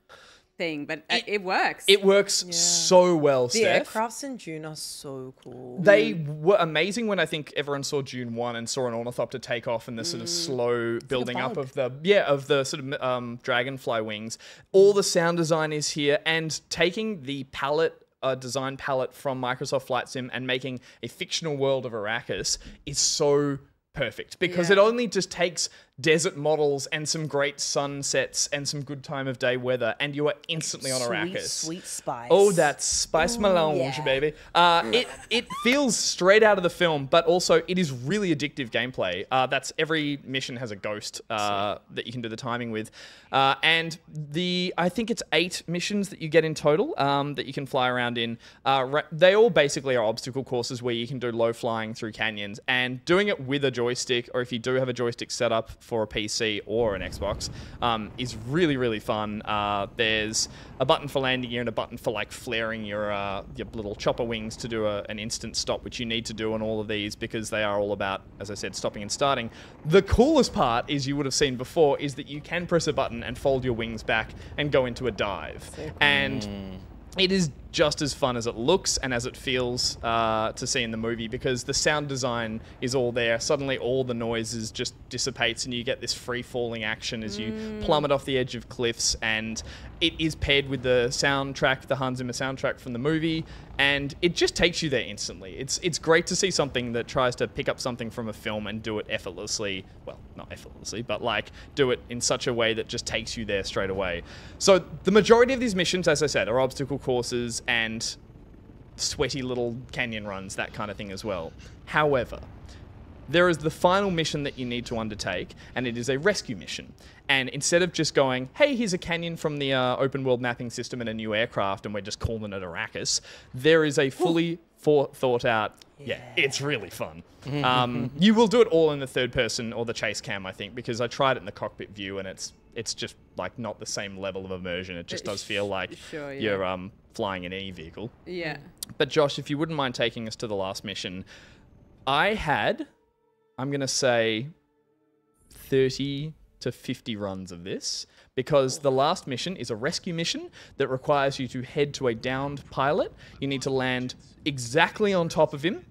thing, but it, it works. It works so well, The Steph. aircrafts in June are so cool. They were amazing when I think everyone saw June one and saw an ornithopter take off and the sort of slow building up of the yeah of the sort of um, dragonfly wings. All the sound design is here, and taking the palette. Uh, design palette from Microsoft Flight Sim and making a fictional world of Arrakis is so perfect because it only just takes desert models and some great sunsets and some good time of day weather, and you are instantly on sweet, Arrakis. sweet spice. Oh, that spice melange, yeah. baby. Uh, it it feels straight out of the film, but also it is really addictive gameplay. Uh, that's every mission has a ghost uh, that you can do the timing with, uh, and the I think it's eight missions that you get in total um, that you can fly around in. Uh, ra- they all basically are obstacle courses where you can do low flying through canyons, and doing it with a joystick, or if you do have a joystick set up for a PC or an Xbox, um, is really really fun. Uh, there's a button for landing gear and a button for like flaring your uh, your little chopper wings to do a, an instant stop, which you need to do on all of these because they are all about, as I said, stopping and starting. The coolest part is you would have seen before is that you can press a button and fold your wings back and go into a dive, and it is just as fun as it looks and as it feels uh, to see in the movie because the sound design is all there. Suddenly, all the noises just dissipates, and you get this free falling action as you plummet off the edge of cliffs. And it is paired with the soundtrack, the Hans Zimmer soundtrack from the movie, and it just takes you there instantly. It's it's great to see something that tries to pick up something from a film and do it effortlessly. Well, not effortlessly, but like do it in such a way that just takes you there straight away. So the majority of these missions, as I said, are obstacle courses and sweaty little canyon runs, that kind of thing as well. However, there is the final mission that you need to undertake, and it is a rescue mission. And instead of just going, hey, here's a canyon from the uh, open world mapping system and a new aircraft, and we're just calling it Arrakis, there is a fully for- thought out. Yeah, it's really fun. um, you will do it all in the third person or the chase cam, I think, because I tried it in the cockpit view and it's it's just like not the same level of immersion. It just does feel like sure, yeah. you're um, flying in any vehicle. Yeah. But Josh, if you wouldn't mind taking us to the last mission, I had, I'm gonna say, 30 to 50 runs of this because the last mission is a rescue mission that requires you to head to a downed pilot. You need to land exactly on top of him.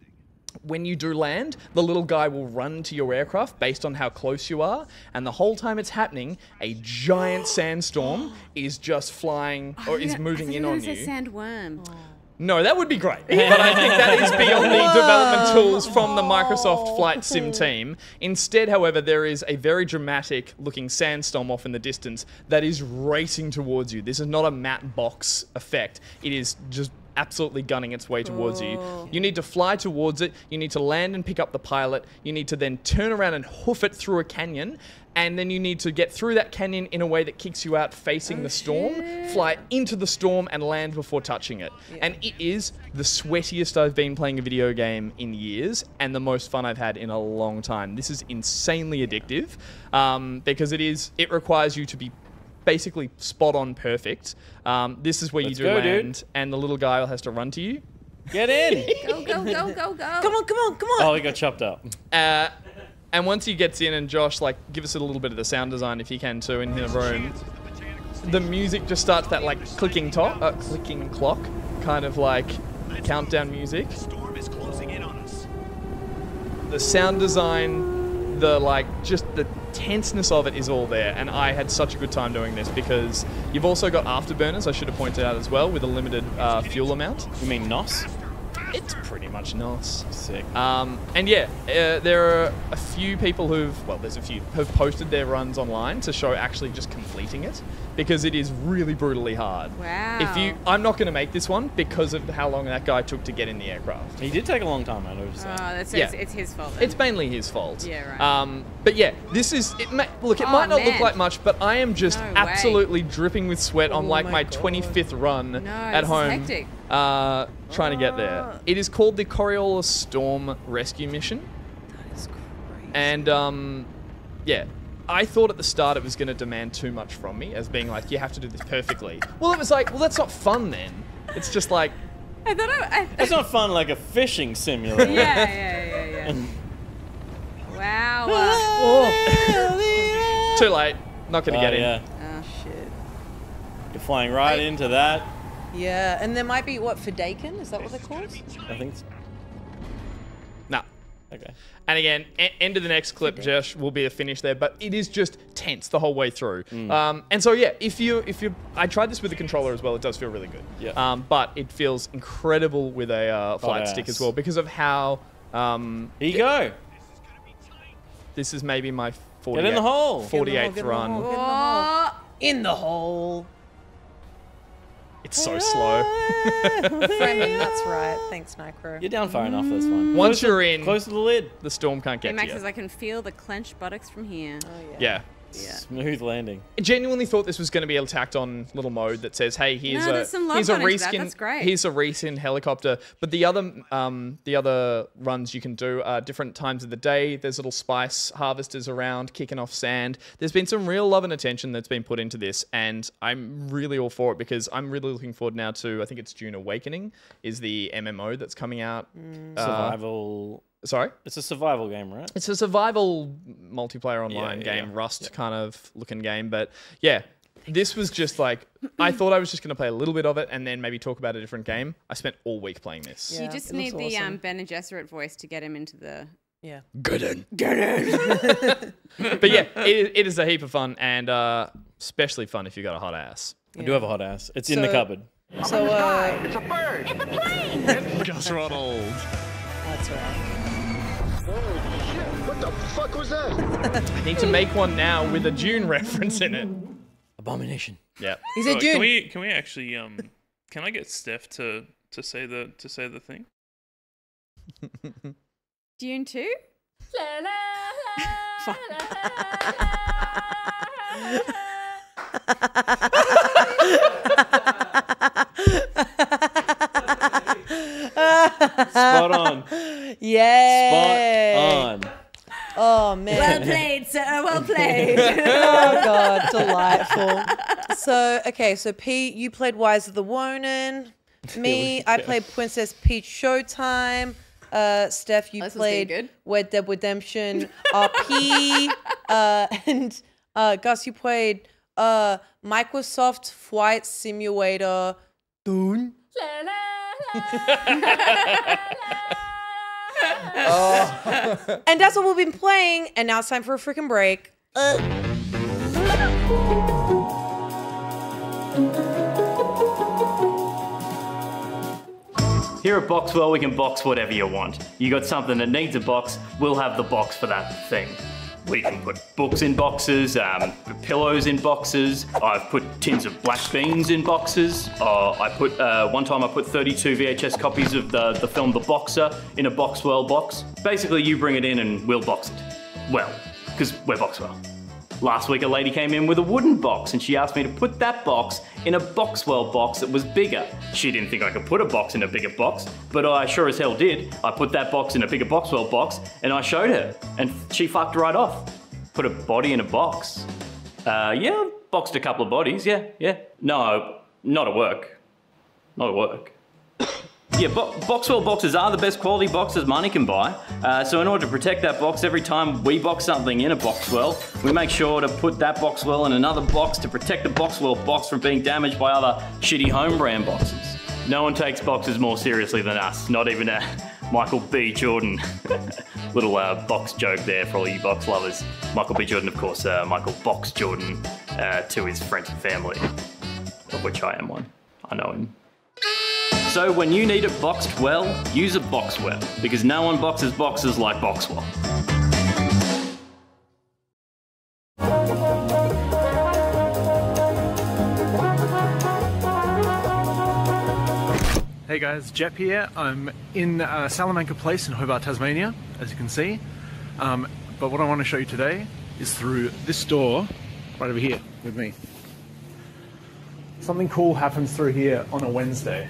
When you do land, the little guy will run to your aircraft based on how close you are, and the whole time it's happening, a giant sandstorm is just flying or is moving in on you. A sandworm. Oh. No, that would be great. But I think that is beyond the development tools from the Microsoft Flight Sim team. Instead, however, there is a very dramatic looking sandstorm off in the distance that is racing towards you. This is not a matte box effect. It is just absolutely gunning its way towards you. You need to fly towards it. You need to land and pick up the pilot. You need to then turn around and hoof it through a canyon. And then you need to get through that canyon in a way that kicks you out facing the storm, fly into the storm, and land before touching it. And it is the sweatiest I've been playing a video game in years, and the most fun I've had in a long time. This is insanely addictive um, because it is. It requires you to be basically spot on perfect. Um, this is where Let's you do go, dude. land, and the little guy has to run to you. Get in. Go, go, go, go, go. Come on, come on, come on. oh, he got chopped up. Uh, and once he gets in, and Josh, like, give us a little bit of the sound design if you can too in the room. The music just starts that like clicking top, uh, clicking clock, kind of like countdown music. The sound design, the like, just the tenseness of it is all there, and I had such a good time doing this because you've also got afterburners. I should have pointed out as well with a limited uh, fuel amount. You mean NOS? It's pretty much NOS. Sick. Um, and yeah, uh, there are a few people who've, well, there's a few, have posted their runs online to show actually just completing it because it is really brutally hard. Wow. If you, I'm not going to make this one because of how long that guy took to get in the aircraft. He did take a long time, I noticed Oh, that's Yeah. it's, it's his fault. Then. It's mainly his fault. Yeah, right. Um, but yeah, this is it. Ma- look, it Oh, might not look like much, but I am just No absolutely dripping with sweat on Oh like my my, 25th run No, at this is home. hectic. Uh, trying to get Ah. there. It is called the Coriolis Storm Rescue Mission. That's crazy. And um, yeah, I thought at the start it was going to demand too much from me, as being like, you have to do this perfectly. Well, it was like, well, that's not fun then. It's just like, I thought I. I It's not fun like a fishing simulator. yeah, yeah, yeah, yeah. wow. uh, too late. Not going to Oh, get in. yeah. oh, Shit. You're flying right I- into that. Yeah, and there might be what Fedaykin? Is that what they're called? I think it's Nah. okay. And again, e- end of the next clip, Josh, will be a finish there, but it is just tense the whole way through. Um, and so yeah, if you if you, I tried this with the controller as well. It does feel really good. Yeah. Um, but it feels incredible with a uh, flight stick ass. as well because of how. Um, Here you go. this is maybe my 48th, Get in the hole. Get in the hole, 48th get in the run. hole, get in the hole. Oh, In the hole. It's so slow. Fremen, that's right. Thanks, Nicro. You're down far enough. That's fine. Once mm. Close you're in, close to the lid. the storm can't get Max to says you. I can feel the clenched buttocks from here. Oh, Yeah. Yeah. Smooth landing. I genuinely thought this was going to be a tacked on little mode that says, "Hey, here's No, a there's here's a gone into that. reskin, That's great. here's a reskin helicopter." But the other um, the other runs you can do are different times of the day. There's little spice harvesters around kicking off sand. There's been some real love and attention that's been put into this, and I'm really all for it because I'm really looking forward now to I think it's June Awakening is the MMO that's coming out. Mm. Uh, Survival. Sorry. It's a survival game, right? It's a survival multiplayer online yeah, game, yeah. Rust kind of looking game. But yeah, this was just like I thought I was just going to play a little bit of it and then maybe talk about a different game. I spent all week playing this. Yeah, you just it need the awesome. um, Bene Gesserit voice to get him into the. Yeah. Good in. Get in. but yeah, it, it is a heap of fun and uh, especially fun if you got a hot ass. I do have a hot ass. It's in the cupboard. So, uh, It's a bird. It's a plane. Josh Ronald. that's right. Holy shit. What the fuck was that? I need to make one now with a June reference in it. Abomination. Yeah. He Oh, said, can we can we actually um can I get Steph to to say the to say the thing? Dune 2? Spot on. Yeah. Spot on. Oh man. well played, sir. Well played. oh god, delightful. So okay, so Pete, you played Wise of the Wonin. Me, I played Princess Peach Showtime. Uh, Steph, you This played good. Red Dead Redemption RP. uh, and uh, Gus, you played uh, Microsoft Flight Simulator. Dune. And that's what we've been playing. And now it's time for a freaking break. Here at Boxwell, we can box whatever you want. You got something that needs a box, we'll have the box for that thing. We can put books in boxes, um, pillows in boxes. I've put tins of black beans in boxes. Uh, I put uh, one time I put 32 VHS copies of the, the film The Boxer in a Boxwell box. Basically, you bring it in and we'll box it. Well, because we're Boxwell. Last week, a lady came in with a wooden box and she asked me to put that box in a Boxwell box that was bigger. She didn't think I could put a box in a bigger box, but I sure as hell did. I put that box in a bigger Boxwell box and I showed her, and she fucked right off. Put a body in a box. Uh, yeah, boxed a couple of bodies, yeah, yeah. No, not at work. Not at work. Yeah, Bo- Boxwell boxes are the best quality boxes money can buy. Uh, so in order to protect that box, every time we box something in a Boxwell, we make sure to put that Boxwell in another box to protect the Boxwell box from being damaged by other shitty home brand boxes. No one takes boxes more seriously than us, not even uh, Michael B. Jordan. Little uh, box joke there for all you box lovers. Michael B. Jordan, of course, uh, Michael Box Jordan uh, to his friends and family, of which I am one. I know him. So when you need it boxed well, use a Boxwell, because no one boxes boxes like Boxwell. Hey guys, Jep here. I'm in uh, Salamanca Place in Hobart, Tasmania, as you can see. Um, but what I want to show you today is through this door right over here with me. Something cool happens through here on a Wednesday.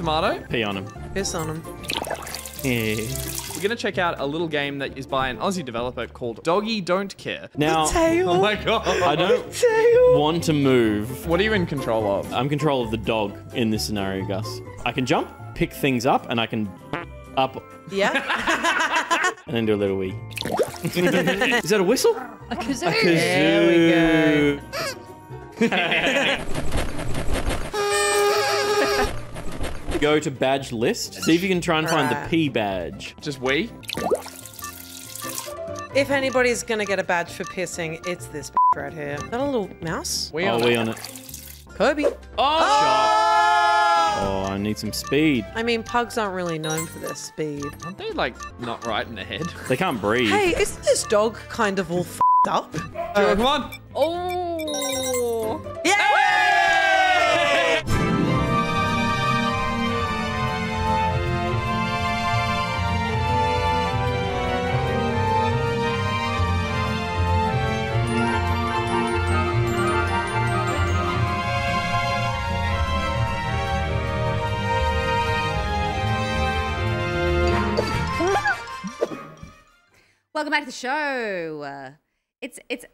I'll eat a tomato. Pee on him. Piss on him. Yeah. We're gonna check out a little game that is by an Aussie developer called Doggy Don't Care. Now, Oh my god! I don't want to move. What are you in control of? I'm control of the dog in this scenario, Gus. I can jump, pick things up, and I can up Yeah? and then do a little wee. Is that a whistle? A kazoo. There we go. Go to badge list. See if you can try and find the Alright. P badge. Just we? if anybody's gonna get a badge for pissing, it's this right here. Is that a little mouse? We Oh, are. we on it. Kobe. Oh, oh! oh, I need some speed. I mean, pugs aren't really known for their speed. Aren't they like not right in the head? They can't breathe. Hey, isn't this dog kind of all f***ed up? Oh, come on! Oh. Yeah! Welcome back to the show. Uh, it's it's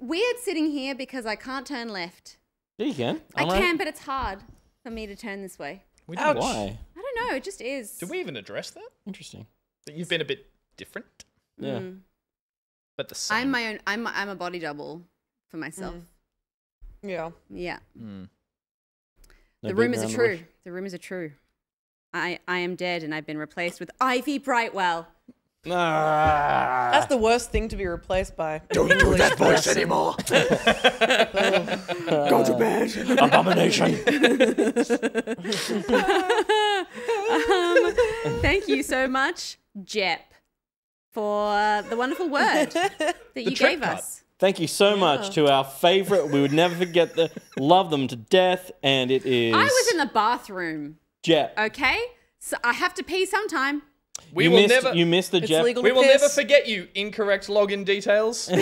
weird sitting here because I can't turn left. Yeah, you can. I Unlike- can, but it's hard for me to turn this way. We Ouch. Why? I don't know. It just is. Did we even address that? Interesting. That you've been a bit different, Yeah. Mm. but the same. I'm my own. I'm I'm a body double for myself. Yeah. Yeah. No the rumors are true. rush. The rumors are true. I, I am dead and I've been replaced with Ivy Brightwell. Ah. That's the worst thing to be replaced by. Don't do that voice anymore. Go to bed. Abomination. um, thank you so much, Jep, for the wonderful word that you gave cut. us. Thank you so much to our favorite. We would never forget the love them to death, and it is I was in the bathroom, Jep. okay? So I have to pee sometime. We you will missed, never. You missed the It's Jet. legal we will piss. never forget you. Incorrect login details.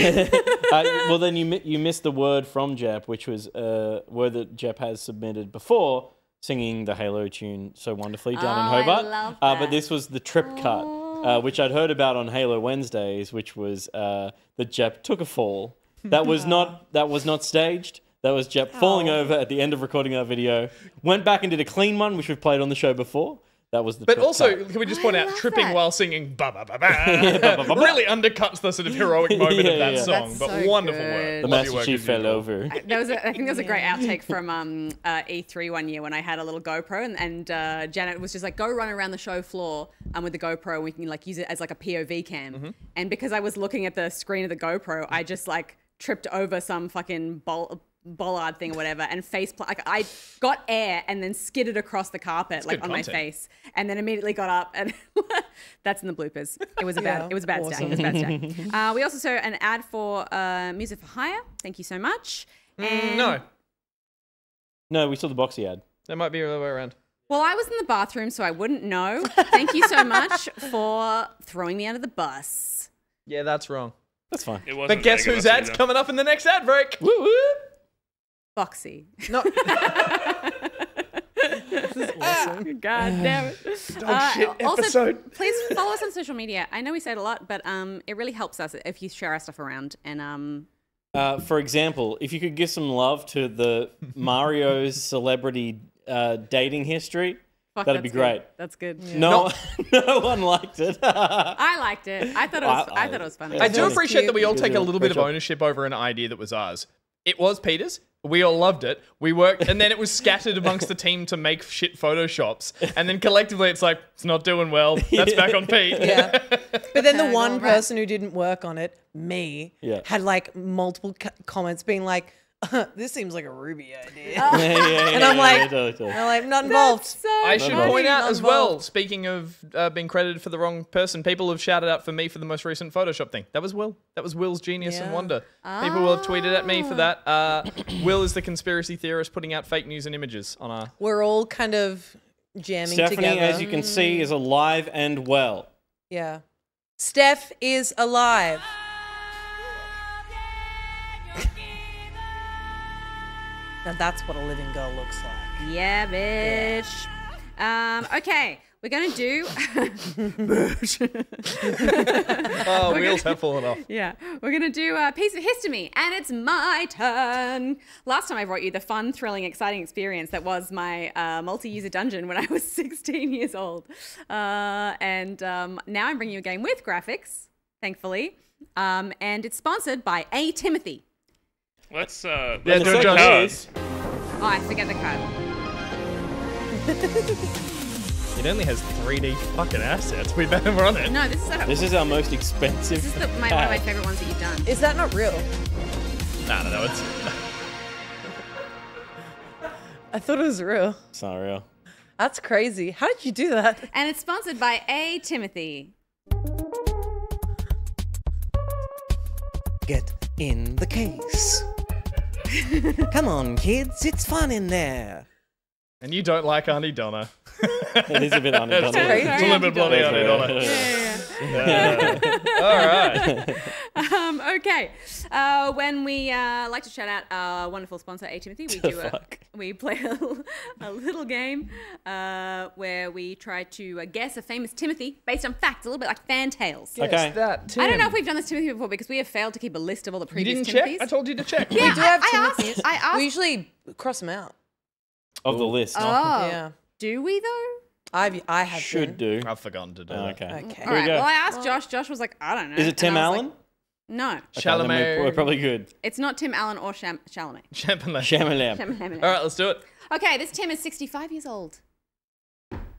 Uh, well, then you you missed the word from Jep, which was a word that Jep has submitted before, singing the Halo tune so wonderfully down Oh, in I Hobart. love Uh, but this was the trip cut, uh, which I'd heard about on Halo Wednesdays, which was uh, that Jep took a fall. That was not that was not staged. That was Jep falling over at the end of recording that video. Went back and did a clean one, which we've played on the show before. That was the. But also, cut. can we just point I out, tripping that. while singing ba ba ba ba really undercuts the sort of heroic moment Yeah, of that yeah. song. That's but so wonderful good. work. the Master work Chief fell usual. over. There was, a, I think there was a great outtake from um, uh, E3 one year when I had a little GoPro and, and uh, Janet was just like, "Go run around the show floor um, with the GoPro. and We can like use it as like a POV cam." Mm-hmm. And because I was looking at the screen of the GoPro, I just like tripped over some fucking bol- bollard thing or whatever and face pl- like I got air and then skidded across the carpet like good on my face and then immediately got up and that's in the bloopers. It was a bad Yeah, it was a bad day. It was a bad day. Uh, we also saw an ad for uh, Music for Hire. Thank you so much. And Mm, No, No, we saw the boxy ad. that might be the other way around. Well, I was in the bathroom, so I wouldn't know. Thank you so much for throwing me under the bus. Yeah, that's wrong. That's fine. It wasn't But guess Mega whose ad's either. coming up in the next ad break? Woo woo. Foxy. No, this is awesome. God damn it. dog shit also, please follow us on social media. I know we say it a lot, but um, it really helps us if you share our stuff around. And um, Uh, for example, if you could give some love to the Mario's celebrity uh, dating history, fuck, that'd be great. good. That's good. No, no one liked it. I liked it. I thought it was. I- I, thought it was funny. I do was appreciate that we all take a a little bit of ownership over an idea that was ours. It was Peter's. We all loved it. We worked, and then it was scattered amongst the team to make shit photoshops. And then collectively, it's like it's not doing well. That's back on Pete. Yeah. But then the one person who didn't work on it, me, Yeah. had like multiple co- comments being like, "This seems like a Ruby idea." yeah, yeah, yeah, And I'm like- totally, totally. I'm like, not involved. So I should involved. point out Not as well, speaking of uh, being credited for the wrong person, people have shouted out for me for the most recent Photoshop thing. That was Will. That was Will's genius and Yeah. wonder. People will have tweeted at me for that. Uh, Will is the conspiracy theorist putting out fake news and images on our. We're all kind of jamming Stephanie, together. as you can see, is alive and well. yeah. Steph is alive. Now that's what a living girl looks like. Yeah, bitch. Um, okay, we're gonna do. Oh, wheels have fallen off. yeah, we're gonna do a piece of history, and it's my turn. Last time I brought you the fun, thrilling, exciting experience that was my uh, multi-user dungeon when I was 16 years old, uh, and um, now I'm bringing you a game with graphics, thankfully, um, and it's sponsored by A Timothy. Let's uh, Yeah, let's do do it, the Josh. Oh, I forget the card. It only has 3D fucking assets. We better run it. No, this is a, This is our most expensive. this is the, my, one of my favorite ones that you've done. Is that not real? No, no, no. It's I thought it was real. It's not real. That's crazy. How did you do that? And it's sponsored by A Timothy. Get in the case. Come on, kids, it's fun in there. and you don't like Aunty Donna. It is a bit It's undone. crazy. a little bit bloody Aunty Donna. Yeah. All right. Um, okay. Uh, when we uh, like to shout out our wonderful sponsor, A Timothy, we do a, we play a, little- a little game uh, where we try to uh, guess a famous Timothy based on facts, a little bit like fan tales. Okay. That, I don't know if we've done this Timothy before because we have failed to keep a list of all the You previous didn't check? I told you to check. yeah, we do have I, I asked. I asked. We usually cross them out. Of the list. oh, Yeah. do we though? I've, I have Should been. do. I've forgotten to do Oh, that. okay. Okay. All right. go. Well, I asked Josh. Josh was like, I don't know. Is it Tim Allen? like, Allen? No, Okay, we're, Chalamet. we're probably good. it's not Tim Allen or Cham- Chalamet. Chamberlain. Shyamalan. Chalamet. All right, let's do it. Okay, this Tim is 65 years old.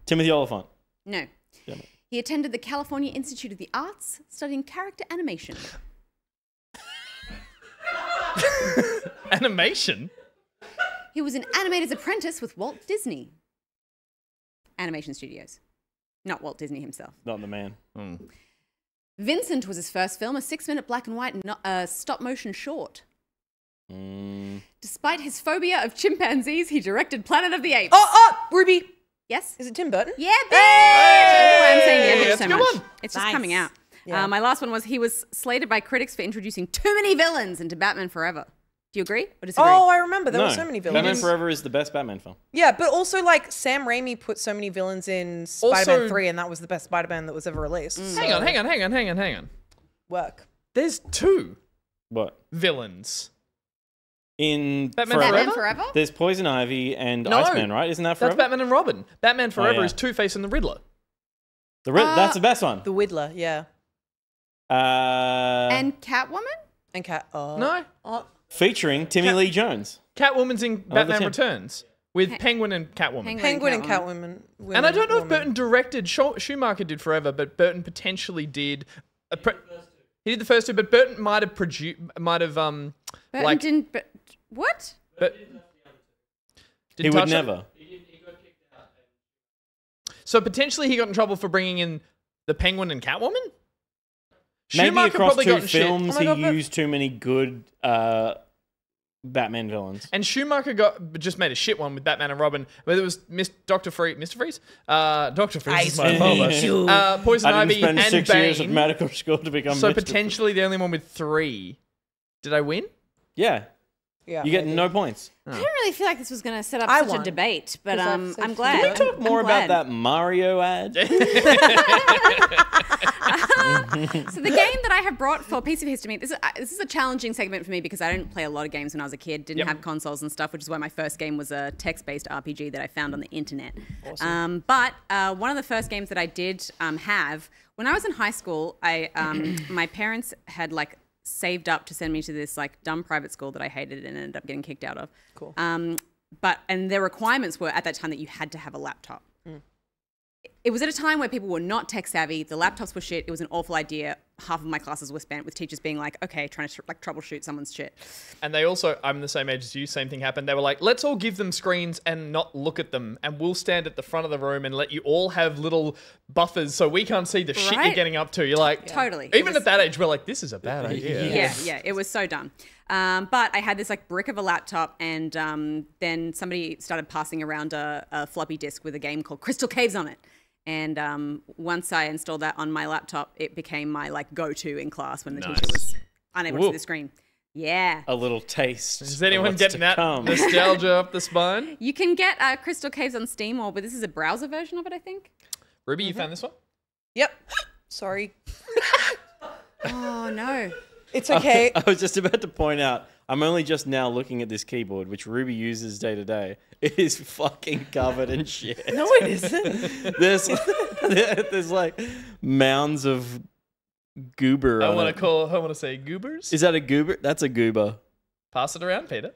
Timothy Olyphant. No. Damn it. He attended the California Institute of the Arts, studying character animation. Animation. He was an animator's apprentice with Walt Disney Animation Studios, not Walt Disney himself. Not the man. Hmm. Vincent was his first film, a six-minute black and white no- uh, stop-motion short. Mm, Despite his phobia of chimpanzees, he directed Planet of the Apes. Oh, oh, Ruby. yes. Is it Tim Burton? Yeah, bitch! That's why I'm saying yeah, bitch so much. one. It's just Nice. coming out. Yeah. Uh, my last one was he was slated by critics for introducing too many villains into Batman Forever. Do you agree or disagree? Oh, I remember. There no. were so many villains. Batman. Forever is the best Batman film. Yeah, but also like Sam Raimi put so many villains in Spider-Man Also- 3 and that was the best Spider-Man that was ever released. Hang on, hang on, hang on, hang on, hang on. Work. There's two What? villains. In Batman Forever, Batman Forever? there's Poison Ivy and No. Iceman, right? Isn't that Forever? That's Batman and Robin. Batman Forever yeah. is Two Face and the Riddler. The Ri- Uh, that's the best one. The Whittler, yeah. Uh, and Catwoman? And Cat. Oh. No, Oh, featuring Timmy Lee Jones. Catwoman's in Batman Tim. Returns with Penguin and Catwoman. Penguin. Penguin and Catwoman. Catwoman. And I don't know if. Burton directed. Schu- Schumacher did Forever, but Burton potentially did. A pre- he did the first two, but Burton might have produced, might have um, Burton like, didn't. But, what? but He didn't would touch it? never. So potentially he got in trouble for bringing in the Penguin and Catwoman. Maybe Schumacher across probably two got in films, Oh my he but- used too many good uh, Batman villains. And Schumacher got just made a shit one with Batman and Robin, where there was Miss Doctor Freeze, Mr. Freeze, uh, Doctor Freeze is my I father. hate you. Uh, Poison I Ivy didn't spend and six Bane. years of medical school to become so Mr. potentially the only one with three. Did I win? Yeah, Yeah. you get no points. I didn't really feel like this was going to set up I such won. a debate, but 'Cause I've um, said I'm few. glad. Can we Talk I'm more about glad. that Mario ad. So the game that I have brought for Piece of History, this is, uh, this is a challenging segment for me because I didn't play a lot of games when I was a kid, didn't Yep. have consoles and stuff, which is why my first game was a text-based RPG that I found on the internet. Um, but uh, one of the first games that I did um, have when I was in high school, I um, my parents had like saved up to send me to this like dumb private school that I hated and ended up getting kicked out of. Cool. Um, but and their requirements were at that time that you had to have a laptop it was at a time where people were not tech savvy. The laptops were shit. It was an awful idea. Half of my classes were spent with teachers being like, "Okay, trying to like troubleshoot someone's shit." And they also, I'm the same age as you, same thing happened. They were like, let's all give them screens and not look at them. And we'll stand at the front of the room and let you all have little buffers so we can't see the shit you're getting up to. You're like, Totally. Even was- at that age, we're like, this is a bad idea. Yeah, yeah, it was so dumb. Um, but I had this like brick of a laptop, and um, then somebody started passing around a, a floppy disk with a game called Crystal Caves on it. And um, once I installed that on my laptop, it became my like go-to in class when the teacher was unable to see the screen. Yeah. A little taste. Is anyone what's getting that come. nostalgia up the spine? You can get uh, Crystal Caves on Steam, or but this is a browser version of it, I think. Ruby, Mm-hmm. you found this one? Yep. Sorry. Oh no. It's okay. I was just about to point out. I'm only just now looking at this keyboard, which Ruby uses day to day. It is fucking covered in shit. no, it isn't. There's there's like mounds of goober. I want to call, I want to say goobers. Is that a goober? That's a goober. Pass it around, Peter.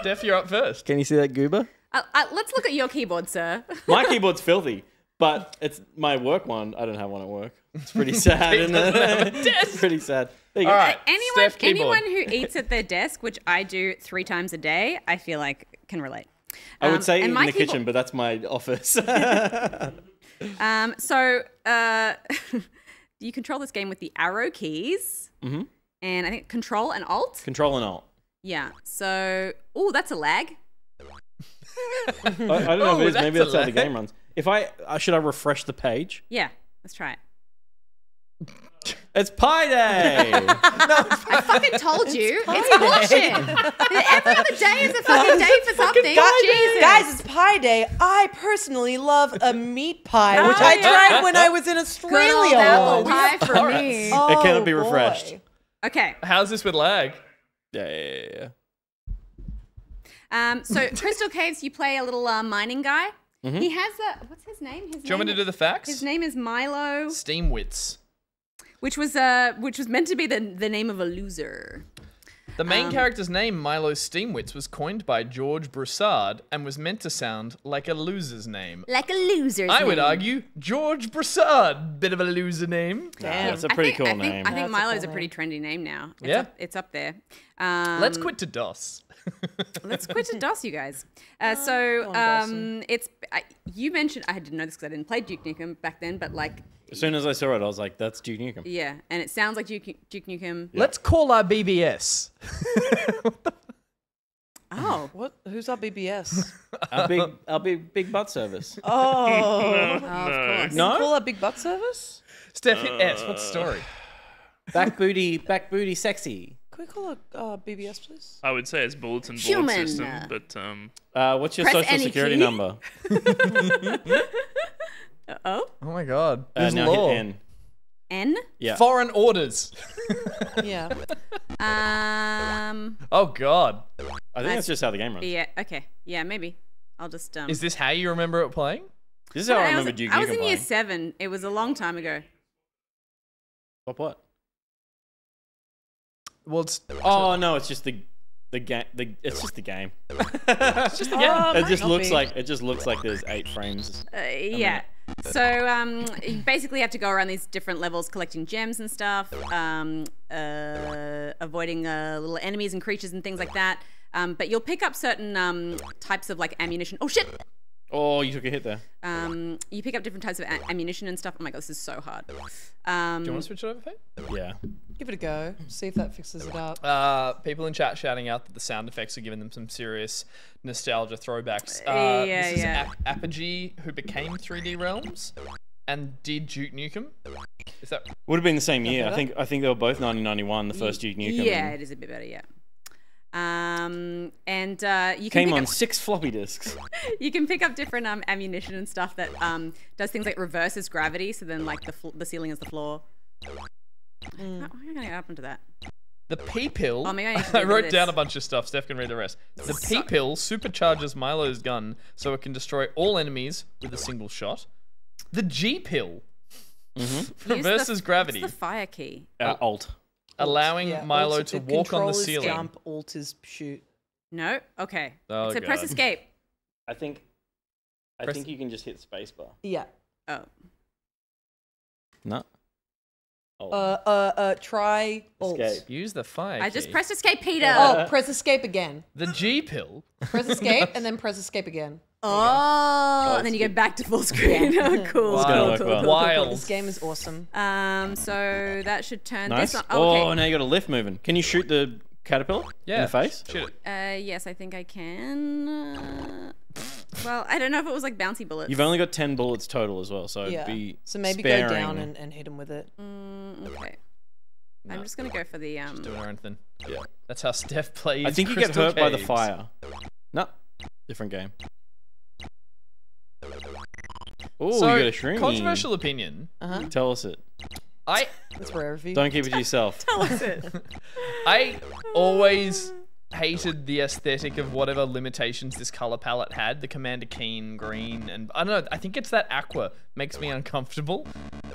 Steph, you're up first. Can you see that goober? Uh, uh, let's look at your keyboard, sir. My keyboard's filthy, but it's my work one. I don't have one at work. It's pretty sad, isn't it? it's pretty sad. There you go. All right. anyone, Steph, anyone who eats at their desk, which I do three times a day, I feel like can relate. I would Um, say in the keyboard- kitchen, but that's my office. Um, so uh, you control this game with the arrow keys, Mhm. and I think Control and Alt. Control and Alt. Yeah. So, oh, that's a lag. I, I don't know Oh, if it is. that's Maybe a that's how the game runs. If I uh, should I refresh the page? Yeah. Let's try it. It's Pi Day. I fucking told you. It's bullshit. Every other day is a fucking day for something. Jesus. Guys, it's Pie Day. I personally love a meat pie, which I yeah. tried when I was in Good Australia. old apple pie for me. Oh, it cannot be refreshed. boy. Okay. How's this with lag? Yeah, yeah, yeah, yeah. Um, so Crystal Caves, you play a little uh, mining guy. He has a what's his name? His Do you want me name to do the facts? His name is Mylo. Steam wits. Which was uh, which was meant to be the the name of a loser. The main Um, character's name, Mylo Steamwitz, was coined by George Broussard and was meant to sound like a loser's name. Like a loser's name. I would argue George Broussard, bit of a loser name. Damn. That's a pretty think, cool I think, name. I think That's a Milo's cool a pretty trendy name now. It's Yeah. up, it's up there. Um, Let's quit to DOS. Let's quit to DOS, you guys. Uh, so um, it's I, you mentioned I didn't know this because I didn't play Duke Nukem back then, but like As soon as I saw it, I was like, "That's Duke Nukem." yeah, and it sounds like Duke, Duke Nukem. Let's call our BBS. Oh, What? Who's our BBS? Our big, our big, big butt service. Oh. oh, of course. No, Call our big butt service? Steph, hit S. What's the story? back booty, back booty, sexy. Can we call our uh, BBS, please? I would say it's bulletin board Human. system, but um, Uh, what's your Press social any security key. number? Oh, Oh my god. Uh, There's now law. hit N. N. Yeah. Foreign orders. Yeah. Um. oh god. I think that's just how the game runs. Yeah. Okay. Yeah. Maybe. I'll just um. Is this how you remember it playing? This is how I, I was, remember Duke I was Nukem in year playing. seven. It was a long time ago. What? What? Well, it's Oh no, it's just the the game. The it's just the game. it's just again. Oh, it just looks be. like it just looks like there's eight frames. Uh, yeah. So um, you basically have to go around these different levels collecting gems and stuff, um, uh, avoiding uh, little enemies and creatures and things like that. Um, but you'll pick up certain um, types of like ammunition. Oh shit! Oh, you took a hit there. Um, you pick up different types of a- ammunition and stuff. Oh my god, this is so hard. Um, Do you want to switch it over, Faye? Yeah. Give it a go. See if that fixes it up. Uh, people in chat shouting out that the sound effects are giving them some serious nostalgia throwbacks. Uh, yeah, this is yeah. Ap- Apogee, who became 3D Realms and did Duke Nukem. Is that Would have been the same year. I think I think they were both 1991. The first Duke Nukem. Yeah, and it is a bit better. Yeah. Um, and uh, you can Came pick on up, six floppy disks. you can pick up different um, ammunition and stuff that um, does things like reverses gravity. So then, like the fl- the ceiling is the floor. Mm. How am I going to get up into that? the P pill? Oh, maybe I need to do I a bit of wrote down a bunch of stuff. Steph can read the rest. The So- P pill supercharges Mylo's gun so it can destroy all enemies with a single shot. The G pill Use reverses the, gravity, What's the fire key? Uh, alt. Allowing Yeah, Mylo alt- to walk on the is ceiling. Jump, alt is shoot. No. Okay. Oh, so press escape. I think. I Press- think you can just hit spacebar. Yeah. Oh. No. Oh. Uh, uh, uh, try alt. Escape. Use the fire. I just key. pressed escape, Peter. Oh, press escape again. the G pill. Press escape and then press escape again. Oh, and then you go back to full screen. oh, cool. Wow. cool, cool, cool, well. cool, cool, Wild. This game is awesome. Um, so that should turn Nice. this on. Oh, Oh, okay. now you got a lift moving. Can you shoot the caterpillar Yeah. in the face? Shoot it. Uh, yes, I think I can. Uh, well, I don't know if it was like bouncy bullets. You've only got ten bullets total as well, so Yeah. be So maybe go down and, and hit him with it. Mm, okay. I'm just gonna go for the um. Doing or anything. Yeah. That's how Steph plays. I think you get Crystal hurt by the fire. No, different game. Oh, So, you got a shroom. controversial opinion. Uh-huh. Tell us it. I That's rare of you. Don't keep it to yourself. Tell us it. I always hated the aesthetic of whatever limitations this color palette had. The Commander Keen green and I don't know. I think it's that aqua makes me uncomfortable.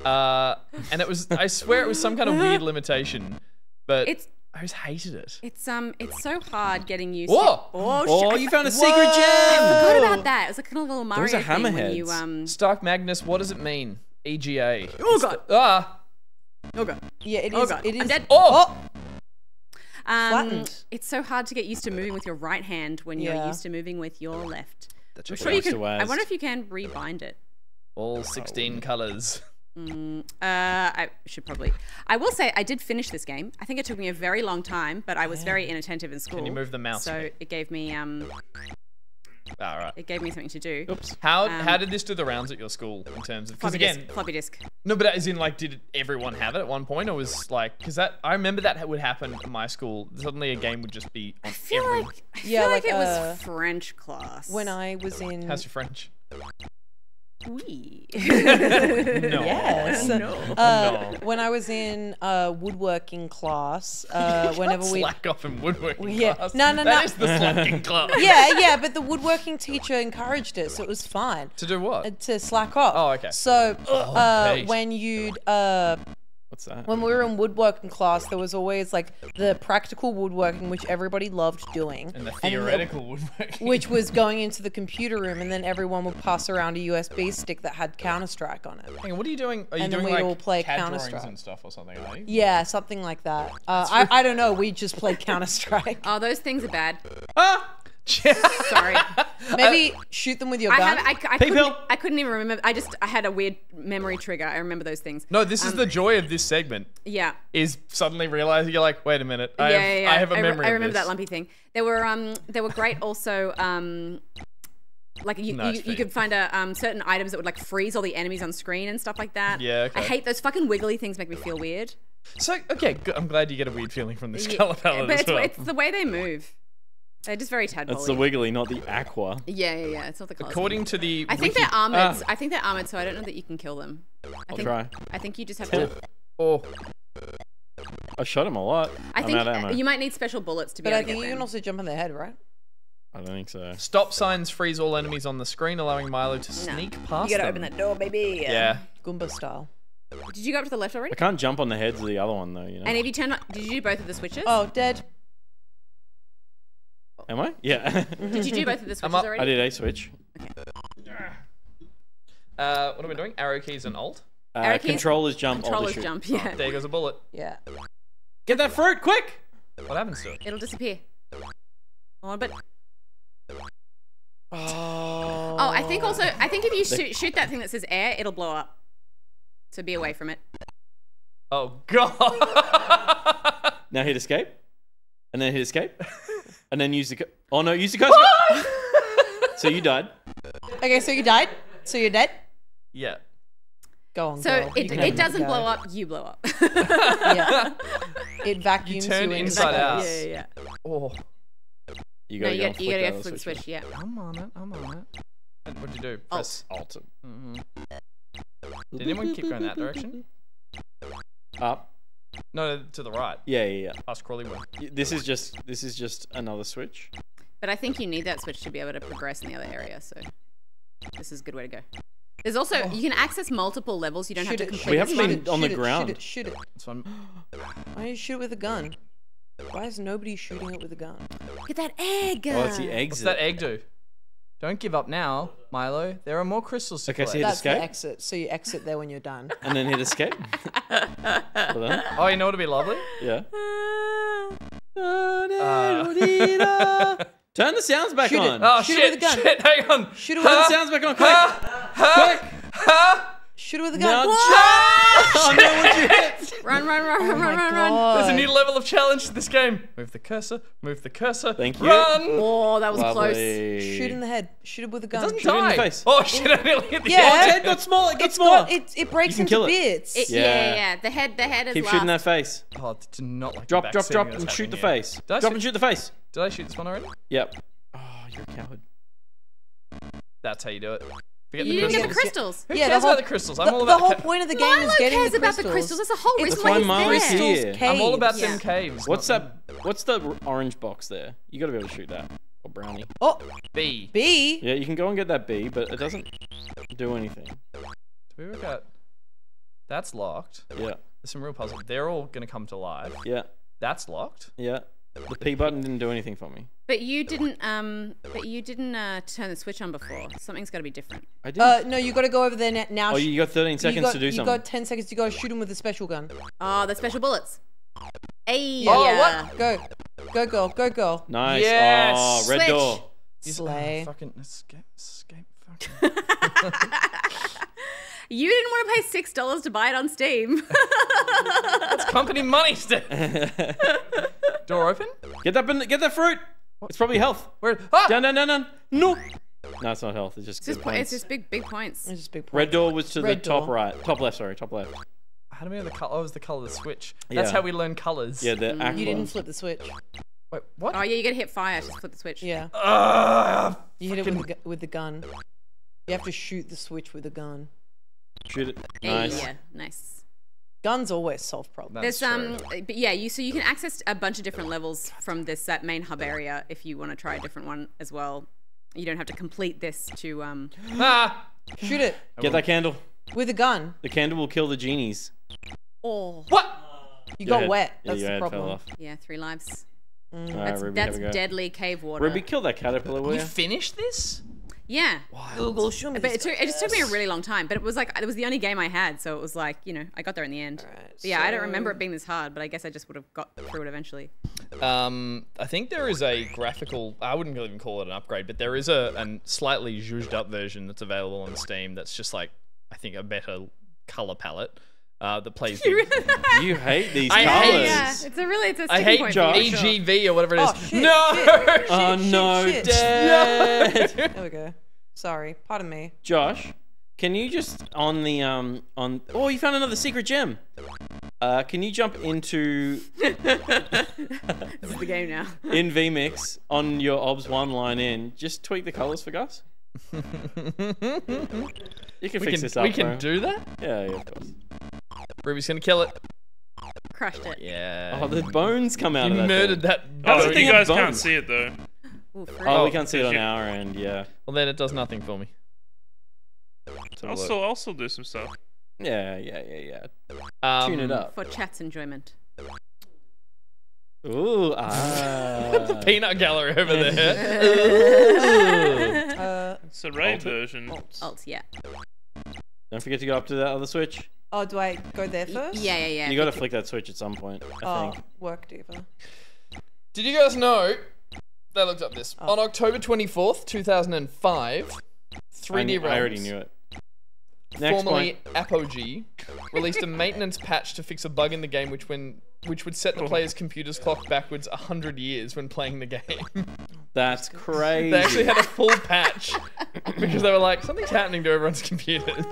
Uh, and it was I swear it was some kind of weird limitation, but It's I just hated it. it's um it's so hard getting used Whoa! to. Oh, Oh, shit. you found a secret I gem. forgot about that. It was like kind of a little Mario Those are thing when you hammerheads. um. Stark Magnus, what does it mean? EGA. Oh It's god. the- ah. Oh god. Yeah, it is. Oh god. It is. I'm dead. Oh. Um, Flattened. it's so hard to get used to moving with your right hand when you're Yeah. used to moving with your left. That's I'm right. sure you can. I wonder if you can rebind it. All 16 colors. Mm, uh, I should probably. I will say I did finish this game. I think it took me a very long time, but I was very inattentive in school. Can you move the mouse So bit? it gave me um, All right. it gave me something to do. Oops. How Um, how did this do the rounds at your school in terms of because Floppy again disk. Floppy disk. no but as in like did everyone have it at one point or was like because that I remember that would happen at my school suddenly a game would just be on I feel every like I Yeah, feel like, like, it was uh, French class. When I was in. how's your French Oui. Yes. no. Uh, No. When I was in uh, woodworking class, uh, whenever we. slack off in woodworking Yeah. class No, no, That no. is the slacking class Yeah, yeah, but the woodworking teacher encouraged it, so it was fine. to do what Uh, To slack off. Oh, okay. So, uh, when you'd uh, What's that? When we were in woodworking class, there was always like the practical woodworking, which everybody loved doing, And the then theoretical woodworking. which was going into the computer room, and then everyone would pass around a USB stick that had Counter Strike on it. Hang on, what are you doing? Are you And then we'd like all play CAD Counter-Strike. and stuff or something? Are you? Yeah, something like that. Uh, I, I don't know. We just played Counter Strike. Oh, those things are bad. Ah! Sorry. Maybe shoot them with your I gun. have. I, I, couldn't, I couldn't even remember. I just. I had a weird memory trigger. I remember those things. No, this is Um, the joy of this segment. Yeah. Is suddenly realizing you're like, wait a minute, I, yeah, have, yeah, yeah. I have a memory. I of remember this. that lumpy thing. There were um. There were great also um. Like you, Nice you, you could find a, um, certain items that would like freeze all the enemies on screen and stuff like that. Yeah, okay. I hate those fucking wiggly things. Make me feel weird. So okay. I'm glad you get a weird feeling from this Yeah, color palette but as it's, well. it's the way they move. They're just very tadpole. That's the wiggly, not the aqua. Yeah, yeah, yeah. It's not the color. According to the I think they're armored. Ah. I think they're armored, so I don't know that you can kill them. I I'll think, try. I think you just have Yeah. to. Oh, I shot him a lot. I I'm think out of ammo. you might need special bullets to be but able I to think get you can also jump on their head, right? I don't think so. Stop signs freeze all enemies on the screen, allowing Mylo to sneak past You gotta them. open that door, baby. Yeah. Goomba style. Did you go up to the left already? I can't jump on the heads of the other one though. You know. And if you turn, on, did you do both of the switches? Oh, dead. Am I? Yeah. Did you do both of the I'm switches already? I did a switch. Uh, what are we doing? Arrow keys and alt. Uh, Arrow keys- controllers jump. alt to Controllers shoot. jump. Yeah. There goes a bullet. Yeah. Get that fruit quick. What happens to it? It'll disappear. Oh, but Oh. oh, I think also I think if you shoot, shoot that thing that says air, it'll blow up. So be away from it. Oh god. Now hit escape, and then hit escape, and then use the. Co- oh no, use the cursor. so you died. Okay, so you died. So you're dead. yeah. Go on. So girl. You it, can it doesn't go. blow up, you blow up. Yeah. It vacuums you, turn into inside out. Yeah, yeah, yeah. Oh. You No, gotta you, go got, and you flick gotta go flip switch. switch. Yeah. I'm on it. I'm on it. And What'd you do? Alt. Press alt. Mhm. Did anyone keep going that direction? Up. No, to the right. Yeah, yeah, yeah. Past Crawley one. This is just this is just another switch. But I think you need that switch to be able to progress in the other area. So this is a good way to go. There's also you can access multiple levels. You don't Shoot have to it, complete. shoot We haven't shoot been it, on the shoot it, ground. Shoot it, shoot it. This one. Why don't you shoot it with a gun? Why is nobody shooting it with a gun? Get that egg. Oh, it's the exit. What's that egg do? Don't give up now, Milo. There are more crystals to Okay, so collect. hit That's the exit. So you exit there when you're done. and then hit escape. well done. Oh, you know what'd be lovely? Yeah. Uh, Turn the sounds back Shoot it. on. oh Shoot it shit! with a gun. Shit! Hang on. Shoot it Turn the with, sounds back on. Quick. Quick. Shoot it with a Now. gun. oh no! What'd you hit? Run, run, run, Oh run, run, run, run. There's a new level of challenge to this game. Move the cursor. Move the cursor. Thank you. Run. Oh, that was close. Shoot in the head. Shoot it with a gun. Doesn't Shoot it in the die. face. Oh shit! I nearly hit the Yeah. edge. Oh, its head got small. It got It's smaller. got, it, it breaks into it. bits. It- yeah. Yeah. yeah, yeah. The head, the head is Keep last. shooting that face. Oh, I did not like Drop, drop, drop, and shoot the face. Did Drop shoot- and shoot the face. Did I shoot this one already? Yep. Oh, you're a coward. That's how you do it. Forget You the didn't get the crystals. crystals. Who Yeah, cares the whole- about the crystals? I'm The, all the whole ca- point of the game Milo is getting cares the about crystals. the crystals. That's the whole reason why why he's Malo's there. here. Crystals I'm all about caves. them caves. What's not that? What's the orange box there? You gotta be able to shoot that. Or brownie. Oh, B. B. Yeah, you can go and get that B, but it doesn't do anything. Do we work out? That's locked. Yeah, There's some real puzzle. They're all gonna come to life. yeah, That's locked. yeah. The P button didn't do anything for me. But you didn't. Um. But you didn't uh, turn the switch on before. Something's got to be different. I did. Uh, no, you got to go over there now. oh, you got 13 seconds got, to do you something. got 10 seconds to go shoot him with a special gun. Oh, the special bullets. Hey. Oh, what? Go. Go, girl. Go, girl. Nice. Yes! Oh, red Switch. door. Slay. oh, fucking escape. Escape. Fucking. You didn't want to pay six dollars to buy it on Steam. That's company money, Steve. Door open? Get that, ban- get that fruit. It's probably health. Where? Ah! Down, down, down, down. No. No, it's not health. It's just It's good just, po- it's points. just big, big points. It's just big Red door was to Red the top right, top left. Sorry, top left. How do we know the color? Oh, it was the color of the switch. That's Yeah. how we learn colors. Yeah, the aqua. You didn't flip the switch. Wait, what? Oh yeah, you gotta hit fire. Just flip the switch. Yeah. Ah, You hit it with the, gu- with the gun. You have to shoot the switch with a gun. Shoot it. Nice. Yeah. Nice. Guns always solve problems. That's There's um, true. but yeah, you so you can access a bunch of different levels from this that main hub area if you want to try a different one as well. You don't have to complete this to um. Ah! Shoot it Get that candle. with a gun. The candle will kill the genies. Oh. What? You Your got head- wet. yeah, That's your the head fell problem. off. Yeah, three lives. All right, That's, Ruby, that's have a go. deadly cave water. Ruby, kill that caterpillar, will You you? finished this? Yeah. Google, show me But it, took, it just took me a really long time. But it was like it was the only game I had, so it was like you know I got there in the end. Alright, But yeah, I don't remember it being this hard, but I guess I just would have got through it eventually. Um, I think there is a graphical. I wouldn't even call it an upgrade, but there is a, a slightly zhuzhed up version that's available on Steam. That's just like I think a better color palette uh, that plays. the- You hate these I colors. hate- Yeah, it's a really it's a I sticking hate point. for me, for sure. EGV or whatever it is. Oh, shit, no. shit, shit, Oh shit, no, shit. Dad! There we go. Sorry, pardon me. Josh, can you just on the um on? Oh, you found another secret gem. Uh, can you jump into This is the game now. in VMix on your obs one line in? Just tweak the colors for Gus. You can we fix can this up. we can bro. do that. Yeah, yeah, of course. Ruby's gonna kill it. Crushed it. Yeah. Oh, the bones come out you of that. murdered thing. that. Oh, the bone. thing you guys can't bones. see it though. Ooh. Oh, we Oh, can't see it on our end. Yeah. Well, then it does nothing for me. Let's have a I'll still, I'll still do some stuff. Yeah, yeah, yeah, yeah. Um, Tune it up. For chat's enjoyment. Ooh, ah. Peanut gallery over there. Uh, It's a raid version. Alt, yeah. Don't forget to go up to that other switch. oh, do I go there first? Yeah, yeah, yeah. You got to flick that switch at some point. I Oh, think. work diva. Did you guys know? They looked up this Oh. on October twenty fourth, two thousand and five. 3D knew- Realms, I already knew it. Next formerly point. Apogee, released a maintenance patch to fix a bug in the game, which when which would set the player's computer's clock backwards hundred years when playing the game. That's crazy. they actually had a full patch because they were like, something's happening to everyone's computers.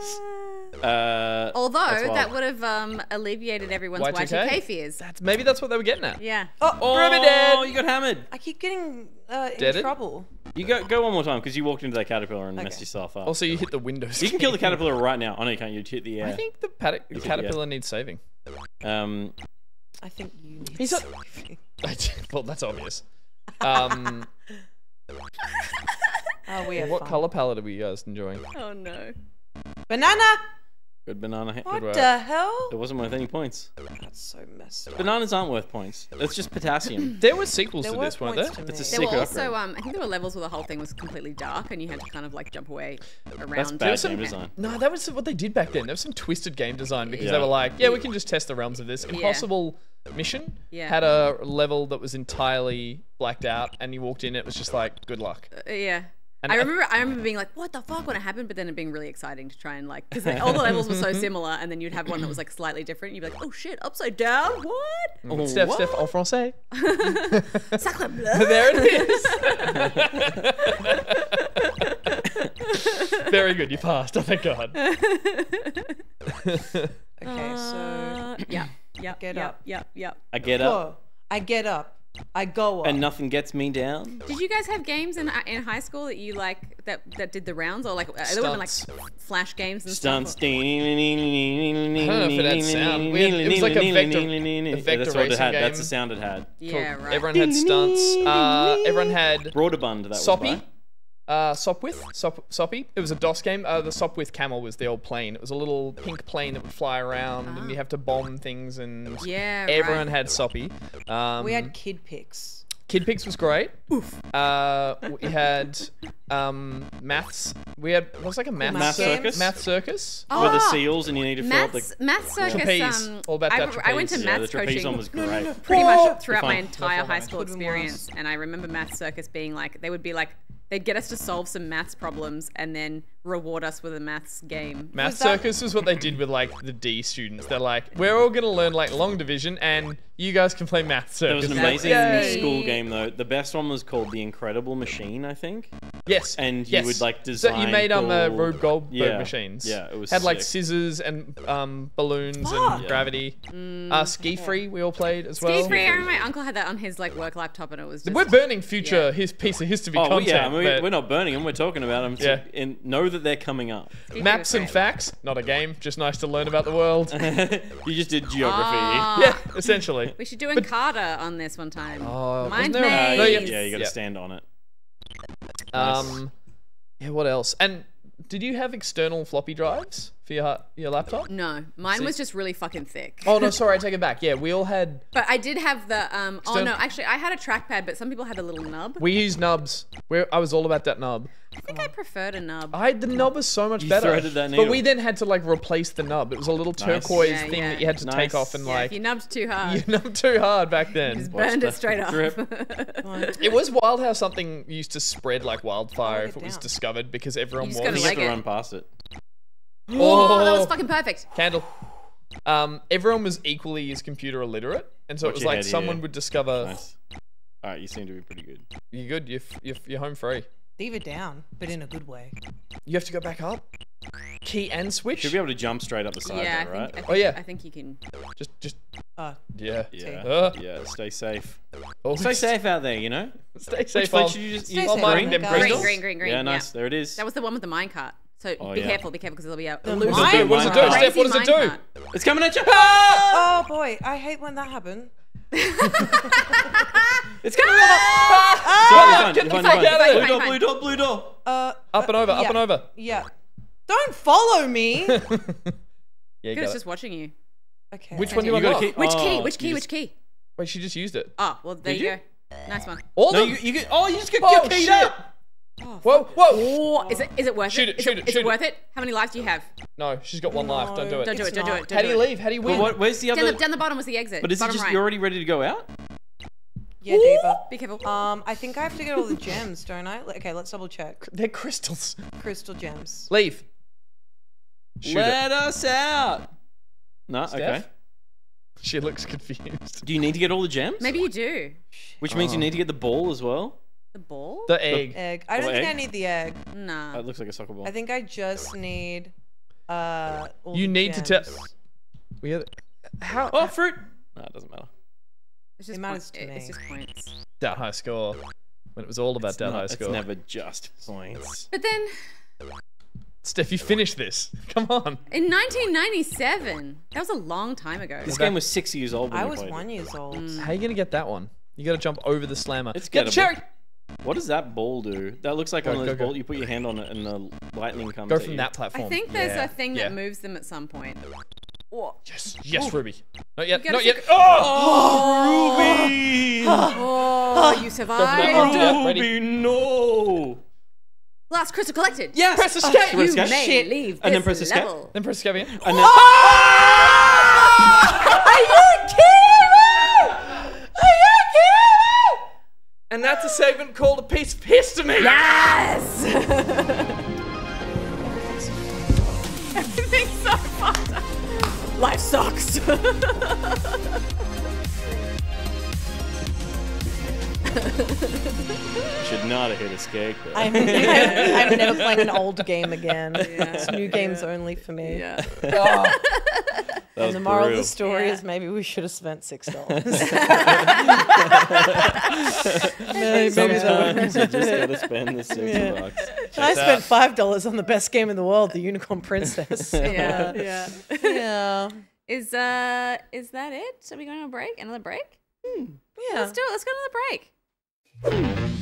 Uh, Although that would have um, alleviated everyone's Y2K? Y2K fears. That's maybe that's what they were getting at. Yeah. Oh, Ruby dead. Oh, you got hammered. I keep getting uh, in Deaded? trouble. You go go one more time because you walked into that caterpillar and messed yourself up. Also, you hit the windows. you can kill the caterpillar right now. Oh no, you can't. You hit the air. I think the paddock, You hit the caterpillar needs saving. Um, I think you need. He's saving. well, that's obvious. Um, Oh, we have what fun. color palette are we guys enjoying? Oh no. Banana. Good banana. hit. What work. the hell? It wasn't worth any points. That's so messed up. Bananas aren't worth points. It's just potassium. There were sequels There to were this, weren't there? to It's a me. There were also, um, I think there were levels where the whole thing was completely dark and you had to kind of like jump away around. That's it. bad some- game design. No, that was what they did back then. There was some twisted game design because Yeah. they were like, yeah, we can just test the realms of this. Impossible Mission Yeah. had a level that was entirely blacked out, and you walked in, it was just like, good luck. Uh, yeah. And I I- remember, I remember being like, "What the fuck?" when it happened, but then it being really exciting to try and like, because all the levels were so similar, and then you'd have one that was like slightly different. You'd be like, "Oh shit, upside down? What?" Oh, Steph, what? Steph, en français. There it is. Very good, you passed. Oh, thank God. Okay, so Uh, yeah, yeah, Get yeah, up. yeah, yeah. I get up whoa, I get up, I go up. and nothing gets me down. Did you guys have games in in high school that you like that that did the rounds or like uh, there would have been like flash games and Stunts. stuff? I don't know if it sound. We had- it was like a vector- a vector That's what it racing had. That's the sound it had. Yeah, right. Everyone had stunts. Uh, everyone had Broadabund. That was Soppy. by. Uh, Sopwith, Sop, Soppy. It was a DOS game. Uh, the Sopwith Camel was the old plane. It was a little pink plane that would fly around, and you have to bomb things. And Yeah, everyone right. had Soppy. Um, we had Kid Pix. Kid Pix was great. Oof. Uh, we had um, maths. We had it was like a math, math circus? Math circus. Where the Oh, seals and you need to fill up the. maths circus. Trapeze. Um, All about I, that I went to trapeze. Yeah, the trapeze coaching one was great. pretty much throughout my entire high school Could've been worse. experience, and I remember maths circus being like they would be like they'd get us to solve some maths problems and then reward us with a maths game. Math circus is what they did with like the D students. They're like, we're all gonna learn like long division, and you guys can play math There circus. was an amazing me. school game though. The best one was called The Incredible Machine, I think. Yes, And you yes. would, like, design. So you made um uh, cool- Rube Goldberg Yeah. machines. Yeah, it was had like scissors and um balloons Fuck. and Yeah. gravity. Uh, SkiFree we all played as well. SkiFree. I remember my uncle had that on his like work laptop, and it was just We're burning future Yeah. his piece of history Oh well, content. yeah, I mean, we're not burning them. We're talking about them. Yeah. and know that they're coming up. Ski maps and facts. Not a game, just nice to learn about the world. you just did geography. Ah. yeah, essentially. We should do Encarta on this one time. Oh, Mind wasn't there maze. no, yeah, you- you got to Yep. stand on it. Um, yeah. What else? And did you have external floppy drives? For your your laptop? No, mine was just really fucking thick. Oh no, sorry, I take it back. Yeah, we all had. But I did have the um. Oh no, actually, I had a trackpad, but some people had a little nub. We used nubs. Where I was all about that nub. I think I preferred a nub. I the nub was so much You better. threaded that but we then had to like replace the nub. It was a little Nice. turquoise Yeah, thing yeah. that you had to Nice. take off and Yeah, like if you nubbed too hard, you nubbed too hard back then. just burned the it straight off. It was wild how something used to spread like wildfire Write if it it was discovered because everyone You just was gotta You have to it. run past it. Oh, that was fucking perfect. candle. Um, everyone was equally as computer illiterate, and so it was like head someone here. would discover Nice. All right, you seem to be pretty good. you're good. You're, you're, you're home free. Leave it down, but in a good way. You have to go back up. Key and switch. You should be able to jump straight up the side, Yeah, I though, think, right? I think. Oh, yeah. I think you can. Just, just Uh, yeah, yeah, Uh. yeah. Stay safe. Oh, Stay safe out there. You know. Stay safe. Which flag on- should you just Stay use? safe, mine, oh them Green, green, green, green. Yeah, nice. There it is. That was the one with the minecart. So Oh, be yeah. careful, be careful, because it'll be a, a What does it do? What does it do? Steph, what does it do? Crazy It's coming at you. oh boy, I hate when that happened. It's coming at you. Ah, get the fine, fuck you're out of you're there. fine. Blue door, Fine, blue door, blue door. Uh, Up and over, up and over. yeah. Don't follow me. Yeah, you Good, got it's just watching you. okay. Which one do you You unlock? gotta keep. Which key? oh, Which key? Which key? Wait, she just used it. Oh, well, there you, you? go. Nice one. All No, the. you, you get. Oh, you just get, Oh, get keyed shit. up. Whoa, whoa. Oh, is it is it worth Shoot it? it, Is shoot it, it, is shoot it it. worth it? How many lives do you have? No, she's got one life. Don't do it. Don't do it. Don't do it. Don't How do do you leave? How do you But win? what, where's the Down other? the, down the bottom was the exit. but is it just right. you're already ready to go out? Yeah, Diva. Be careful. Um, I think I have to get all the gems, don't I? Okay, let's double check. They're crystals. Crystal gems. Leave. Shoot Let us out. No. Steph? okay. She looks confused. Do you need to get all the gems? Maybe you do. Which means you need to get the ball as well. The bowl? The egg. Egg. I don't Oh, think I need the egg. Nah. That looks like a soccer ball. I think I just need uh You the need to tell. We have. How? Oh, fruit. No, it doesn't matter. It's just It matters point- to It's me. just points. That high score. When it was all about It's that not- high It's never just points. But then Steph, you finished this. Come on. in 1997, that was a long time ago. This game was six years old when I was one it. years old. How are you gonna get that one? You gotta jump over the slammer. It's get the gettable. cherry. What does that ball do? That looks like Go, one of those go, go. balls. You put your hand on it and the lightning comes. Go at from you. that platform. I think there's Yeah. a thing yeah. that moves them at some point. Whoa. Yes, yes, Ruby. Not yet. Not yet. think- Oh! Ruby! Oh, oh, you survived. that. Ruby, no! Last crystal collected. Yes! Press oh, escape. You escape. may Shit. leave And then this press escape. level. Then press escape again. And then, ah! Are you kidding me? Are you kidding me? And that's a segment called a piece of history. Yes! Everything's so fucked up. Life sucks. should not have hit escape. there. I'm, I'm never playing an old game again. It's new games only for me. yeah. Ah. that And the moral of the story Yeah. is maybe we should have spent six dollars. Sometimes you just gotta spend the six Yeah. bucks. I spent five dollars on the best game in the world, the Unicorn Princess. Yeah. Yeah. yeah, Is uh is that it? Are we going on a break? Another break? yeah. Let's do it. Let's go to another break.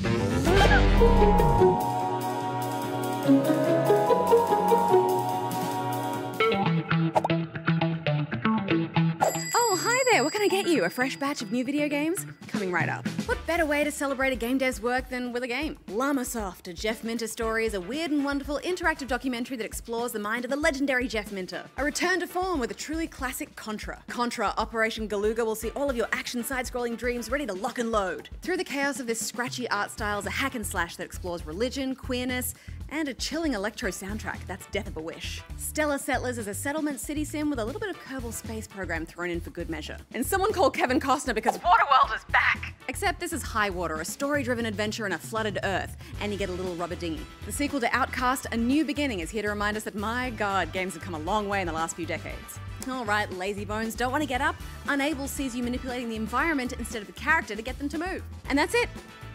There. What can I get you? A fresh batch of new video games? Coming right up. What better way to celebrate a game dev's work than with a game? Llamasoft, a Jeff Minter story, is a weird and wonderful interactive documentary that explores the mind of the legendary Jeff Minter. A return to form with a truly classic Contra. Contra Operation Galuga will see all of your action side scrolling dreams ready to lock and load. Through the chaos of this scratchy art style is a hack and slash that explores religion, queerness, and a chilling electro soundtrack. That's Death of a Wish. Stellar Settlers is a settlement city sim with a little bit of Kerbal Space Program thrown in for good measure. And someone called Kevin Costner because Waterworld is back! Except this is High Water, a story driven adventure in a flooded Earth, and you get a little rubber dinghy. The sequel to Outcast, A New Beginning, is here to remind us that, my god, games have come a long way in the last few decades. Alright, lazy bones, don't want to get up? Unable sees you manipulating the environment instead of the character to get them to move. And that's it.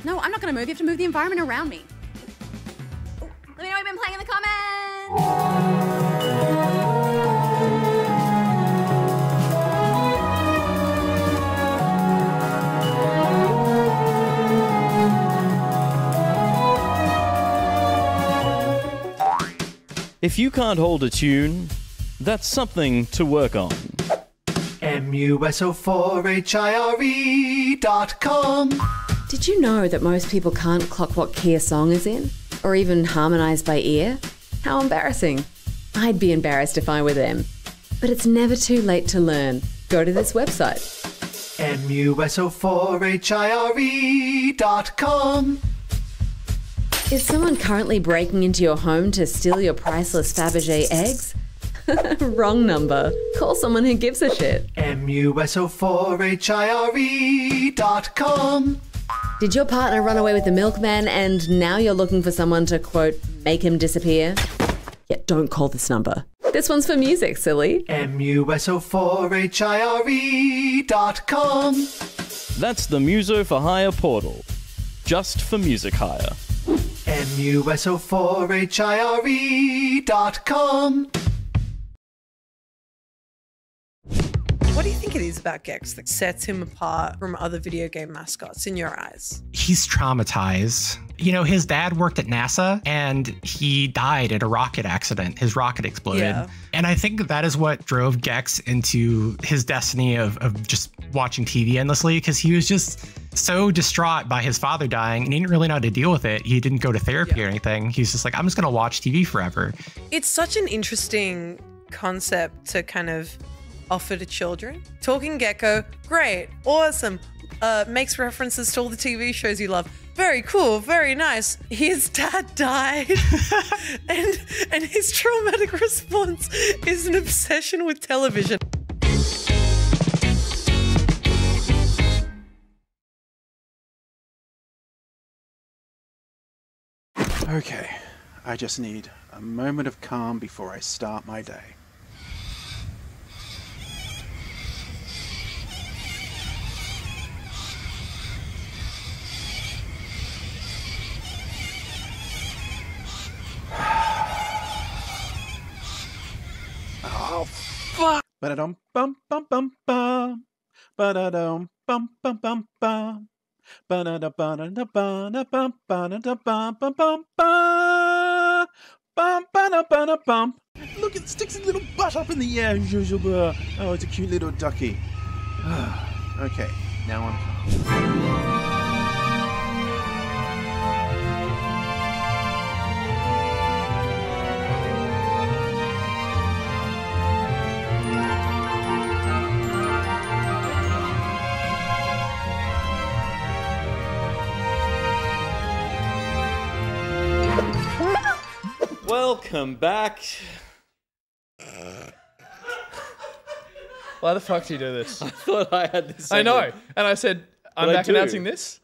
No, I'm not going to move, you have to move the environment around me. Let me know what you've been playing in the comments. If you can't hold a tune, That's something to work on. M-U-S-O-4-H-I-R-E E dot com. Did you know that most people can't clock what key a song is in? Or even harmonise by ear? How embarrassing. I'd be embarrassed if I were them. But it's never too late to learn. Go to this website. M-U-S-O-4-H-I-R-E E dot com. Is someone currently breaking into your home to steal your priceless Fabergé eggs? Wrong number. Call someone who gives a shit. M-U-S-O-4-H-I-R-E E dot com. Did your partner run away with the milkman and now you're looking for someone to, quote, make him disappear? Yeah, don't call this number. This one's for music, silly. M-U-S-O-4-H-I-R-E E dot com. That's the Muso for Hire portal. Just for music hire. M-U-S-O-4-H-I-R-E E dot com. It is about Gex that sets him apart from other video game mascots in your eyes? he's traumatized. You know, his dad worked at NASA and he died in a rocket accident. His rocket exploded. Yeah. And I think that is what drove Gex into his destiny of, of just watching TV endlessly because he was just so distraught by his father dying and he didn't really know how to deal with it. He didn't go to therapy or anything. He's just like, I'm just going to watch TV forever. It's such an interesting concept to kind of offer to children. Talking Gecko, great, awesome. Uh, makes references to all the TV shows you love. Very cool, very nice. His dad died, and and his traumatic response is an obsession with television. Okay, I just need a moment of calm before I start my day. Oh, fuck! Ba-da-dum bum bum bum bum. Ba-da-dum bum bum bum bum. Ba-da-da ba-da-da ba-da bum ba-da-da bum bum bum bum. Bum ba-da ba-da bum. Look, it sticks its little butt up in the air. Oh, it's a cute little ducky. okay, now I'm. Welcome back. Why the fuck do you do this? I thought I had this. I know. segment. And I said, I'm But I back do. announcing this.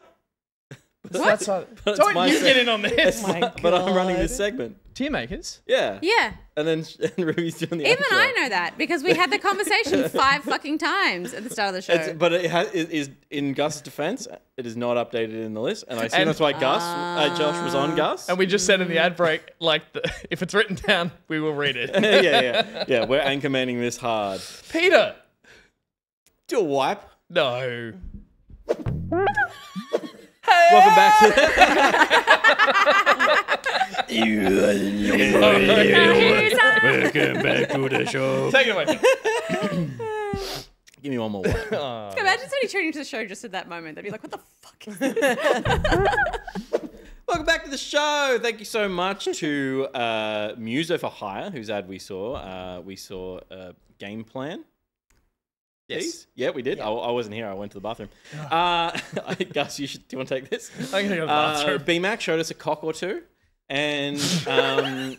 But That's it's- but it's Don't my you seg- get in on this. It's Oh my my- But I'm running this segment. Tiermakers? Yeah. Yeah. And then and Ruby's doing the Even outro. I know that because we had the conversation five fucking times at the start of the show. It's, but it, has, it is in Gus's defense. It is not updated in the list, and I assume And- that's why Gus, uh, Josh, was on Gus. And we just said in the ad break, like, the, if it's written down, we will read it. yeah, yeah, yeah. We're anchormaning this hard. Peter! Do a wipe. No. Welcome back to. Welcome back to the show. Take it away. Give me one more. Wipe. Imagine somebody tuning into the show just at that moment. They'd be like, what the fuck is this? Welcome back to the show. Thank you so much to uh, Muso for Hire, whose ad we saw. Uh, we saw uh, Game Plan. Yes. Yeah, we did. I, I wasn't here. I went to the bathroom. Uh, Gus, you should. Do you want to take this? I'm gonna go to the Uh, bathroom. BMAC showed us a cock or two, and um,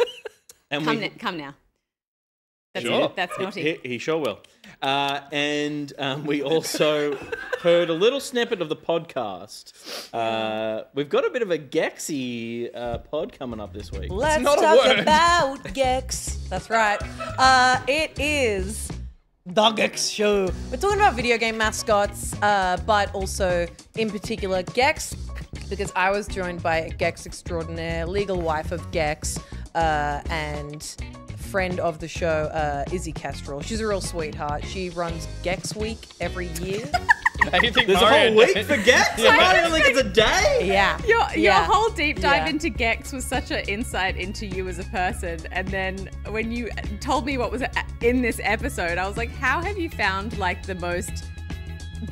and come, we. na- come now. That's, Sure. that's He- naughty. He, he sure will. Uh, and um, we also heard a little snippet of the podcast. Uh, we've got a bit of a Gexy uh, pod coming up this week. Let's not a talk word. about Gex. That's right. Uh, it is the Gex Show. We're talking about video game mascots, uh, but also in particular Gex, because I was joined by Gex extraordinaire, legal wife of Gex, uh, and friend of the show, uh, Izzy Kestrel. She's a real sweetheart. She runs Gex Week every year. Anything There's a whole week for Gex? Yeah. I don't think it's a day. yeah. Your, your Yeah. whole deep dive Yeah. into Gex was such an insight into you as a person. And then when you told me what was in this episode, I was like, how have you found like the most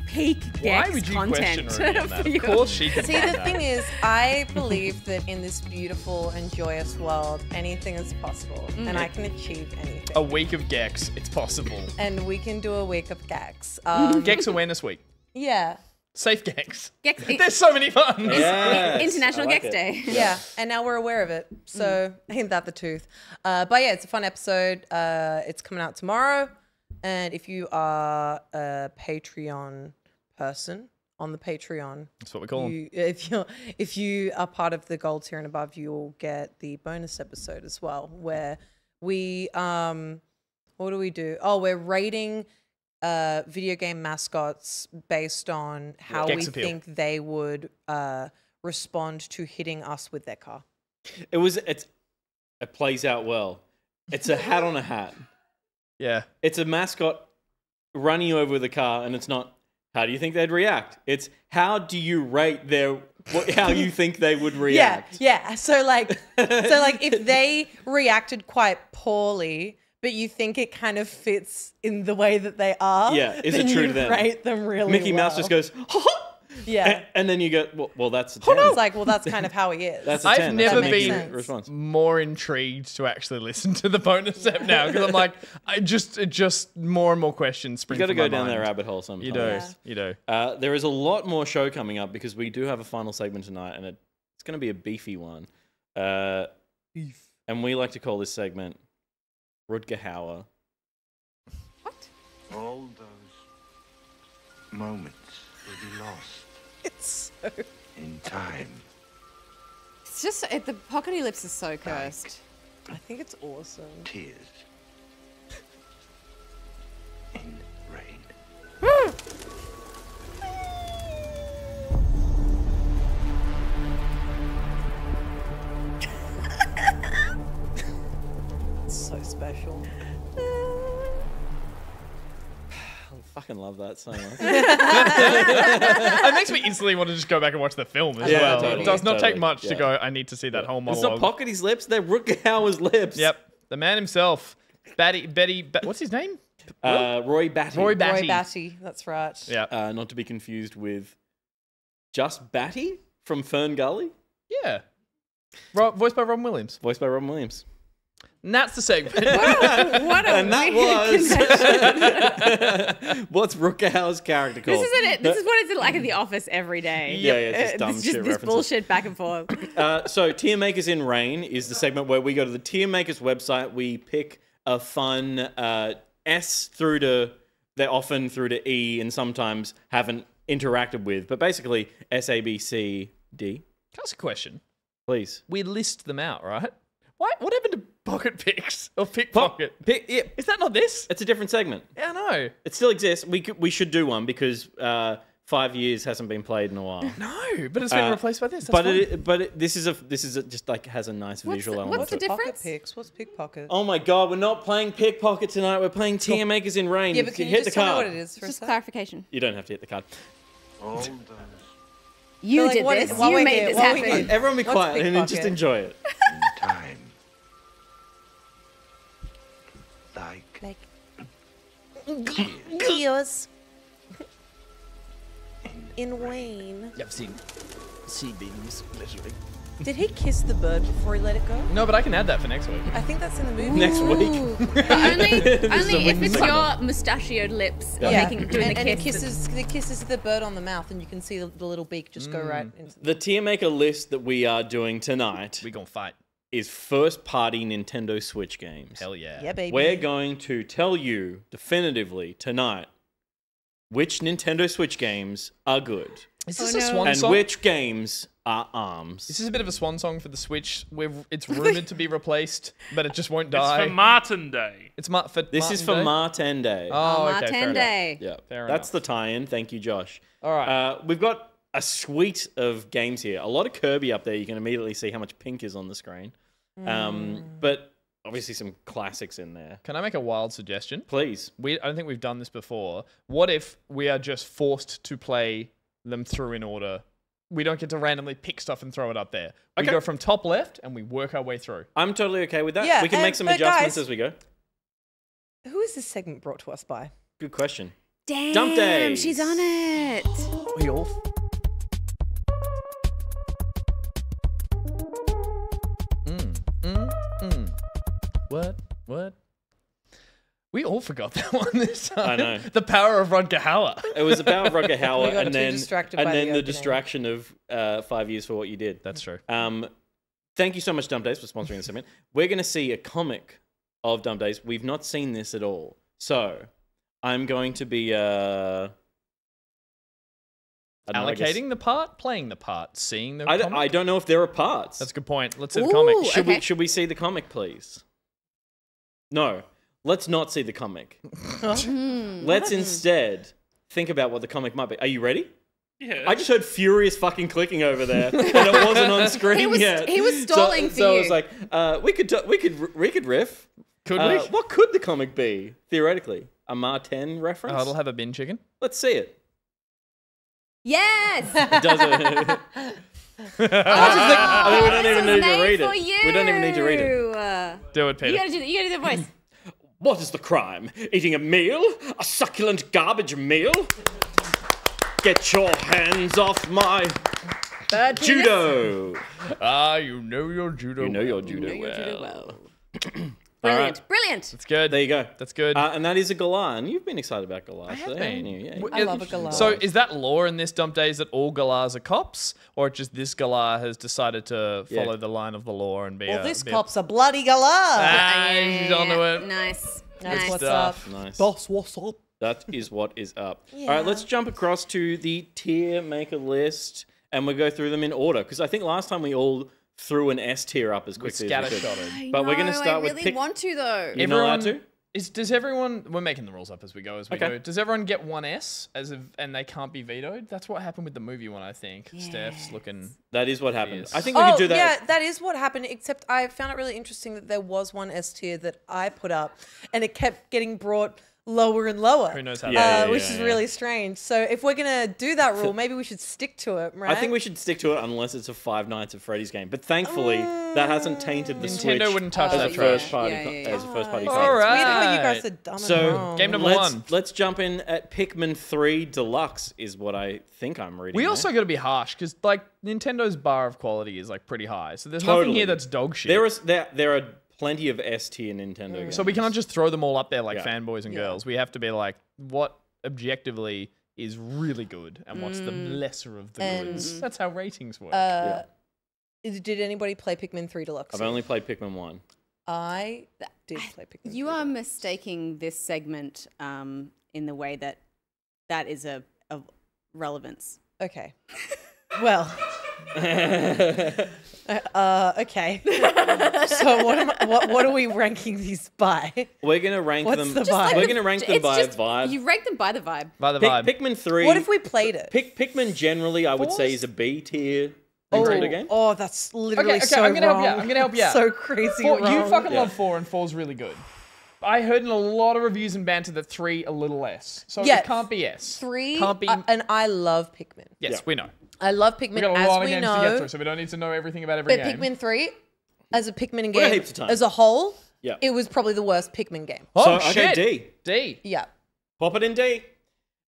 peak Why Gex would you content question Ruby on that? for Of course she can See, the thing is, I believe that in this beautiful and joyous world, anything is possible, and I can achieve anything. A week of Gex, it's possible. And we can do a week of Gex. Um, Gex Awareness Week. yeah. Safe Gex. Gex, There's so many fun. International like Gex it. Day. yeah, and now we're aware of it. So ain't that the truth? Uh, but yeah, it's a fun episode. Uh, it's coming out tomorrow, and if you are a Patreon person on the Patreon, That's what we call them. you, if you if you are part of the gold tier and above, you'll get the bonus episode as well, where we um, what do we do? Oh, we're rating uh video game mascots based on how Gex we appeal. think they would uh respond to hitting us with their car. It was. It's. It plays out well. It's a hat on a hat. Yeah. It's a mascot running over with a car, and it's not. How do you think they'd react? It's how do you rate their what, how you think they would react? Yeah, yeah. So like, so like, if they reacted quite poorly, but you think it kind of fits in the way that they are, Yeah, is it true you to them? Rate them really. Mickey Mouse just goes, Yeah. and, and then you go, well, well that's a Who 10. knows? Like, well, that's kind of how he is. That's a I've 10. That's a never Mickey been response. more intrigued to actually listen to the bonus app now because I'm like, I just, it just more and more questions spring. You spring. got to go my down that rabbit hole sometimes. You do, Yeah. you do. Uh, there is a lot more show coming up because we do have a final segment tonight, and it, it's going to be a beefy one. Uh, And we like to call this segment Rutger Hauer. What? All those moments will be lost It's so. in time. It's just it, the pockety lips is so cursed. I think it's awesome. Tears. In rain. So special. Fucking love that so much. it makes me instantly want to just go back and watch the film as Yeah, well. totally, it does not take much yeah. to go. I need to see that whole it's monologue. not Pockety's lips, they're Rutger Hauer's lips. Yep, the man himself, Betty. Betty. Ba- what's his name? Uh, Roy Batty. Roy Batty. Roy Batty. That's right. Yeah. Uh, not to be confused with just Batty from Fern Gully, Yeah. Ro- voiced by Robin Williams. voiced by Robin Williams. And that's the segment. What a and that weird was what's Rutger Hauer's character called? This isn't it. This is what it's like in the office every day. Yeah, yeah, it's just Uh, dumb it's shit this references. bullshit back and forth. Uh, so, Tiermakers in Rain is the segment where we go to the Tier Makers website. We pick a fun uh, S through to, they're often through to E and sometimes haven't interacted with, but basically S, A, B, C, D. Can I ask a question? Please. We list them out, right? Why? What happened to pocket picks or pickpocket? Pick, yeah, Is that not this? it's a different segment. Yeah, I know. It still exists. We, could, we should do one because uh, five years hasn't been played in a while. No, but it's been Uh, replaced by this. That's but fine. it, but it, this is a this is a, just like has a nice What's visual the- element. what's the to it. Pocket picks. What's pickpocket? Oh my god, we're not playing pickpocket tonight. We're playing Tiermakers in Rain. yeah, but can you hit just the tell me card. what it is for a Just sec? clarification. You don't have to hit the card. All those You like, did what- this. while you we're made here- this while we're happen. here- Everyone be What's quiet and then just pickpocket? enjoy it. Tears Gears in in Wayne. I've seen sea beams literally. Did he kiss the bird before he let it go? no, but I can add that for next week. I think that's in the movie. Next week. Only, only if it's segment. your mustachioed lips Yeah, making, doing and, the and it kisses, it kisses the bird on the mouth, and you can see the, the little beak just go mm. right into. The Tier Maker list that we are doing tonight We gonna fight. Is first party Nintendo Switch games. Hell yeah. Yeah, baby. We're going to tell you definitively tonight which Nintendo Switch games are good Is Oh, this no. a swan and song? which games are arms. This is a bit of a swan song for the Switch. Where it's rumored to be replaced, but it just won't die. It's for Mario Day. It's ma- for This is for Day? Mario Day. Oh, okay, fair Mario enough. Day. Yeah, Fair that's enough. the tie-in. Thank you, Josh. All right. Uh, we've got a suite of games here. A lot of Kirby up there. You can immediately see how much pink is on the screen. Um, but obviously some classics in there. Can I make a wild suggestion? Please. We I don't think we've done this before. What if we are just forced to play them through in order? We don't get to randomly pick stuff and throw it up there. We Okay. go from top left and we work our way through. I'm totally okay with that. Yeah, we can and- make some adjustments guys- as we go. Who is this segment brought to us by? Good question. Damn, Dump days. she's on it. We all. What? What? We all forgot that one this time. I know. The power of Rutger Hauer. It was the power of Rutger Hauer, and then and then the the, opening. distraction of uh, five years for what you did. That's true. Um, thank you so much, Dumb Days, for sponsoring this segment. We're going to see a comic of Dumb Days. We've not seen this at all, so I'm going to be uh, I don't know, Allocating the part, playing the part, seeing the I don't, comic? I don't know if there are parts. That's a good point. Let's see the comic. Should okay. we should we see the comic, please? No, let's not see the comic. let's instead think about what the comic might be. Are you ready? Yeah. I just heard furious fucking clicking over there, and it wasn't on screen He was- yet. he was stalling so, for so I you. was like, uh, we could do- we could we could riff. Could Uh, we? What could the comic be theoretically? A Martin reference? Oh, it'll have a bin chicken. Let's see it. Yes. It does it. I think we don't even need to read it. We don't even need to read it. it. Do it, You Peter. gotta do. You gotta do the voice. What is the crime? Eating a meal? A succulent garbage meal? Get your hands off my Bird judo. Ah, you know your judo. You know your well. judo You know your judo well. well. All Brilliant. right. Brilliant. That's good. There you go. That's good. Uh, and that is a galah, and you've been excited about galah. I have today, been. haven't you? Yeah, W- I love a galah. So is that law in this dump days that all galahs are cops, or just this galah has decided to Yeah. follow the line of the law and be Well, a, this be a- cop's a bloody galah. Ah, Yeah, yeah, onto it. Nice. That's nice. what's stuff. up. Nice. Boss, what's up? That is what is up. All Yeah. right, let's jump across to the tier maker list, and we'll go through them in order. Because I think last time we all threw an S tier up as we quickly as we could. scattershotted. I But we're gonna know, start I with really pick- want to though. You're not allowed to? Is does everyone? We're making the rules up as we go. As we Okay. go. Does everyone get one S as of and they can't be vetoed? That's what happened with the movie one. I think Steph's looking. That is what happened. Yes. I think we oh, could do that. yeah, that is what happened. Except I found it really interesting that there was one S tier that I put up, and it kept getting brought lower and lower. Who knows how? Yeah, uh, yeah, which yeah, is yeah. really strange. So if we're gonna do that rule, maybe we should stick to it, right? I think we should stick to it unless it's a Five Nights at Freddy's game. But thankfully, that hasn't tainted the Nintendo Switch wouldn't touch as that a trash. first party Yeah, yeah, yeah. as a first party. It's All console. weird how you guys are dumb and So wrong. Game number let's, one. Let's jump in at Pikmin 3 Deluxe is what I think I'm reading. We there. also got to be harsh because like Nintendo's bar of quality is like pretty high. So there's nothing here that's dog shit. there is there there are plenty of S tier Nintendo games. so we cannot just throw them all up there like Yeah. fanboys and girls. We have to be like, what objectively is really good and what's the lesser of the And- goods. That's how ratings work. Uh, is- Did anybody play Pikmin 3 Deluxe? I've only played Pikmin 1. I did play Pikmin. You 3 are Deluxe. mistaking this segment um, in the way that that is a of relevance. Okay. Well. uh, okay. so what, am I, what what are we ranking these by? We're gonna rank What's them. the vibe? We're gonna rank them It's by just- vibe. You rank them by the vibe. By the Pik- vibe. Pikmin 3. What if we played it? Pick Pikmin generally, I would say, is a B tier oh, Nintendo game. oh, that's literally okay, okay, so I'm gonna wrong. help you out. I'm gonna help you out. So crazy Four, you wrong. fucking Yeah. love four, and four's really good. I heard in a lot of reviews and banter that three a little less, so Yeah, it can't be S. Three, can't be. uh, and I love Pikmin. yes, Yeah. we know. I love Pikmin. We Pikmin got a as lot of we games to get know. through, so we don't need to know everything about every But game. Pikmin 3, as a Pikmin game, heaps of time. as a whole, Yeah. it was probably the worst Pikmin game. oh so, okay, shit! D. D. Yeah. Pop it in D.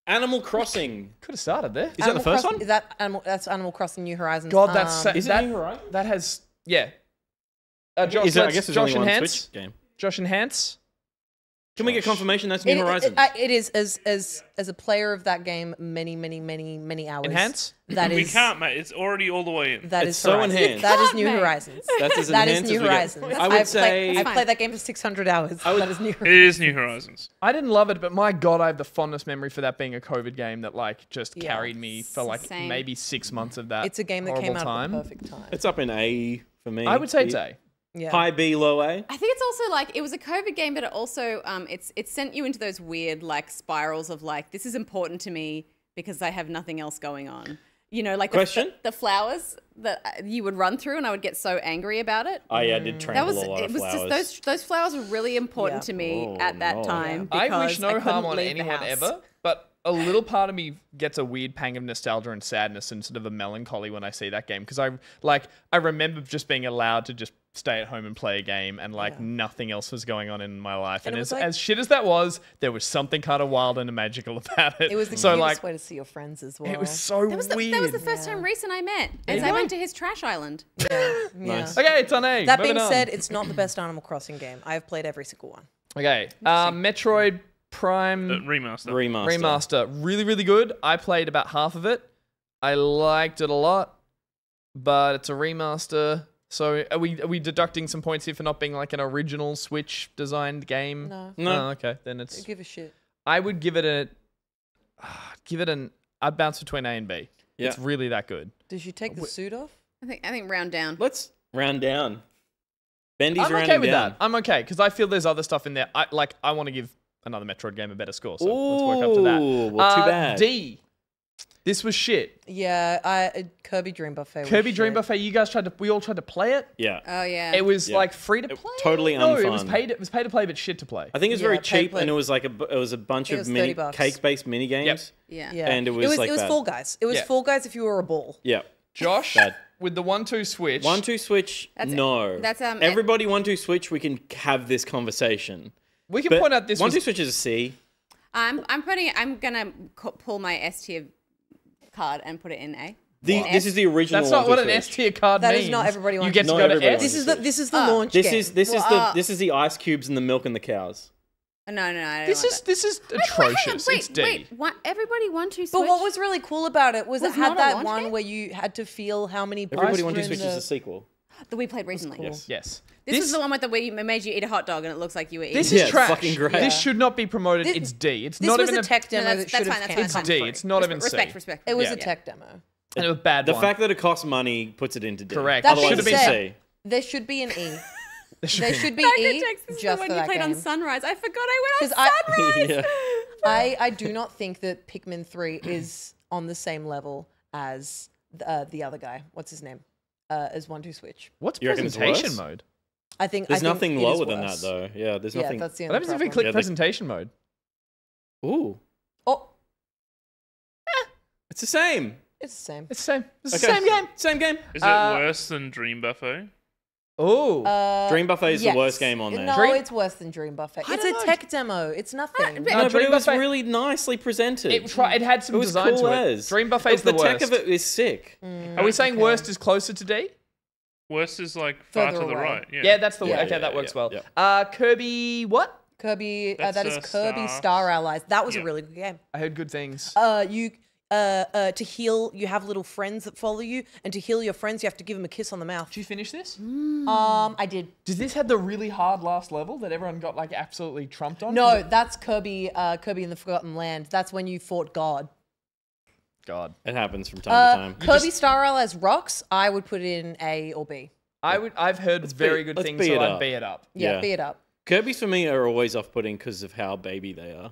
Animal Crossing. Could have started there. Is that the first Crossing, one? Is that Animal, that's Animal Crossing New Horizons? God, that's Um, Is it that, New Horizons? that has yeah. Uh, Josh, Is there, I guess Josh only one Enhance. Switch game. Josh Enhance. Can we get confirmation that's New it, Horizons? It, I- it is as as as a player of that game, many many many many hours. Enhance? That is we can't, mate. It's already all the way in. that It's is so Horizons. enhanced. That is New mate. Horizons. That's as that is enhanced New as. Horizons. I would I've say- played, I Fine. played that game for 600 hours. I would- that is New It Horizons. is New Horizons. I didn't love it, but my god, I have the fondest memory for that being a COVID game that like just Yeah. carried me for like Same. maybe six months of that. It's a game that came out time. at the perfect time. It's up in A for me. I would say it's B. A. yeah. High B, low A. I think it's also like it was a COVID game, but it also um, it's it sent you into those weird like spirals of like this is important to me because I have nothing else going on. you know, like Question? The, the flowers that uh, you would run through, and I would get so angry about it. Oh yeah, I did That trample was a lot it of was flowers. just those those flowers were really important to me Oh, at that no. time. I wish because no couldn't harm on anyone ever, but a little part of me gets a weird pang of nostalgia and sadness and sort of a melancholy when I see that game because I like I remember just being allowed to just stay at home and play a game and like nothing else was going on in my life. And And, as, like- as shit as that was, there was something kind of wild and magical about it. It was the so cutest like way to see your friends as well. it was so That was, the, weird. that was the first time Reese and I met, as you I went to his trash island. Nice. Okay, it's on A. That Moving being on. said, it's not the best Animal Crossing game. I have played every single one. Okay, uh, Metroid Prime Uh, remaster. Remaster. Remaster, really, really good. I played about half of it. I liked it a lot, but it's a remaster. So are we are we deducting some points here for not being like an original Switch designed game? No. No. Oh, okay, then it's. Don't give a shit. I would give it a. ah, give it an. I'd bounce between A and B. Yeah. It's really that good. Did you take the suit off? I think I think round down. Let's round down. Bendy's I'm okay with down. that. I'm okay because I feel there's other stuff in there. I like. I want to give another Metroid game a better score. So let's work up to that. Ooh, well, too Uh, bad. D. This was shit. Yeah, I uh, Kirby Dream Buffet. was Kirby Dream shit. Buffet. You guys tried to. We all tried to play it. Yeah. Oh yeah. It was Yeah. like free to It- play. totally No, it was paid. It was pay to play, but shit to play. I think it was Yeah, very cheap, and it was like a it was a bunch It of mini 30 cake-based mini games. yeah. Yeah, And it was it was like it was that. Fall Guys. It was Yeah. Fall Guys if you were a ball. Yeah. Josh Bad. with the one-two switch. One two switch. That's- no. that's, um, Everybody one two switch. We can have this conversation. We can But point out this one was two switch is a C. I'm I'm putting I'm gonna co- pull my S tier card and put it in A. The, this is the original. That's not what an S tier card That means. is not everybody wants. You get to to go to everybody S. This is the this is the Oh. launch This game. is this is the uh, this is the ice cubes and the milk and the cows. No, no, no. I don't This want is that. this is Wait, wait, atrocious. Wait, it's D. wait. What, everybody one two switch. But what was really cool about it was, Was it had that one game? where you had to feel how many. Everybody one two were switch is a sequel. That we played recently? Yes. Yes. This, was the one with the where you made you eat a hot dog and it looks like you were eating. This is it's trash. fucking great. This should not be promoted. This- it's D. It's This not was even a tech No, demo that's, that that's fine. That's came fine. It's fine. D, it's not Respe- even C. respect, respect. It was Yeah. a tech demo. and a bad The one. fact that it costs money puts it into D. Correct. That Otherwise should have been C. there should be an E. There should There be- should be Tiger E Tex, this is just the one you that played on. Sunrise. I forgot I went 'Cause on I- Sunrise. Yeah. I I do not think that Pikmin Three is on the same level as uh, the other guy. What's his name? Uh, as One Two Switch. What's You reckon it's presentation worse? mode? I think There's I think nothing it is lower than that worse. though. Yeah, there's Yeah, nothing. that's the What only happens if we problem. click Yeah, they- presentation mode? Ooh, Oh, it's the same. it's the same. It's the same. It's the same game. Same game. Is it Uh, worse than Dream Buffet? Oh. Uh, Dream Buffet is the worst game on there. No, Dream- it's worse than Dream Buffet. I It's a know. tech demo. It's nothing. but- No, but Dream it was Buffet- really nicely presented. it, try, it had some It was design cool to it. as. Dream Buffet's the, the, the worst. tech of it is sick. Mm, Are we saying okay. worst is closer to D? Worst is like far Further to the away. right. Yeah. Yeah, that's the Yeah. okay. Yeah, that works yeah, well. yeah. Uh, Kirby, what? Kirby. Uh, That's, that is Kirby Star- Star Allies. That was Yeah. a really good game. I heard good things. Uh, you. Uh, uh, to heal, you have little friends that follow you, and to heal your friends, you have to give them a kiss on the mouth. Did you finish this? Um, I did. Does this have the really hard last level that everyone got like absolutely trumped on? No, that's Kirby. Uh, Kirby in the Forgotten Land. That's when you fought God. God. It happens from time Uh, to time. Kirby Star Allies rocks. I would put in A or B. I would. I've heard Let's very beat- good let's things, beat so it I'd up. B it up. Yeah, Yeah. B it up. Kirby's for me are always off-putting because of how baby they are.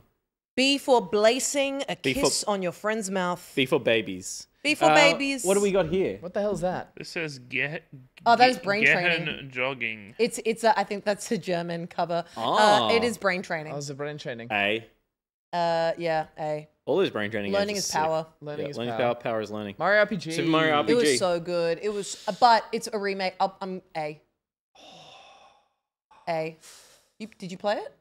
B for blazing a B for- kiss on your friend's mouth. B for babies. B for Uh, babies. What do we got here? What the hell's that? This says get. Oh, that is brain Gehirn training. jogging. It's it's a, I think that's a German cover. Oh. Uh, it is brain training. Oh, it's a brain training. A. Uh, yeah, A. All those brain training. games Learning are is sick. power. Learning Yeah, is learning power. power. Power is learning. Mario RPG. Super Mario RPG. It was so good. It was, but it's a remake. Up, um, A. A. You, did you play it?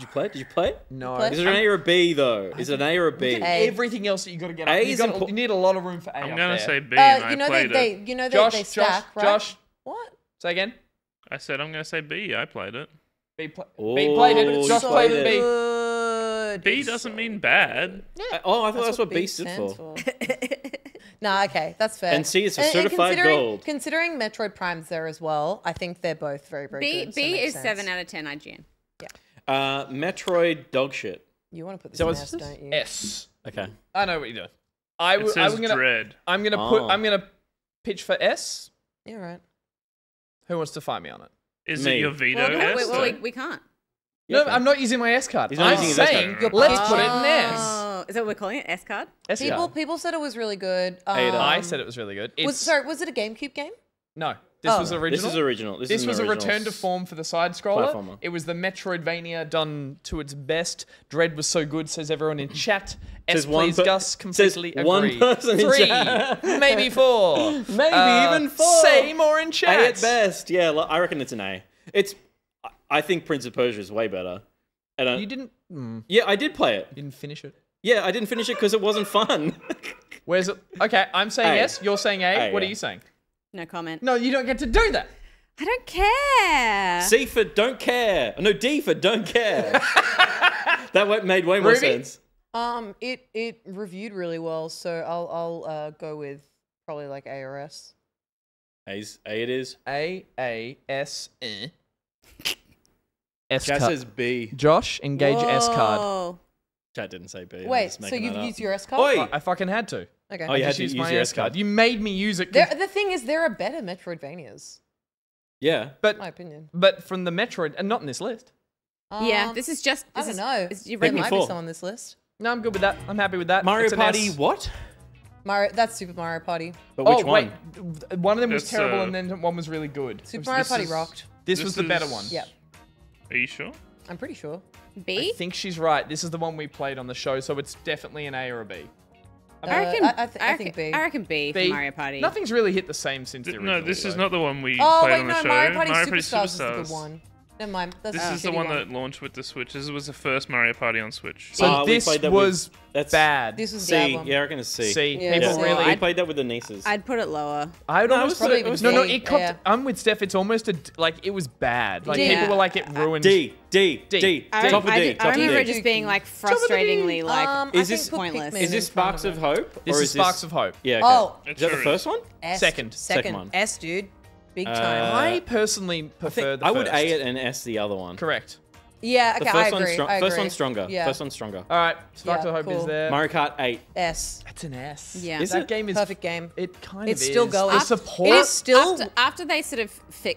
Did you play? Did you play? No. play it? Is it an A or a B though? Is it an A or a B? Look at A. Everything else that you got to get. A up. You, is got, you need a lot of room for A. I'm gonna there. say B, and Uh, I you know they, played they it. you know they, Josh, they Josh, stack, right? Josh. What? Say again. I said I'm gonna say B. I played it. B, pl- Oh, B played it. you Josh so played it. B. Good. B doesn't mean bad. Uh, Oh, I thought that's, what B stood stands for. nah, okay, that's fair. And C is a And- and certified considering- gold. Considering Metroid Prime's there as well, I think they're both very, very B good. so B makes is sense. seven out of ten IGN. Uh, Metroid dog shit. You want to put Is this that in S, this don't you? S. Okay. I know what you're doing. I It says I'm gonna. dread. I'm gonna put. Oh. I'm gonna pitch for S. Yeah, right. Who wants to fight me on it? Is Me. it your veto? Well, no, S, wait, well, we, we can't. No, okay. I'm not using my S card. He's not I'm using his S saying card. let's Oh, put it in S. Oh, Is that what we're calling it? S card? S People card. people said it was really good. Ada. I Um, said it was really good. Was, sorry, was it a GameCube game? No, this Oh. was original. This is original. This is an was a return to form for the side scroller. platformer. It was the Metroidvania done to its best. Dread was so good, says everyone in chat. S Says one please, per- Gus says completely one agree. person in Three, chat. maybe four, Maybe Uh, even four. Say more in chat. A at best. Yeah, I reckon it's an A. It's. I- I think Prince of Persia is way better. And I, You didn't. Mm, Yeah, I did play it. didn't finish it. Yeah, I didn't finish it because it wasn't fun. Where's it? Okay, I'm saying A. yes. You're saying A. A, what are you saying? No comment. No, you don't get to do that. I don't care. C for don't care. No, D for don't care. that wa- made way more Ruby? sense. Um, it it reviewed really well, so I'll I'll uh, go with probably like A or S. A's, A it is. A A S E. S Chat card. says B. Josh, engage S card. Chat didn't say B. I'm Wait, so you've used your S card? Oi! I, I fucking had to. Okay. Oh, you I had to used use my your S S card. card. You made me use it. There, the thing is, there are better Metroidvanias, Yeah. But my opinion. but from the Metroid, and not in this list. yeah, Um, this is just. I don't is, know. Is, you There Pick me might four. be some on this list. No, I'm good with that. I'm happy with that. Mario It's Party S. what? Mario, that's Super Mario Party. But which oh one? wait, one of them was It's, terrible, uh, and then one was really good. Super was- Mario Party is- rocked. This, This was the better one. Yeah, Are you sure? I'm pretty sure. I B? think she's right. This is the one we played on the show, so it's definitely an A or a B. Uh, I reckon. I, I, th- I reckon, think B. I reckon B, B. for Mario Party. Nothing's really hit the same since the Th- original. No, this is not the one we Oh played wait, on the no, show. Mario Party Party Superstars is the Superstars. good one. Never mind. That's This is the shitty one that launched with the Switch. This was the first Mario Party on Switch. So we this played that with- was That's bad. This was the C. album. Yeah, I reckon it's C. C. Yeah, People C. really. We I'd- played that with the nieces. I'd put it lower. I would No, it almost was put probably it. even No, no, it copped. yeah. I'm with Steph. It's almost a d- like it was bad. Like D. people were like it ruined. D. D. D. D. I, Top of I, D. I Top of remember D. it just being like of the D. frustratingly like Um, Is this pointless. Is this Sparks of it. Hope? This or is Sparks of Hope. Yeah. Okay. Oh. It is that the first is. one? S, Second. second, Second one. S, dude, big Uh, time. I personally prefer think the I would. A it and S the other one. Correct. yeah, The okay, first I one's agree. strong. I First agree. one's stronger. Yeah. First one's stronger. All right. Sparks Yeah, of Hope is there. Mario Kart 8. S. It's an S. Yeah. Is that it? game is Perfect game. It kind It's of still is. going. The support. It is still. after, after they sort of fi-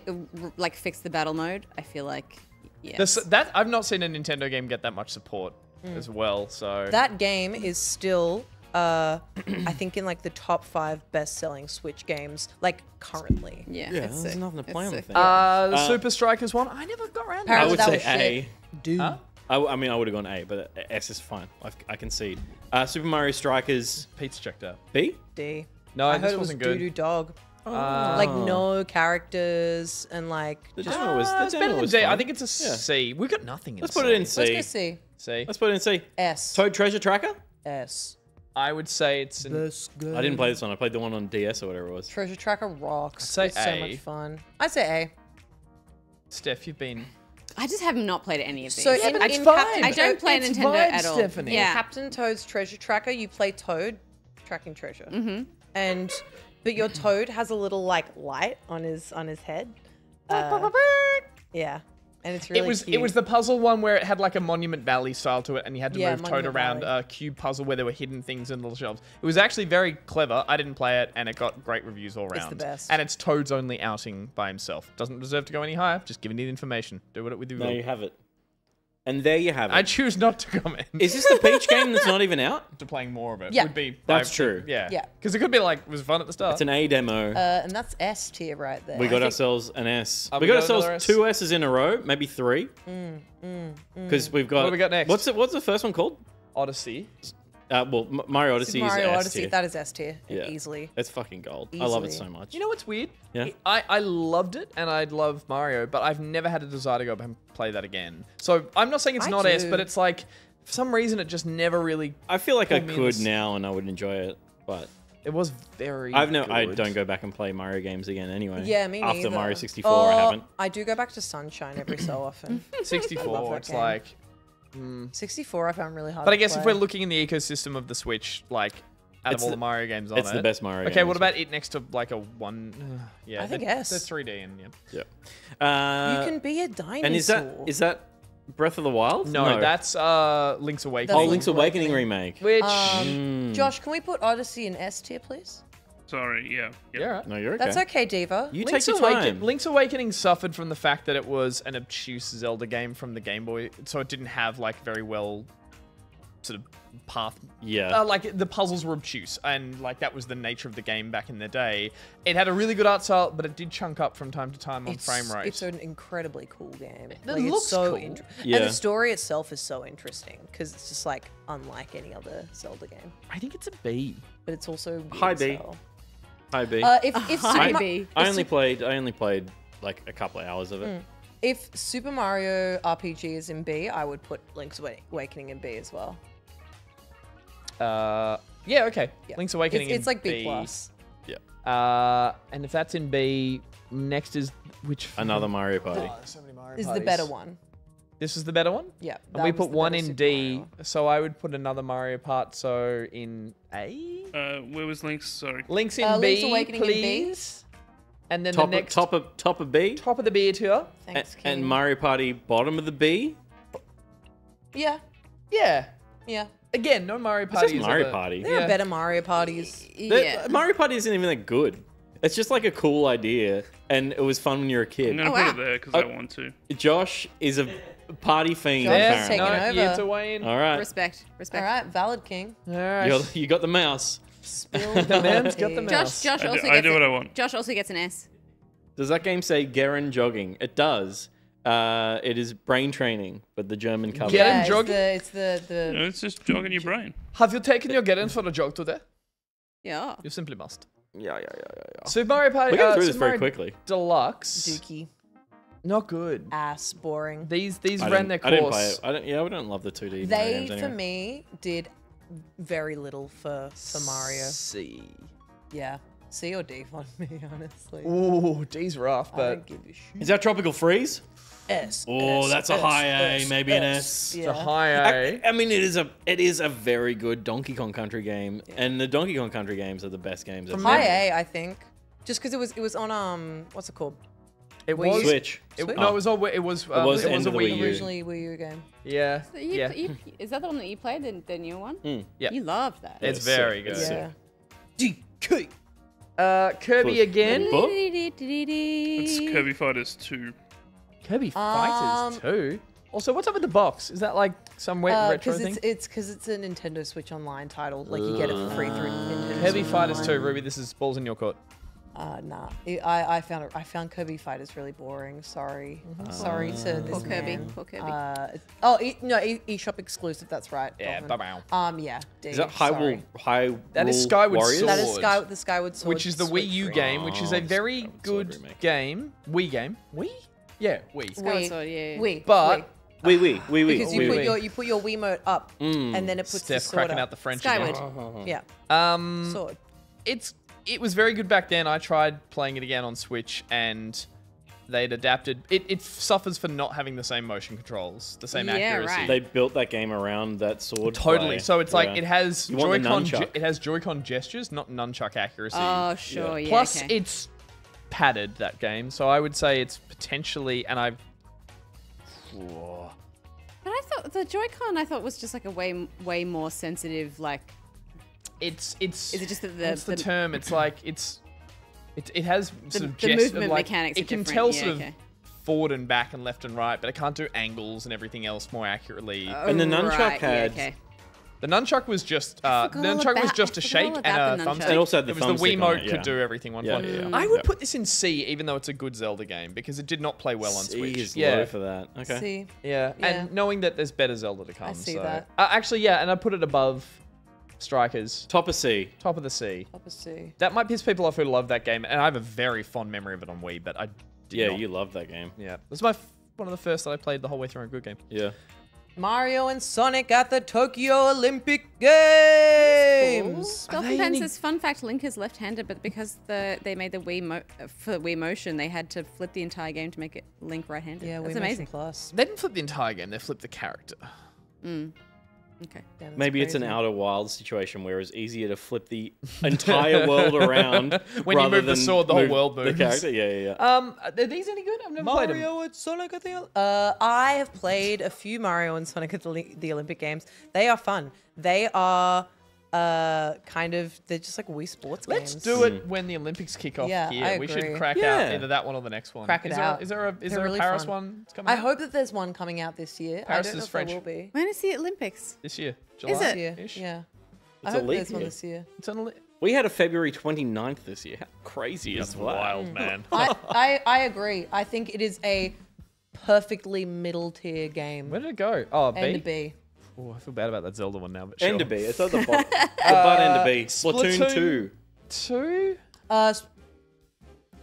like fix the battle mode, I feel like yes. The that I've not seen a Nintendo game get that much support as well. So That game is still, uh, I think, in like the top five best-selling Switch games, like currently. yeah, Yeah, it's there's sick. nothing to It's play on the thing. uh, Uh, Super Strikers one, I never got around. to I would that say A. shit. Dude. Huh? I, w- I mean, I would have gone A, but S is fine. I've, I concede. Uh, Super Mario Strikers Pete's checked out. B. D. No, I this heard it was wasn't good. doo-doo dog. Uh, Like no characters and like. The just- demo was. The it's demo better than was D. I fine. think it's a Yeah. C. We got nothing. In Let's put it in C. Let's go C. C. Let's put it in C. S. Toad Treasure Tracker. S. I would say it's an I didn't play this one. I played the one on DS or whatever it was. Treasure Tracker rocks. I'd say it's so A. much fun. I'd say A. Steph. You've been. I just have not played any of these. So in, but it's in fine. Captain, I don't play It's Nintendo vibes, at all. Stephanie. in Yeah. Captain Toad's Treasure Tracker, you play Toad tracking treasure, Mm-hmm. and but your Toad has a little like light on his on his head. Uh, yeah, and it's really it was cute. it was the puzzle one where it had like a Monument Valley style to it, and you had to Yeah, move Toad around Valley. a cube puzzle where there were hidden things in little shelves. It was actually very clever. I didn't play it, and it got great reviews all It's around. the best. And it's Toad's only outing by himself. Doesn't deserve to go any higher. Just giving you the information. Do what it with you No, will. you have it. And there you have it. I choose not to comment. Is this the Peach game that's not even out? to playing more of it Yeah. would be That's five- true. Yeah, Yeah. Because it could be like it was fun at the start. It's an A demo. uh, and that's S tier right there. we got think- ourselves an S. Oh, we we got got ourselves S? two S's in a row, maybe three. Mm, mm, mm. Because we've got. What do we got next? What's the, what's the first one called? Odyssey. Uh, well, Mario Odyssey Super Mario is S Odyssey. tier. That is S tier Yeah. easily. It's fucking gold. I love it so much. You know what's weird? Yeah. I, I loved it and I love Mario, but I've never had a desire to go and play that again. So I'm not saying it's I not S, but it's like for some reason it just never really. I feel like I Pull me in could this- now and I would enjoy it, but It was very. I've no. I don't go back and play Mario games again anyway. Yeah, me After neither. Mario 64, Oh, I haven't. I do go back to Sunshine every so often. 64. It's game. like. 64 I found really hard. But I to guess if we're looking in the ecosystem of the Switch, like out It's of all the- the Mario games on it's it, the best Mario Okay, game, what so- about it next to like a one? yeah, I think they're- S. They're 3D and yeah. Yeah. Uh, you can be a dinosaur. and is that is that Breath of the Wild? No, that's uh Link's Awakening. oh Link's Awakening remake. Which Um, Mm. Josh, can we put Odyssey in S tier, please? Sorry, yeah. yeah. yeah, right. No, you're okay. That's okay, Diva. You Link's, take your Awaken- time. Link's Awakening suffered from the fact that it was an obtuse Zelda game from the Game Boy, so it didn't have like very well sort of path. Yeah. Uh, like the puzzles were obtuse, and like that was the nature of the game back in the day. It had a really good art style, but it did chunk up from time to time on It's, frame rate. it's an incredibly cool game. It like, looks it's so cool. inter- Yeah. And the story itself is so interesting because it's just like unlike any other Zelda game. I think it's a B. But it's also weird High as B. hell. Hi B. Uh, if, if High Super Ma- B. I only played. I only played like a couple of hours of it. if Super Mario RPG is in B, I would put Link's Awakening in B as well. Uh, yeah, okay. Yeah. Link's Awakening. It's, it's in like B, B. plus. Yeah. Uh, and if that's in B, next is which? Another Mario Party. Oh, so many Mario Is the better one. This is the better one. Yeah. And we put one in Super D, Mario. so I would put another Mario Part so in A. Uh, where was Link's? Sorry. Link's in Uh, B, Link's Awakening in B. please. And then Top the of, next top of top of B. top of the B tier. Thanks, a- and Mario Party bottom of the B. Yeah. Yeah. Yeah. Again, no Mario It's Party. just Mario ever- Party. There Yeah. are better Mario parties. Yeah. Mario Party isn't even that good. It's just like a cool idea, and it was fun when you were a I'm kid. gonna Oh, put wow. it there because Uh, I want to. Josh is a party fiend. Josh is apparently. taking no, over. you get to weigh in. All right, Respect. Respect. All right, valid King. All right. You're, you got the mouse. Spill The man's got the mouse. Josh, Josh I do- also I gets do a- what I want. Josh also gets an S. Does that game say Gehirn jogging? It does. Uh, it is brain training, but the German cover. Get him Yeah, it's jogging? the, it's the, the You know, it's just jogging your brain. Have you taken your get-ins for a jog today? Yeah. You simply must. Yeah, yeah, yeah, yeah, yeah. Super Mario Party. We're going uh, through this Super very Mario quickly. Deluxe. Dookie. Not good. Ass boring. These these I ran didn't, their I didn't play course. it. I don't. Yeah, we don't love the 2D Mario They, games for me, did very little for, for Mario. C. Yeah. C or D for me, honestly. Ooh, D's rough, I but don't give a shit. Is that Tropical Freeze? S. Oh, S, that's a S, high A, S, maybe an S. S. it's Yeah. a high A. I, I mean, it is a it is a very good Donkey Kong Country game, and the Donkey Kong Country games are the best games. I've High. A, I think. Just because it was it was on um what's it called? It was U? Switch. It, Switch? no, it was all. It was. Um, was it was a Wii Wii U. U. Originally Wii U game. Yeah. So you, yeah. you, is that the one that you played, the, the new one? Mm. Yeah. You love that. It's It's very good. It's Yeah. sick. Uh, Kirby Push. again. Book? It's Kirby Fighters 2. Kirby Fighters Um, 2. Also, what's up with the box? Is that like some wet retro Because thing? Uh, it's it's because it's a Nintendo Switch Online title. Like you get it for free through Nintendo. Kirby Switch Fighters Online. 2, Ruby. This is balls in your court. Uh, nah. I I found it. I found Kirby Fighters really boring. Sorry. Sorry to this Poor Kirby, man. poor Kirby. Uh, it- oh e, no, e, eShop exclusive. That's right. Yeah, Dolphin. ba-bow. Um, yeah. D, Is that sorry. Hyrule High That is Skyward Warriors? Sword. That is Sky the Skyward Sword. which is the Wii U free. game, which is a Oh, very Skyward good game. Wii game. Wii? Yeah, Wii. Skyward Wii. Sword, yeah. Wii. But Wii. Wee wee wee wee. because you wee, put wee. your you put your Wiimote up, Mm. and then it puts the Steph sword cracking up. out the French Skyward. again. Yeah. Um, Sword. it's it was very good back then. I tried playing it again on Switch, and they'd adapted. It, it suffers for not having the same motion controls, the same Yeah, accuracy. right. They built that game around that sword. Totally. play. So it's like it has You Joy-Con. ge- it has Joy-Con gestures, not nunchuck accuracy. Oh, sure, yeah. Plus, okay. it's padded that game, so I would say it's potentially. And I. But I thought the Joy-Con I thought was just like a way way more sensitive like It's it's. Is it just that the- what's the, the- term? It's like it's. It, it has sort of the gest- movement like, mechanics It can different, tell yeah, sort of forward and back and left and right, but it can't do angles and everything else more accurately. And the nunchuck right, yeah, had- okay. The nunchuck was just uh, the forgot all nunchuck was just a I forgot shake and a the thumbstick. nunchuck. It also had the it was the thumbstick on Wiimote it, could do everything one Yeah, for yeah, yeah. I would Yep. put this in C, even though it's a good Zelda game, because it did not play well on C Switch. is yeah, low for that. Okay. See. yeah, Yeah. and knowing that there's better Zelda to come. I see so. that. Uh, actually, yeah, and I put it above Strikers, Top of C. top of the C. Top of C. That might piss people off who love that game, and I have a very fond memory of it on Wii, but I did Yeah, not. you love that game. Yeah, It was my f- one of the first that I played the whole way through a good game. Yeah. Mario and Sonic at the Tokyo Olympic Games. Dolphin they Pen any- says, fun fact, Link is left-handed, but because the they made the Wii mo- for Wii Motion, they had to flip the entire game to make it Link right-handed. Yeah, That's Wii Motion amazing. Plus. They didn't flip the entire game; they flipped the character. Mm. Okay. Damn, that's Maybe it's an outer wild situation where it's easier to flip the entire world around When you rather move the sword, the whole move world The moves. character, yeah, yeah, yeah. Um, are these any good? I've never played them. Mario and Sonic at the uh, I have played a few Mario and Sonic at the, the Olympic Games. They are fun. They are uh, kind of they're just like Wii Sports Let's games. do it when the Olympics kick off Yeah, here. I we should crack Yeah. out either that one or the next one. Crack it is out. Is there a is They're there really a Paris fun. one coming I out hope that there's one coming out this year. Paris I don't know is if French. there will be. When is the Olympics? this year? July. Is July it? This year, ish. yeah. I It's a hope leap there's one year. this year. It's on. Li- We had a February 29th this year. How crazy That's is that? wild, man. I, I I agree. I think it is a perfectly middle tier game. Where did it go? Oh, B. End to B. Oh, I feel bad about that Zelda one now. But End sure. to B. It's at the bottom. the butt end to Splatoon, Splatoon 2. Two. Uh, s-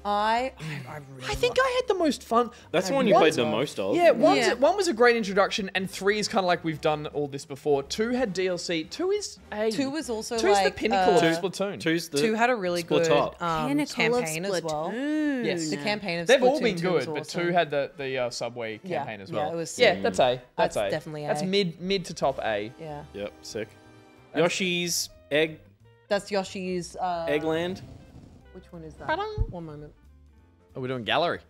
I I, I really I think I had the most fun. That's the one you played the most of. Yeah, one's, Yeah. one was a great introduction, and three is kind of like we've done all this before. Two had DLC. Two is a Two was also Two's like the pinnacle uh, of Splatoon. Two's the Two had a really good up. um, Pinnacle campaign as well. Yes. The campaign of They've all been good, was but awesome. two had the the uh, Subway Yeah, campaign as yeah, well. it was yeah, sick. that's A. That's, That's A. definitely That's mid mid to top A. Yeah, Yep, sick. Yoshi's Egg that's Yoshi's. Uh, Eggland. Which one is that? One moment. Oh, we're doing gallery.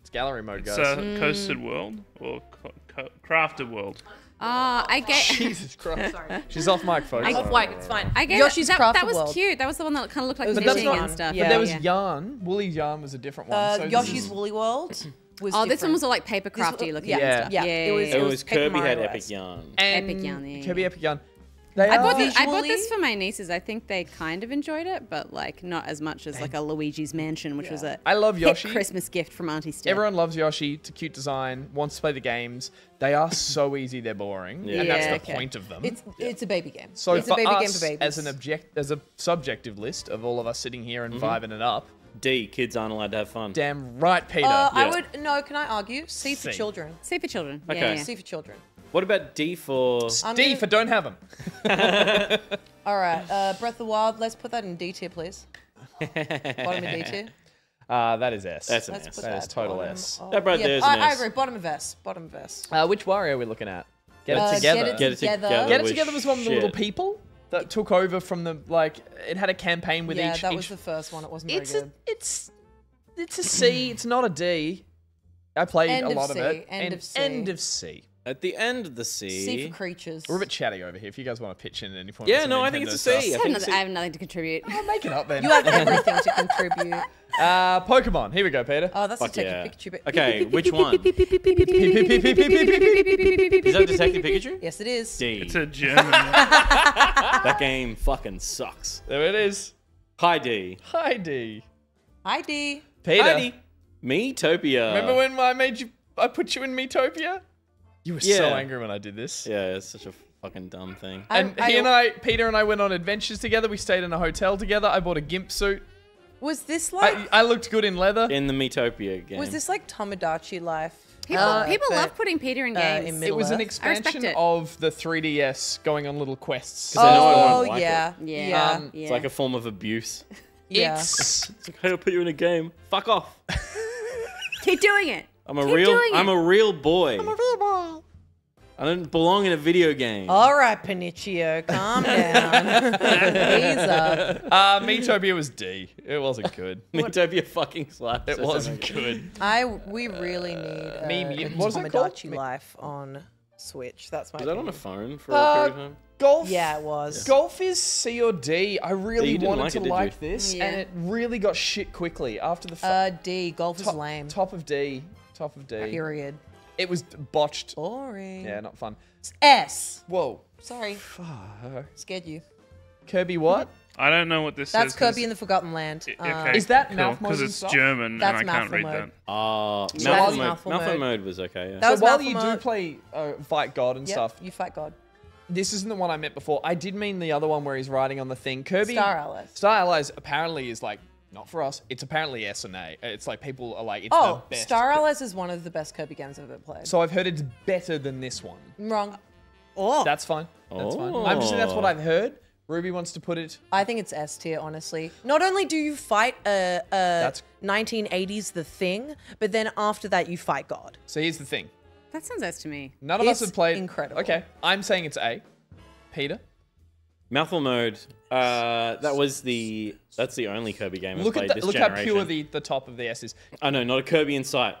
It's gallery mode, It's guys. uh, Coasted World or co- co- Crafted World. Ah, I get. Jesus Christ. Sorry. She's off mic, folks. I- Off mic. it's fine. I get Yoshi's that, Crafted that was World. cute. That was the one that kind of looked like It was but that's knitting not. and stuff. yeah. But there was yeah. yarn. Woolly yarn was a different one. Uh, so this Yoshi's is- Woolly World was. Oh, this one was all like paper This was- crafty looking yeah, Yeah. and stuff. yeah, Yeah, it was- yeah, It yeah. was Kirby had Mario Epic esque. Yarn. and Epic yarn, yeah, Kirby. Epic yarn. They I are bought, this, I bought this for my nieces. I think they kind of enjoyed it, but like not as much as like a Luigi's Mansion, which was a I love hit Yoshi. Christmas gift from Auntie Steph. Everyone loves Yoshi. It's a cute design. Wants to play the games. They are so easy. They're boring, Yeah. and that's the okay. point of them. It's it's a baby game. so it's for a baby us, game for babies. as an object, as a subjective list of all of us sitting here and vibing it up. D. Kids aren't allowed to have fun. Damn right, Peter. Uh, I would no. Can I argue? C for C. children. See for children. Okay. Yeah, yeah. C for children. What about D for? I'm D gonna- for don't have them. All right. Uh, Breath of the Wild. Let's put that in D tier, please. Bottom of D tier. Uh, that is S. That's an Let's S. put That is total bottom S. of- That right yeah, there's I, an I S. agree. Bottom of S. Bottom of S. Uh, which Wario are we looking at? Get it Uh, together. Get it together. together. Get it was together was one of the little people that took over from the like. It had a campaign with yeah, each. that each was the first one. It wasn't very it's a, good. it's it's a C. It's not a D. I played End a lot of, C, it. end of C. End of C. At the end of the C. C for creatures. We're a bit chatty over here. If you guys want to pitch in at any point. Yeah, with some no, I think it's Nintendo a C. stuff. I I, have nothing, I have nothing to contribute. I'll make it up then. You have everything to contribute. uh, Pokemon. Here we go, Peter. Oh, that's Fuck Detective yeah. Pikachu. Okay, which one? Is Is that Detective Pikachu? Yes, it is. D. It's a German. That game fucking sucks. There it is. Hi D. Hi D. Hi, D. Peter. Hi D. Miitopia. Remember when I made you? I put you in Miitopia. You were so angry when I did this. Yeah, it's such a fucking dumb thing. I- And I- he and I, Peter and I, went on adventures together. We stayed in a hotel together. I bought a gimp suit. Was this like? I, I looked good in leather. In the Miitopia game. was this like Tomodachi life? People, Uh, people but- love putting Peter in uh, games. in It Middle was an Earth? expansion of the 3DS going on little quests. I know I Oh won't like yeah, Yeah. yeah, Um, yeah. It's like a form of abuse. yeah. It's It's like, hey, I'll put you in a game. Fuck off. Keep doing it. I'm a Keep real doing I'm it. a real boy. I'm a real boy. I don't belong in a video game. All right, Panicio, calm down. Ease up. uh, Miitopia was D. It wasn't good. Miitopia fucking slaps. It That's wasn't okay. good. I we really need uh, Me Mutant- what was it called? Tomodachi life on Switch. That's my. Was that on a phone for a Uh, period of time? Golf. Yeah, it was. Golf is C or D. I really you wanted like to it, did you? like this, Yeah. and it really got shit quickly after the f- Uh, D. Golf is lame. top of D. Top of D. Period. It was botched. Boring. Yeah, not fun. S. Whoa. Sorry, scared you. Kirby what? I don't know what this is. That's says. 'cause- Kirby in the Forgotten Land. I- okay, Is that cool, mouth mode and it's stuff? German That's and I can't mouthful read mode. that. Ah, That's mouthful mode. mouthful Mouthful mode. mode was okay. Yeah. That so was while mouthful you do mode. play uh, Fight God and Yep, stuff, You fight God. this isn't the one I meant before. I did mean the other one where he's riding on the thing. Kirby Star Allies. Star Allies apparently is like not for us. It's apparently S and A. It's like people are like it's Oh, the best. Star Allies is one of the best Kirby games I've ever played. So I've heard it's better than this one. Wrong. Oh, That's fine. That's fine. I'm just saying that's what Oh. I've heard. Ruby wants to put it. I think it's S tier, honestly. Not only do you fight a, a That's- 1980s The Thing, but then after that you fight God. So here's the thing. That sounds nice to me. None of us have played. incredible. Okay, I'm saying it's A. Peter, Mouthful mode. Uh, that was the. That's the only Kirby game I've look played at the, this look how pure the, the top of the S is. I know, not a Kirby in sight.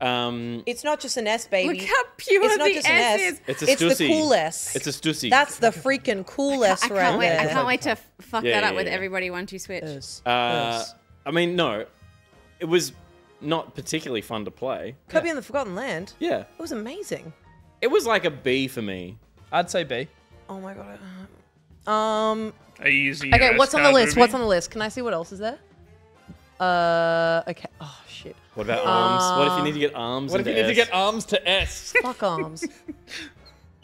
Um, It's not just an S, baby. Look how pure it's not the just an S S. is. It's a It's the Stussy. cool S. It's a Stussy. That's the freaking cool S I can't right wait. there. I can't wait to fuck Yeah, that up yeah, with yeah. everybody one two switch. Uh, I mean, no, it was not particularly fun to play. Kirby and the Forgotten Land. Yeah, It was amazing. it was like a B for me. I'd say B. Oh my god. Um. Are you using Okay, S what's on the list? Ruby? What's on the list? Can I see what else is there? Uh. Okay. Oh shit. What about arms? what if you need to get arms? What if you into need to get arms to S? Fuck arms.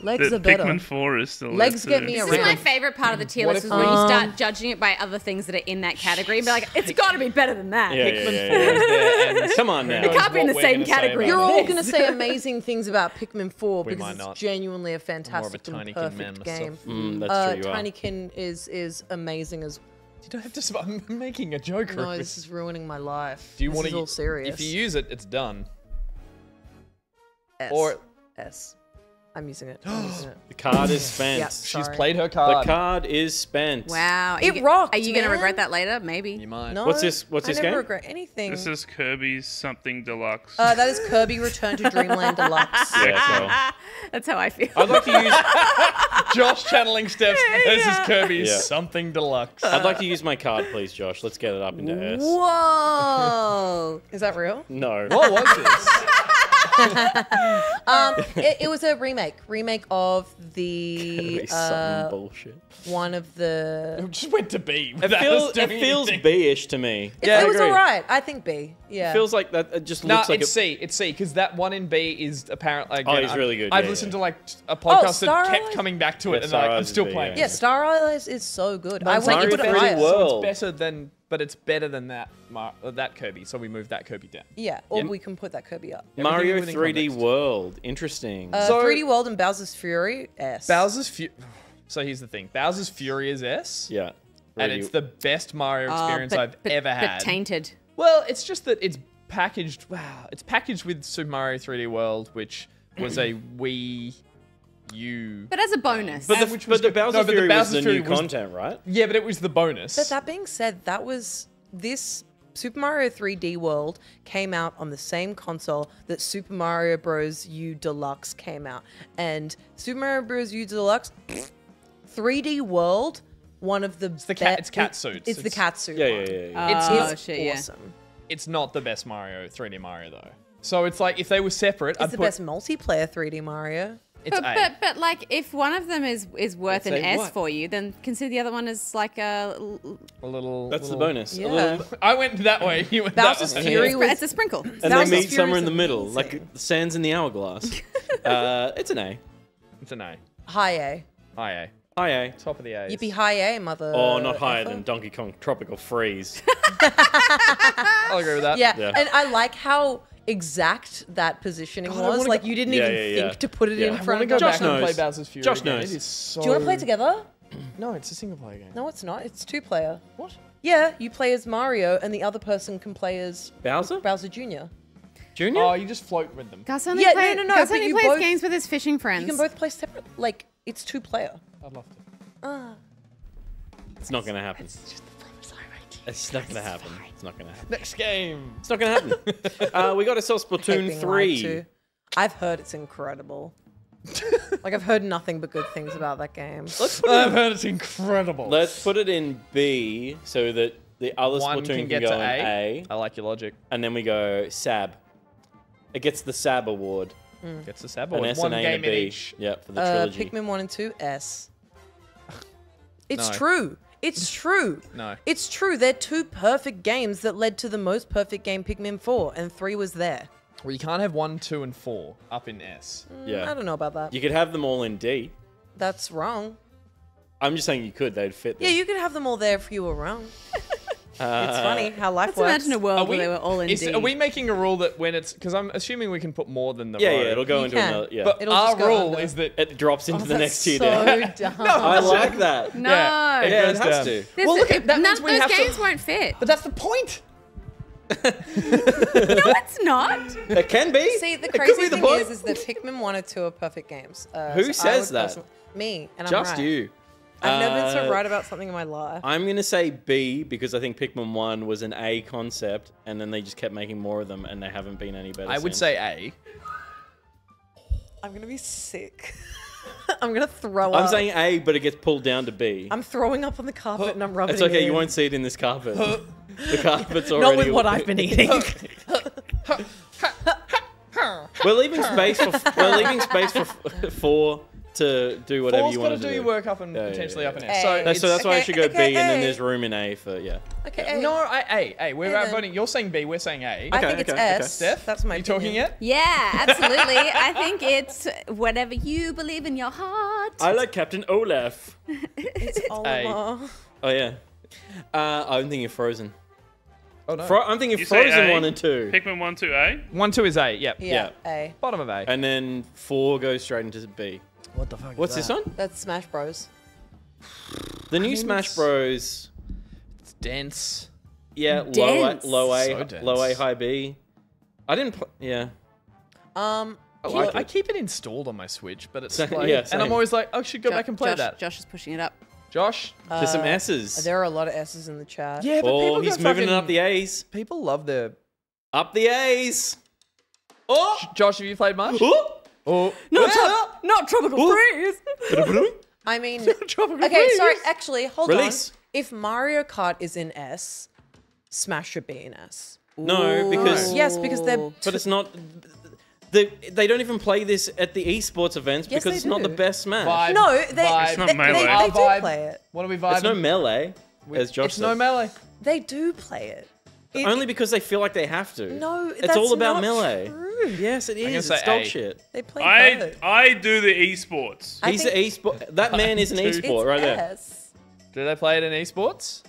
Legs The are better. Pikmin 4 is still Legs get too. me This is my favorite part of the tier list is when you start Um, judging it by other things that are in that category and be like, it's got to be better than that. Yeah, yeah, Pikmin yeah, 4 yeah. is there, Come on who now. It can't be in the same category. You're all going to say amazing things about Pikmin 4 We because it's genuinely a more of a fantastic Tinykin and perfect myself. game. Mm, that's uh, true. Tinykin is is amazing as You don't have to. I'm making a joke. no. Ruby. This is ruining my life. Do you this want is to? all serious? If you use it, it's done. S. or- S. I'm using it. I'm using it. The card is spent. Yeah, She's sorry. played her card. The card. card is spent. Wow. It you, rocked, Are you going to regret that later? Maybe. You might. No, What's this- what's I this never game? regret anything. This is Kirby's something deluxe. uh, that is Kirby Return to Dreamland Deluxe. Yeah, That's how I feel. I'd like to use. Josh channeling steps. This is Kirby's Yeah. something deluxe. I'd like to use my card, please, Josh. Let's get it up into S. Whoa! is that real? No. what was this? Um, it, it was a remake, remake of the uh, bullshit. one of the. Just went to B. It without feels, us doing it feels anything. B-ish to me. It, Yeah, it was alright. I think B. Yeah. It feels like that. It just No, looks like it's a, C. It's C because that one in B is apparently. Again, Oh, he's really good, I've yeah, listened yeah. to like a podcast Star that kept Allies? coming back to Yeah, it, and like, I'm still B, playing. yeah. yeah, Star Allies is so good. No, I it's want like you it's to Mario try 3D it. World. So it's better than, but it's better than that. Mar- uh, that Kirby. So we move that Kirby down. Yeah, or Yeah. we can put that Kirby up. Mario within 3D context. World. Interesting. Uh, So- 3D World and Bowser's Fury. S. Bowser's Fury. So here's the thing: Bowser's Fury is S, yeah. and 3D it's the best Mario Oh, experience but- I've but- ever but had. tainted. Well, it's just that it's packaged. Wow, it's packaged with Super Mario 3D World, which was a Wii U. But as a bonus. But the, which was but the. Bowser No, but the Fury was the new was- content, right? Yeah, but it was the bonus. But that being said, that was this Super Mario 3D World came out on the same console that Super Mario Bros. U Deluxe came out, and Super Mario Bros. U Deluxe 3D World, one of the the cat- it's cat suits. It's, the cat suit. Yeah, yeah, one. yeah. yeah. Oh, it's- oh, It's shit, yeah. awesome. it's not the best Mario 3D Mario though. So it's like if they were separate, It's I'd the put best multiplayer 3D Mario. It's But, A. but but like if one of them is is worth Let's an say S what? for you, then consider the other one as like a l- a little. That's the little- bonus. A Yeah. little- I went that way. You went that Bowser's way. Fury was it's a sprinkle. and Bowser's they meet Fury somewhere in the middle, like amazing. the sands in the hourglass. uh, it's an A. It's an A. high A. High A. High A. Top of the A's. be high A, mother. Oh, not higher effer. than Donkey Kong Tropical Freeze. I'll agree with that. Yeah. Yeah. and I like how exact that positioning God, was. Like go- you didn't Yeah, even yeah, think yeah. to put it Yeah. in I I front want to of go Josh back and knows. play Bowser's Fury. Josh again. knows. It is so. Do you want to play together? No, it's a single player game. No, it's not. It's two player. What? Yeah, you play as Mario, and the other person can play as Bowser? Bowser Jr. Junior? Oh, you just float with them. Gus only, Yeah, play, no, no, Gus only plays both- games with his fishing friends. You can both play separate. Like it's two player. I'd love to. Ah. It's not gonna happen. It's not gonna happen. It's not gonna happen. Next game. It's not gonna happen. uh, we got ourselves Hate Splatoon 3. I've heard it's incredible. like I've heard nothing but good things about that game. Let's put, I've it, heard it's incredible. let's put it in B so that the other One Splatoon can can, get go to in A. A. I like your logic. and then we go SAB. It gets the SAB award. Gets the sab award. An. S One and A game and a in B. each. Yeah, for the Uh, trilogy. Pikmin one and two S. It's No. true. It's true. No. It's true. They're two perfect games that led to the most perfect game, Pikmin 4, and 3 was there. Well, you can't have one, two, and four up in S. Mm, yeah. I don't know about that. You could have them all in D. That's wrong. I'm just saying you could. They'd fit. Yeah, you could have them all there if you were wrong. Uh, It's funny how life Let's works. imagine a world where they were all in is- D. Are we making a rule that when it's because I'm assuming we can put more than the Yeah, row. yeah, it'll go You into can. another. Yeah, But It'll our rule under. is that it drops into Oh, the next tier so down. dumb. I like that. no. Yeah, it Yeah, goes it has down. to. This- Well, look, that none means of those have to- games won't fit. But that's the point. no, it's not. It can be. See, the crazy the thing point. is, is that Pikmin 1 and 2 are perfect games. Uh, Who so I says that? Me, and I'm Just right. you. I've never been so Uh, right about something in my life. I'm gonna say B because I think Pikmin One was an A concept, and then they just kept making more of them, and they haven't been any better. I would since. say A. I'm gonna be sick. I'm gonna throw up. I'm saying A, but it gets pulled down to B. I'm throwing up on the carpet and I'm rubbing It's it okay. You won't see it in this carpet. the carpet's already. Not with what I've been eating. We're leaving space for we're leaving space for four to do whatever Four's you got want to do. Four's got to do your work up and Yeah, yeah, potentially yeah, up and yeah. S. So, That's- so that's why I should go okay, B, and then there's room in A for yeah. okay, No, I, A, A. We're A voting. You're saying B. We're saying A. I think it's okay, okay. S. Steph, That's my you talking opinion. yet? Yeah, absolutely. I think it's whatever you believe in your heart. I like Captain Olaf. It's Oliver. Oh yeah. Uh, I'm thinking Frozen. Oh no. Fro- I'm thinking You Frozen one and two. Pikmin 1 to A. One, two is A. Yep. Yeah, A. Bottom of A. And then four goes straight into B. What the fuck? What's this one? That's Smash Bros. The new mean, Smash Bros. It's dense. Yeah, low A, low A, So dense. low A, high B. I didn't. Pl- yeah. Um, I I, like I keep it installed on my Switch, but it's Same- like, yeah, and. I'm always like, I should go Jo- back and play Josh, that. Josh is pushing it up. Josh. There's some uh, S's. There are a lot of S's in the chat. Yeah, but oh, people he's go moving it up the A's. People love the. Up the A's. Oh. Josh, have you played much? Oh. Oh. Not, trop- not tropical oh. freeze. I mean, Tropical okay, Freeze. sorry. Actually, hold Release. on. If Mario Kart is in S, Smash should be in S. No, because Yes, because they're. but it's not. They, they don't even play this at the esports events Yes, because they it's not the best Smash. Vibe. No, they, Vibe. It's not they, melee. they, Our they do vibe. play it. What are we vibing? It's no melee, as Josh it's says. no melee. They do play it. It- Only because they feel like they have to. No, it's that's all about not melee. true. Yes, it gonna is. say It's dog A. shit. They play I, both. I do the esports. I He's think an esport. That man is an It's esport right there. S. Do they play it in esports?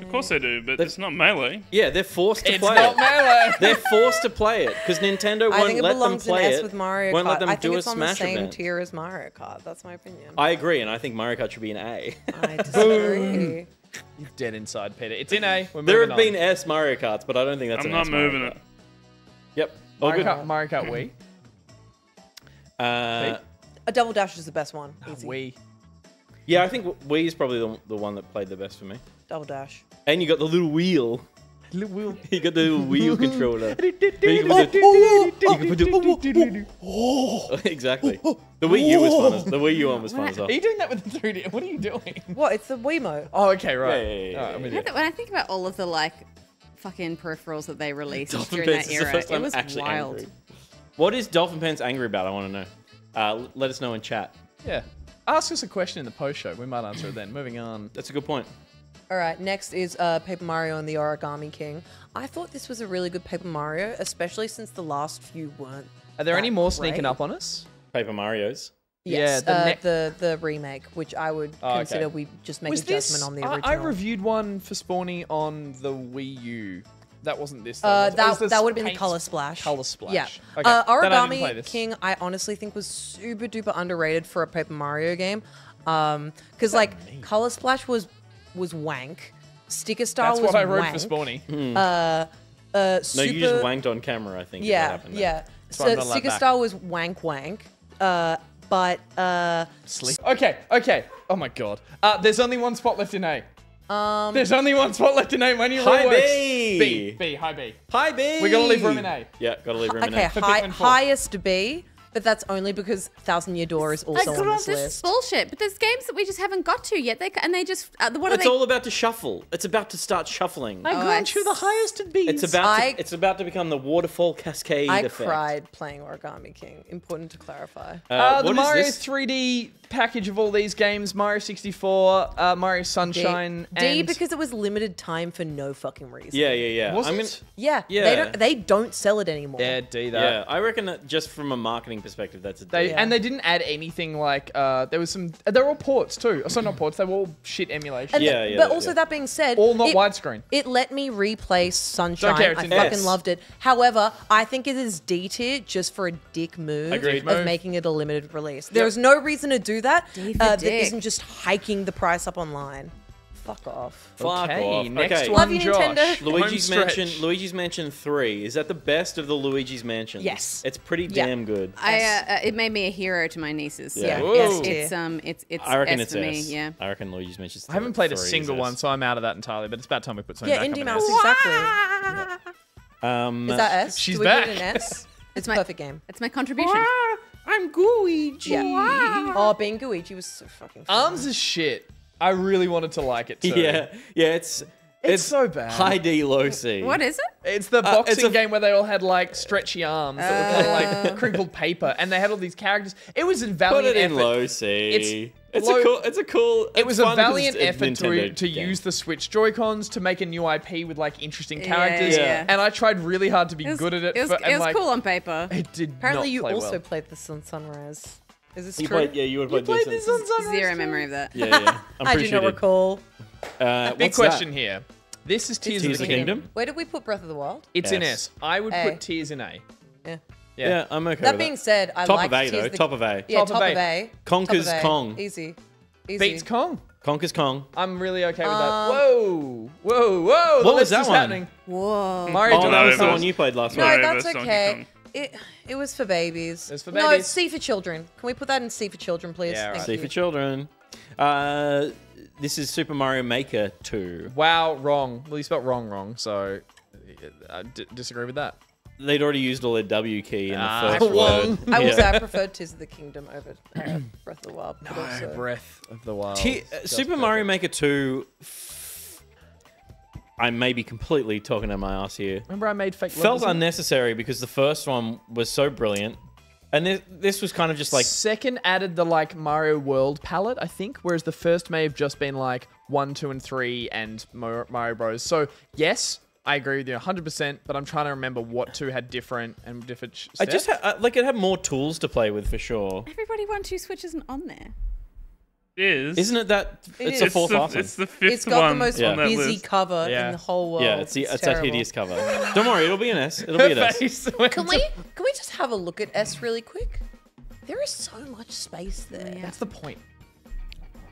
Of course they do, but it's not melee. Yeah, they're forced to It's play not it. melee. They're forced to play it because Nintendo won't think it let them belongs in play S it. with Mario won't Kart. let them I do think a it's on the same event. tier as Mario Kart. That's my opinion. I agree, and I think Mario Kart should be an A. I disagree. You're dead inside, Peter. It's in A. We're there moving have been. S Mario Karts, but I don't think that's I'm an not S Mario moving Kart. it. Yep. All Mario good. Kart, Mario Kart Wii. Uh, A double dash is the best one. Easy. Wii. yeah, I think Wii is probably the, the one that played the best for me. Double dash. And you got the little wheel. Little wheel. You got the wheel controller. Then you can put the- you can put the- exactly. The Wii U was fun. As, the Wii U one was fun as well. Are you doing that with the 3D? What are you doing? What? It's the Wiimote. Oh, okay, right. Yeah, yeah, yeah, Alright, I'm with you. When I think about all of the like fucking peripherals that they released Dolphin during Pants that is the era, first it was actually wild. angry. What is Dolphin Pants angry about? I want to know. Uh, let us know in chat. Yeah. Ask us a question in the post show. We might answer it then. Moving on. That's a good point. All right, next is uh, Paper Mario and the Origami King. I thought this was a really good Paper Mario, especially since the last few weren't. Are there that any more sneaking great. up on us? Paper Mario's. Yes, Yeah, the uh, the the remake, which I would Oh, okay. consider we just make Was adjustment this? on the original. I, reviewed one for Spawny on the Wii U. That wasn't this. Though, Uh, was it? It that was that would have been paint- Color Splash. Color Splash. Yeah. Okay. Uh, Then I Origami. King, I honestly think was super duper underrated for a Paper Mario game. Um, because like Color Splash was was wank. Sticker style That's was what I wrote wank. for Spawny. Uh, uh, No, you just wanked on camera. I think. Yeah, happened yeah. So sticker back. style was wank wank. Uh, but uh, Sleep. Okay, okay. Oh my god. Uh, there's only one spot left in A. um, There's only one spot left in A. When you High rule works. B. B. B. High B. Hi B. We gotta leave room in A. Yeah, gotta leave room in okay, A. Okay, high, highest B, but that's only because Thousand Year Door is also Like, on this this is list. bullshit. But there's games that we just haven't got to yet. They and they just uh, what are It's they? all about to shuffle. It's about to start shuffling. I Oh, grant I you the highest in B. It's about I- to, it's about to become the waterfall cascade I effect. cried playing Origami King. Important to clarify. Uh, Uh, the Mario this? 3D package of all these games: Mario 64, uh, Mario Sunshine, D, D because it was limited time for no fucking reason. Yeah, yeah, yeah. Was I'm it? gonna, Yeah, Yeah. They don't. They don't sell it anymore. yeah, D that. yeah, I reckon that just from a marketing perspective, that's a D. They Yeah. and they didn't add anything like uh, there was some. They were all ports too. Oh, sorry, not ports. They were all shit emulation. And Yeah, th- yeah, But that- also yeah. that being said, all not it, widescreen. It let me replay Sunshine. care, it's I fucking S. loved it. However, I think it is D tier just for a dick move Agreed. of Move. making it a limited release. There's no reason to do that. Uh, that isn't just hiking the price up online. Fuck off. Fuck okay, off. Next okay. one, Love you, Josh. Nintendo. Luigi's Mansion. Luigi's Mansion Three is that the best of the Luigi's Mansions? Yes, it's pretty yeah. damn good. I uh, uh, it made me a hero to my nieces. Yeah, yeah. Yes, it's um, it's it's. I reckon S it's for S. me. Yeah, I reckon Luigi's Mansion. I haven't played a single one, so I'm out of that entirely. But it's about time we put something. Yeah, back Indie Mouse exactly. Yeah. Um, is that S? She's Do we back. An S? it's my perfect game. It's my contribution. I'm Yeah. Wow. Oh, being Gooey was so fucking. Fun. Arms is shit. I really wanted to like it too. Yeah, yeah. It's it's, it's, so bad. High D, low C. What is it? It's the boxing uh, it's a... game where they all had like stretchy arms uh... that were kind of like oh. crinkled paper, and they had all these characters. It was a valiant Put it effort. in low C. It's it's Low, a cool. It's a cool. It was a valiant effort to, to use the Switch Joy Cons to make a new IP with like interesting characters, yeah, yeah, yeah. and I tried really hard to be was, good at it. It was, for, it was like, cool on paper. It did. Apparently, you play also well. played this on Sunrise. Is this you true? Played, yeah, you would play this. Zero too? memory of that. Yeah, yeah. i do not recall. Uh, Big question that? here. This is Tears, Tears of the, Kingdom. Kingdom. Where did we put Breath of the Wild? It's yes. in S. I would a. put Tears in A. Yeah. Yeah, yeah I'm okay. That being that. said, I top of A though. The... Top of A. Yeah, top, top of, a. a. Conquers of a. Kong. Easy. Easy. Beats Kong. Conquers Kong. I'm really okay with um, that. Whoa, whoa, whoa! What was that one? Happening. Whoa. Mario. Oh, that was the one you played last no, week. No, that's okay. It, it was for babies. It was for babies. No, it's C for children. Can we put that in C for children, please? Yeah, right. C for children. Uh, this is Super Mario Maker 2. Wow, wrong. Well, you spelled wrong, wrong. So uh, I disagree with that. They'd already used all their W key in ah, the first one. I will say I preferred Tears of the Kingdom over uh, Breath of the Wild. No, also... Breath of the Wild. Uh, T Super perfect. Mario Maker 2. I may be completely talking out my ass here. Remember, I made fake. Felt levels? unnecessary because the first one was so brilliant. And this, this was kind of just like second added the like Mario World palette, I think, whereas the first may have just been like one, two, and three, and Mario Bros. So yes, I agree with you 100%, but I'm trying to remember what two had different and different. Steps. I just ha- uh, like it had more tools to play with for sure. Everybody, one two switch isn't on there is. Isn't it that it it's is. the fourth it's the, it's the fifth It's got the most busy list. cover Yeah. in the whole world. Yeah, it's, a it's, that hideous cover. Don't worry, it'll be an S. It'll be an S. Can we can we just have a look at S really quick? There is so much space there. That's the point.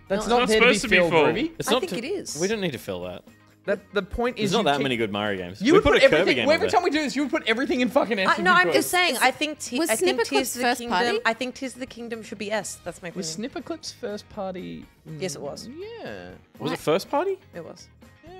That's No, not, it's not supposed to be full. It's I think it is. We don't need to fill that. That the point is, There's not that many good Mario games. You we would put, put a Kirby everything. game Every on time we do this, you would put everything in fucking S. Uh, no, I'm just saying. I think T- was I think Tears the first Kingdom. Party? I think Tears of the Kingdom should be S. That's my opinion. Was Snipperclips first party? Mm, yes, it was. Yeah. Was it first party? It was.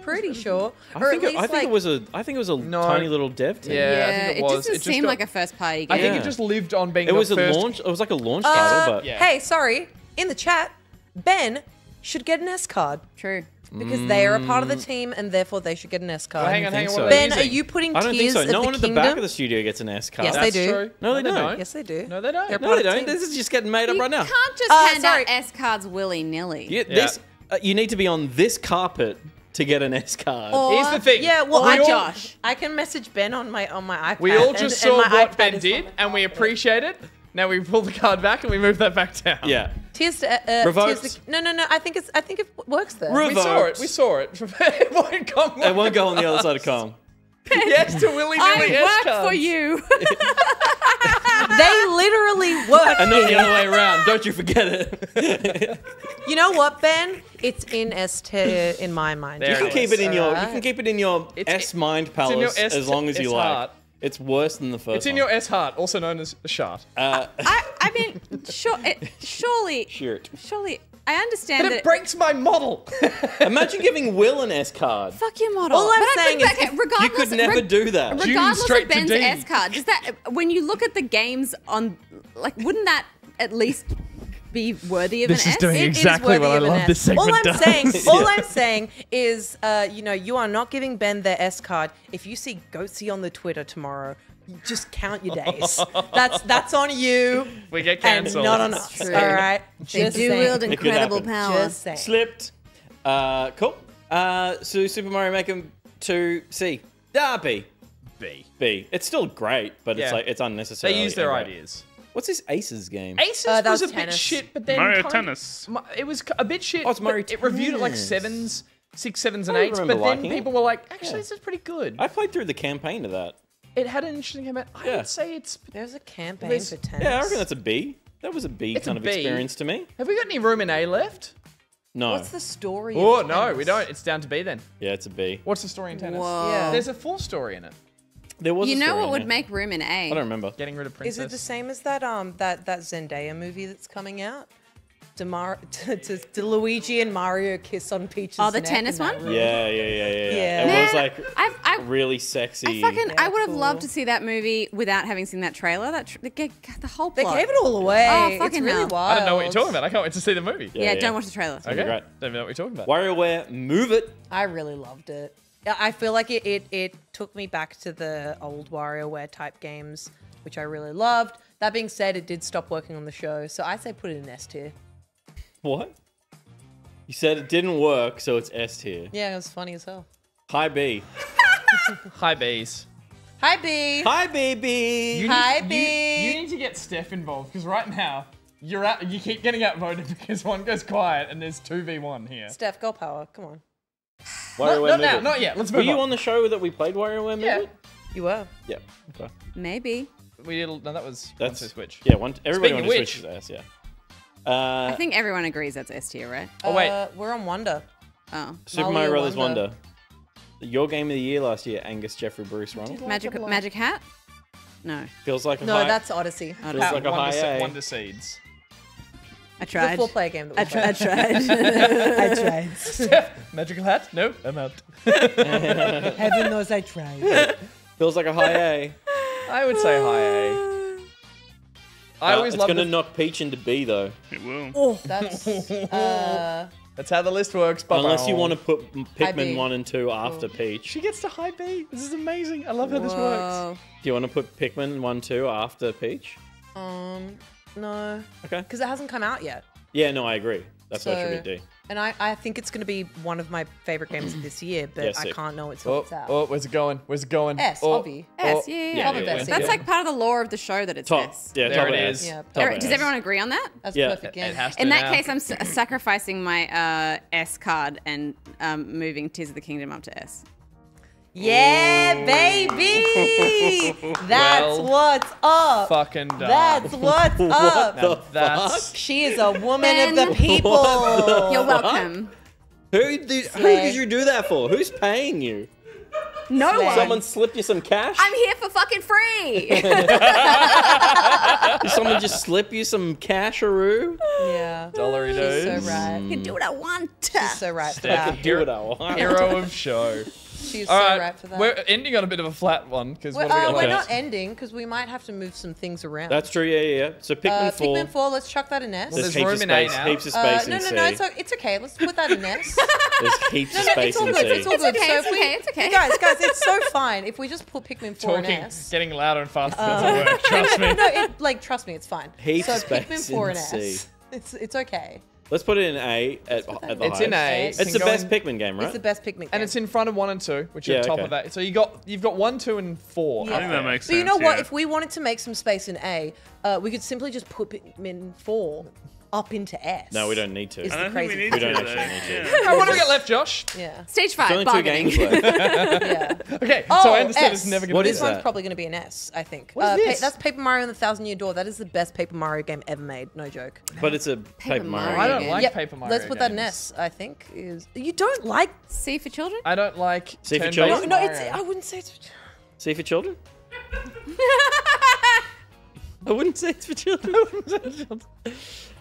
Pretty sure. I or think, it, I think like, it was a. I think it was a no, tiny little dev team. Yeah, yeah I think it, was. doesn't it seem got, like a first party game. I think it just lived on being. It was a launch. It was like a launch uh, title, but hey, sorry. In the chat, Ben should get an S card. True. Because mm. they are a part of the mm. team and therefore they should get an S card. Hang on, hang on. So. Ben, are you putting I don't Tears think so. No one at the back of the studio gets an S card. Yes, That's they do. True. No, they, no, they don't. don't. Yes, they do. No, they don't. They're no, they don't. This is just getting made up you right now. You can't just uh, hand sorry. out S cards willy nilly. You, yeah. this, uh, you need to be on this carpet to get an S card. Or, Here's the thing. Yeah, well, I, Josh, I can message Ben on my on my iPad. We all just and, saw and what Ben did, and we appreciate it. Now we pull the card back and we move that back down. Yeah. Tears to, uh, Revoked. Tears to, no, no, no. I think it's. I think it works there. Revoked. We saw it. We saw it. it won't come. It won't go on the other side of Kong. yes to willy nilly. I yes work comes. for you. they literally work. And not the other way around. Don't you forget it. you know what, Ben? It's in S tier in my mind. There you can it keep is. it in All your. Right. You can keep it in your it's, S mind palace your S as long as you like. It's worse than the first. It's in your S heart, also known as shart. Uh, I, I mean, sure, it, surely, Shoot. surely, I understand but it breaks my model. Imagine giving Will an S card. Fuck your model. All I'm but saying I is, you regardless, could never do that. Regardless of Ben's S card, does that when you look at the games on, like, wouldn't that at least be worthy of this an S? This is doing it exactly is what I love this segment all I'm does. Saying, yeah. All I'm saying is, uh, you know, you are not giving Ben their S card. If you see Goatsy on the Twitter tomorrow, just count your days. that's that's on you. We get cancelled. Not on us. All right. Just they do wield incredible power. Slipped. Uh, cool. Uh, so Super Mario Maker 2 C. Ah, B. B. B. It's still great, but yeah. it's like it's unnecessary. They use their anyway. ideas. What's this Aces game? Aces uh, was, was, a tennis. bit shit, but then Mario Tennis. Of, it was a bit shit. Oh, it's Mario It reviewed it like sevens, six sevens and eights, but then people it. were like, actually, yeah. this is pretty good. I played through the campaign of that. It had an interesting campaign. I yeah. would say it's. There's a campaign there's, for tennis. Yeah, I reckon that's a B. That was a B it's kind of experience to me. Have we got any room in A left? No. What's the story? Oh no, we don't. It's down to B then. Yeah, it's a B. What's the story in tennis? Whoa. Yeah. There's a full story in it. There was. You a know what would there. make room in A? I don't remember. Getting rid of princess. Is it the same as that um that that Zendaya movie that's coming out? Demar to, to, to Luigi and Mario kiss on Peach's Oh, the neck tennis one? Yeah, yeah, yeah, yeah. yeah. Yeah. It was like I've, I, really sexy. I fucking, I would have loved to see that movie without having seen that trailer. That tr- the, g- the whole They gave it all away. Oh, it's fucking really hell. wild. I don't know what you're talking about. I can't wait to see the movie. Yeah, Yeah, yeah. don't watch the trailer. Okay. great. Don't know what you're talking about. WarioWare, move it. I really loved it. I- I feel like it, it it took me back to the old WarioWare type games, which I really loved. That being said, it did stop working on the show, so I say put it in S tier. What? You said it didn't work, so it's S tier. Yeah, it was funny as hell. Hi B. Hi, bees. Hi B. Hi baby. You Hi, need, B. You, you need to get Steph involved because right now you're out. You keep getting outvoted because one goes quiet and there's two v one here. Steph, girl power. Come on. WarioWare, not move now, not yet. Let's Were move you on. on the show that we played WarioWare, move Yeah. it? You were. Yeah. Okay. Maybe. We did. No, that was That's That's Switch. Yeah, one. Everybody Speaking of wants to which- switch to S. Yeah. Uh, I think everyone agrees that's S tier, right? Oh wait. Uh, we're on Wonder. Oh. Super Mario Mario Brothers Wonder. Wonder. Your game of the year last year, Angus Jeffrey Bruce Ronald. Magic. Magic Hat? No. Feels like a No, high, that's Odyssey. Feels that's- like a high Wonder, Se- A. Wonder Seeds. I The tried. four player game that we I, played. tri- I tried. I tried. Magical hat? No, I'm out. Heaven knows I tried. Feels like a high A. I would say high A. I Uh, always it's love gonna the- knock Peach into B though, It will. Oh, that's uh, That's how the list works. But. Unless you want to put Pikmin one and two after Peach. She gets to high B. This is amazing. I love how this works. Do you want to put Pikmin one two after Peach? um no, Okay. because it hasn't come out yet. Yeah, no, I agree. That's what it should So- be D. And I, I think it's going to be one of my favorite games of this year, but Yeah, I can't know until Oh, it's out. oh, where's it going? Where's it going? S, oh, obvi. S, oh. yeah, yeah, Yeah, yeah. Yeah, yeah. That's like part of the lore of the show that it's Top. S. Yeah, There top it A. is. Yeah, Top Every- A. Does everyone agree on that? That's Yeah. perfect It game. has to In that now. case, I'm sacrificing my uh, S card and um, moving Tears of the Kingdom up to S. Yeah, baby! That's Well, what's up. Fucking done. That's what's up. Now that's She is a woman Ben. of the people. You're welcome. Who did, who did you do that for? Who's paying you? No Slay. one. Someone slipped you some cash? I'm here for fucking free. Did someone just slip you some casharoo? Yeah. dollary She's dudes. so right. I can do what I want. She's so right for Steph, that. Do what I want. Hero of show. She's All so right, right for that. we're ending on a bit of a flat one because We're, what have we uh, we're not ending because we might have to move some things around. That's true, yeah, yeah, yeah. So Pikmin uh, 4. Pikmin 4, let's chuck that in S. Well, There's, There's heaps room of in A space, now. heaps of Uh, space no, in no, C. no, it's, it's okay. Let's put that in S. There's heaps No, of no, space it's all in good. C. It's all It's good. okay, so it's if we, okay, it's okay. Guys, guys, it's so fine. If we just put Pikmin 4 in Talking, S. getting louder and faster doesn't work. Trust me. no, it, like, trust me, it's fine. Heaps so of space Pikmin 4 in in It's, it's okay. Let's put it in A at, at the in It's in A. highest. It It's the best in- Pikmin game, right? It's the best Pikmin game. And it's in front of one and two, which Yeah, are top okay. of that. So you got you've got one, two, and four. Yeah. I think that makes But sense. you know what? yeah. If we wanted to make some space in A, uh, we could simply just put Pikmin 4 up into S. No, we don't need to. Is I the don't think we crazy need We to. don't actually need to. Yeah. Oh, what do we got left, Josh? Yeah. Stage five. There's only two bargaining. games left. yeah. Okay, Oh, so I understand S. it's never going to be This is one's that? probably going to be an S, I think. What is uh, pa- this? that's Paper Mario and the Thousand Year Door. That is the best Paper Mario game ever made. No joke. But it's a Paper, Mario. Mario. I don't game. like Yep, Paper Mario. Let's put that in games. S. I think is you don't like. C for children? I don't like. See for turn-based children? No, no, it's. Mario. I wouldn't say it's. See for children? I wouldn't say it's for children.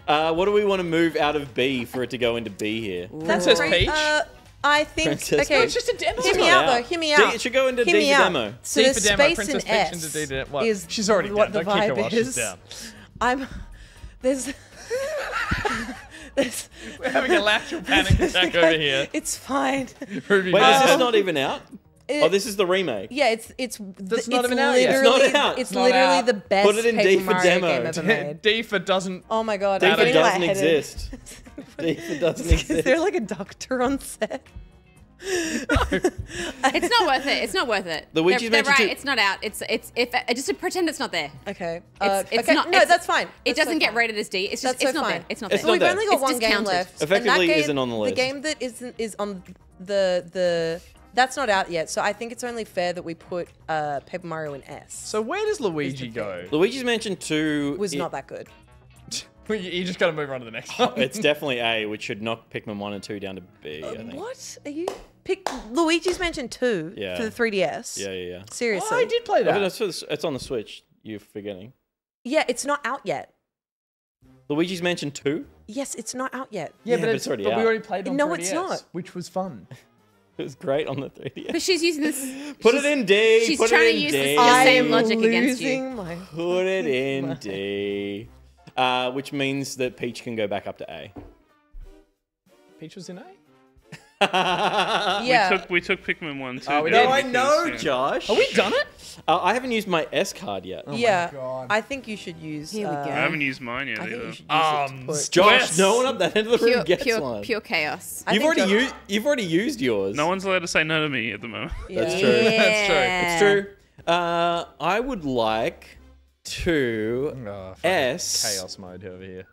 uh, what do we want to move out of B for it to go into B here? Princess great. Peach? Uh, I think. Princess okay, Peach. It's just a demo. Hear It's me not out, out. though. Hear me D- it should go into Hear D me for out. demo. So D for demo, space Princess in Peach S into D to- well, is she's already what down. the Don't kick her vibe while she's is. down. I'm. There's. there's. We're having a lateral panic attack over here. It's fine. Ruby Wait, is this not even out? It- oh, this is the remake. Yeah, it's it's That's th- not it's even out yet. It's literally not out. it's It's not literally out. the best Put it in Paper D for Mario demo. game ever made. D for doesn't. Oh my god, D I'm for getting doesn't exist. D for doesn't exist. Is exist. there like a doctor on set? It's not worth it. It's not worth it. Luigi's they're, they're right. too- It's not out. It's it's if uh, just to pretend it's not there. Okay, It's, uh, it's okay. not. No, it's- that's fine. It That's so doesn't get fine. rated as D. It's just That's so it's not fine. there. It's not It's there. not We've there. only got It's one game discounted. left. and Effectively that game, isn't on the list. The game that isn't is on the the that's not out yet. So I think it's only fair that we put uh, Paper Mario in S. So where does Luigi go? Luigi's Mansion 2 was i- not that good. You you just got to move on to the next one. It's definitely A, which should knock Pikmin 1 and 2 down to B, I think. What are you pick? Luigi's Mansion Two Yeah. for the 3DS. Yeah, yeah, yeah. Seriously, Oh, I did play Oh, but that. it's, it's- it's on the Switch. You're forgetting. Yeah, it's not out yet. Luigi's Mansion 2? Yes, it's not out yet. Yeah, Yeah, but, but it's, it's already but we already played on No, 3DS, it's not. which was fun. It was great on the 3DS. But she's using this. Put it in D. She's put trying it to in use D. this, the same I'm logic against you. my. Put it in D. Uh, which means that Peach can go back up to A. Peach was in A. Yeah. We took we took Pikmin one too. Oh, we didn't did. we? I know, Because, yeah. Josh. Are we done it? Uh, I haven't used my S card yet. yeah, God. I think you should use. Here we uh, go. I haven't used mine yet I think either. you should use Um, it to put. Josh, no one up that end of the room Pure, gets pure, one. pure chaos. You've already Josh- used. You've already used yours. No one's allowed to say no to me at the moment. That's Yeah. true. That's true. It's true. Uh, I would like to Oh, S chaos mode over here.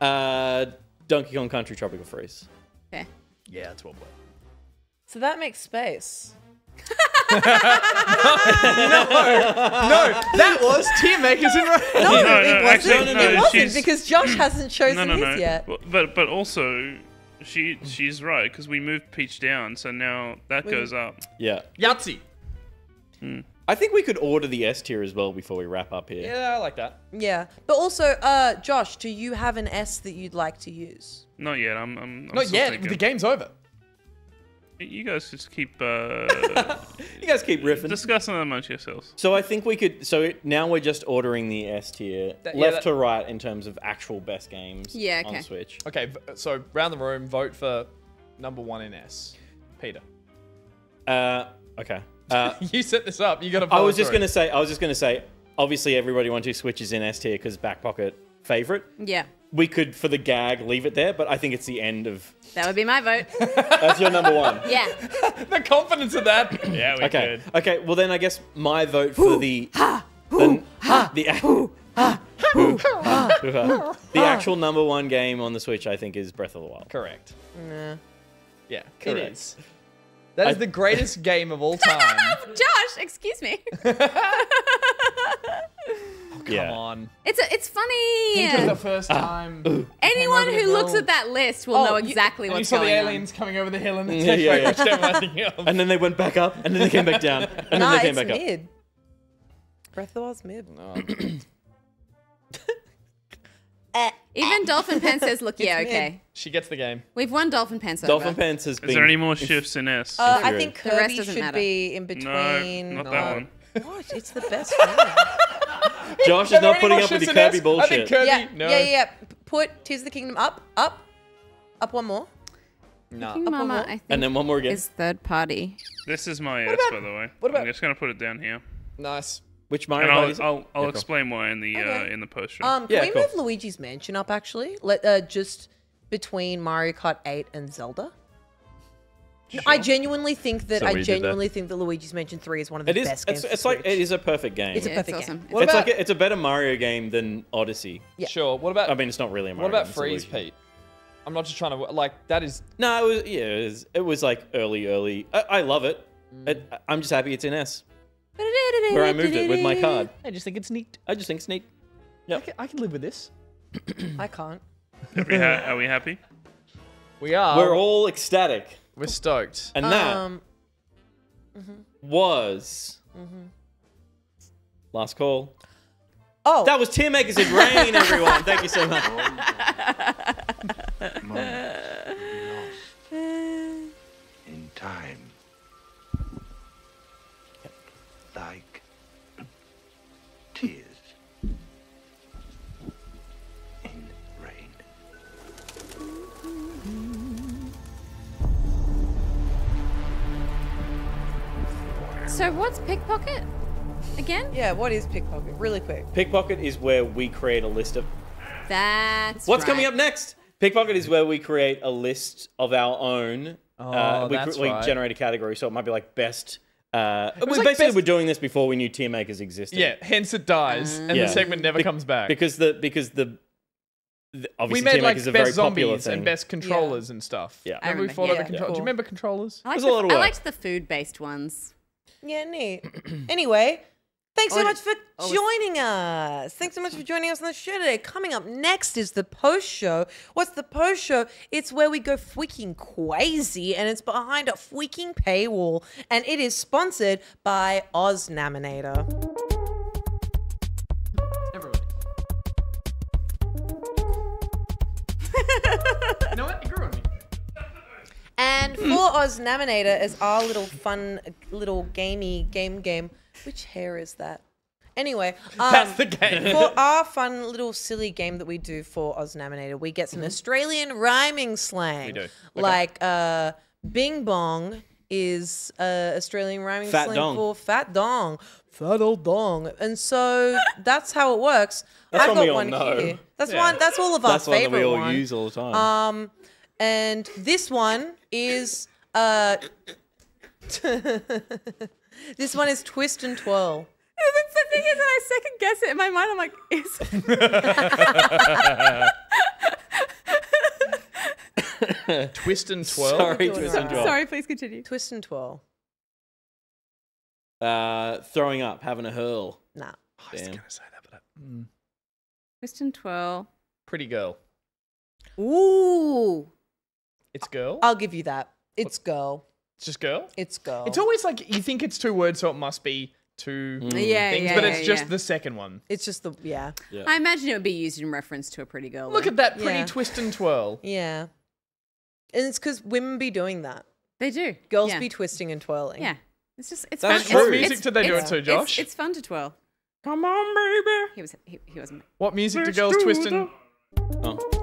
uh, Donkey Kong Country Tropical Freeze. Okay. Yeah, that's well played. So that makes space. no, No! that was Tiermakers in Rain. No, No, it no, wasn't. actually, it no, wasn't because Josh hasn't chosen No, no, no. his yet. But- But but also, she she's right because we moved Peach down, so now that We- goes up. Yeah. Yahtzee. Hmm. I think we could order the S tier as well before we wrap up here. Yeah, I like that. Yeah, but also, uh, Josh, do you have an S that you'd like to use? Not yet. I'm. I'm, I'm Not still yet. thinking. The game's over. You guys just keep uh, You guys keep riffing. discussing amongst yourselves. So I think we could. So it, now we're just ordering the S tier, That- yeah, left that- to right in terms of actual best games. Yeah, On. Switch. Okay, v- so round the room, vote for number one in S. Peter. Uh, okay. Uh, you set this up. You got to. I was just gonna say. I was just gonna say. Obviously, everybody wants to switches in S tier because back pocket favorite. Yeah. We could, for the gag, leave it there, but I think it's the end of. That would be my vote. That's your number one. Yeah. the confidence of that. yeah, we Okay. could. Okay. Well, then I guess my vote for the the the, the actual number one game on the Switch, I think, is Breath of the Wild. Correct. Nah. Yeah, Correct. it is. That is I- the greatest game of all time. Josh, excuse me. Oh, come Yeah. on. It's a, it's funny. Think of the first ah. time. you Anyone who looks at that list will Oh, know exactly you- exactly And you what's saw going the on. aliens coming over the hill and then Yeah, take yeah, yeah. everything else. And then they went back up, and then they came back down, and then Nah, they came it's back up. mid. Breath of the Wild's mid. Oh. Uh, Even Dolphin Pen says, "Look, yeah, It's okay. She gets the game. We've won Dolphin Pen so Dolphin far. Pants has been. Is there any more shifts in S? Uh, I True. think The rest Kirby doesn't should matter. be in no, between. not that one. What? It's the best one. Josh Are is there not any putting more up with shifts the in Kirby S? I bullshit. think Kirby. yeah, no. yeah, yeah, yeah. Put Tears of the Kingdom up, up, up one more. No. King Up Mama, one more. I think, And then one more again. is third party. This is my S, by the way. what about- I'm just gonna put it down here, Nice. Which and Mario Party is I'll it? I'll, I'll Yeah, cool. explain why in the uh, in the post show. Um, can Yeah, we cool. move Luigi's Mansion up actually? Let uh, just between Mario Kart 8 and Zelda. I genuinely think that So I we did that. genuinely think that Luigi's Mansion 3 is one of the It is. best It's, games. it's for like it is a perfect game. It's a Yeah, perfect it's game. awesome. What it's about, like a, it's a better Mario game than Odyssey. Yeah. Sure. What about I mean, it's not really a Mario. what about game, Freeze, Pete? I'm not just trying to like that is No, it was yeah, it was, it was like early, early. I, I love it. it. I'm just happy it's in S, where I moved it with my card. I just think it's neat. I just think it's neat. I can, I can live with this. I can't. Are we, ha- are we happy? We are. We're all ecstatic, we're stoked. and that Um, was last call. oh, That was Tiermakers in Rain, everyone. Thank you so much. So what's pickpocket again? yeah. What is pickpocket? Really quick. Pickpocket is where we create a list of That's what's right. coming up next. Pickpocket is where we create a list of our own. Oh, uh, we, that's we right. generate a category, so it might be like best. Uh, we like basically best- we're doing this before we knew Tiermakers existed. Yeah. Hence it dies, and Yeah. the segment never Be- comes back. because the because the, the we obviously made Tear like Makers is a best very popular zombies thing. and best controllers and stuff. Yeah. I Remember we fought yeah, over control. Do cool. you remember controllers? I, like There's the, a lot of I liked the food-based ones. Yeah, neat. anyway, Thanks so much for oh, joining us. Thanks so much for joining us on the show today. Coming up next is the post show. What's the post show? It's where we go freaking crazy, and it's behind a freaking paywall, and it is sponsored by Oznaminator. Everybody. And for Oznaminator is our little fun, little gamey game game. Which hair is that? Anyway, um, That's the game. for our fun little silly game that we do for Oznaminator, we get some Australian rhyming slang. We do. Okay. Like uh, Bing Bong is uh, Australian rhyming Fat slang dong. for fat dong. Fat old dong. And so that's how it works. That's I've got we all one know. here. That's Yeah. one. That's all of our That's one that favorite we all one. use all the time. Um, and this one is uh, this one is twist and twirl. That's the thing is that I second guess it in my mind. I'm like, is Twist and twirl. Sorry, twist and twirl. Sorry, please continue. Twist and twirl. Uh, throwing up, having a hurl. Nah. Oh, I was Damn. Gonna say that, but I, mm. twist and twirl. Pretty girl. Ooh. It's girl. I'll give you that. It's girl. It's just girl. It's girl. It's always like you think it's two words, so it must be two mm. Yeah, things, yeah, but yeah, it's just yeah. the second one. It's just the yeah. I imagine it would be used in reference to a pretty girl. Look at that pretty Yeah. twist and twirl. Yeah. And it's because women be doing that. They do. Girls Yeah. be twisting and twirling. Yeah. It's just it's That's fun. true. What music did they do it to, Josh? It's, fun to twirl. Come on, baby. He was he, he wasn't. What music do Let's girls do twist the- and? Oh.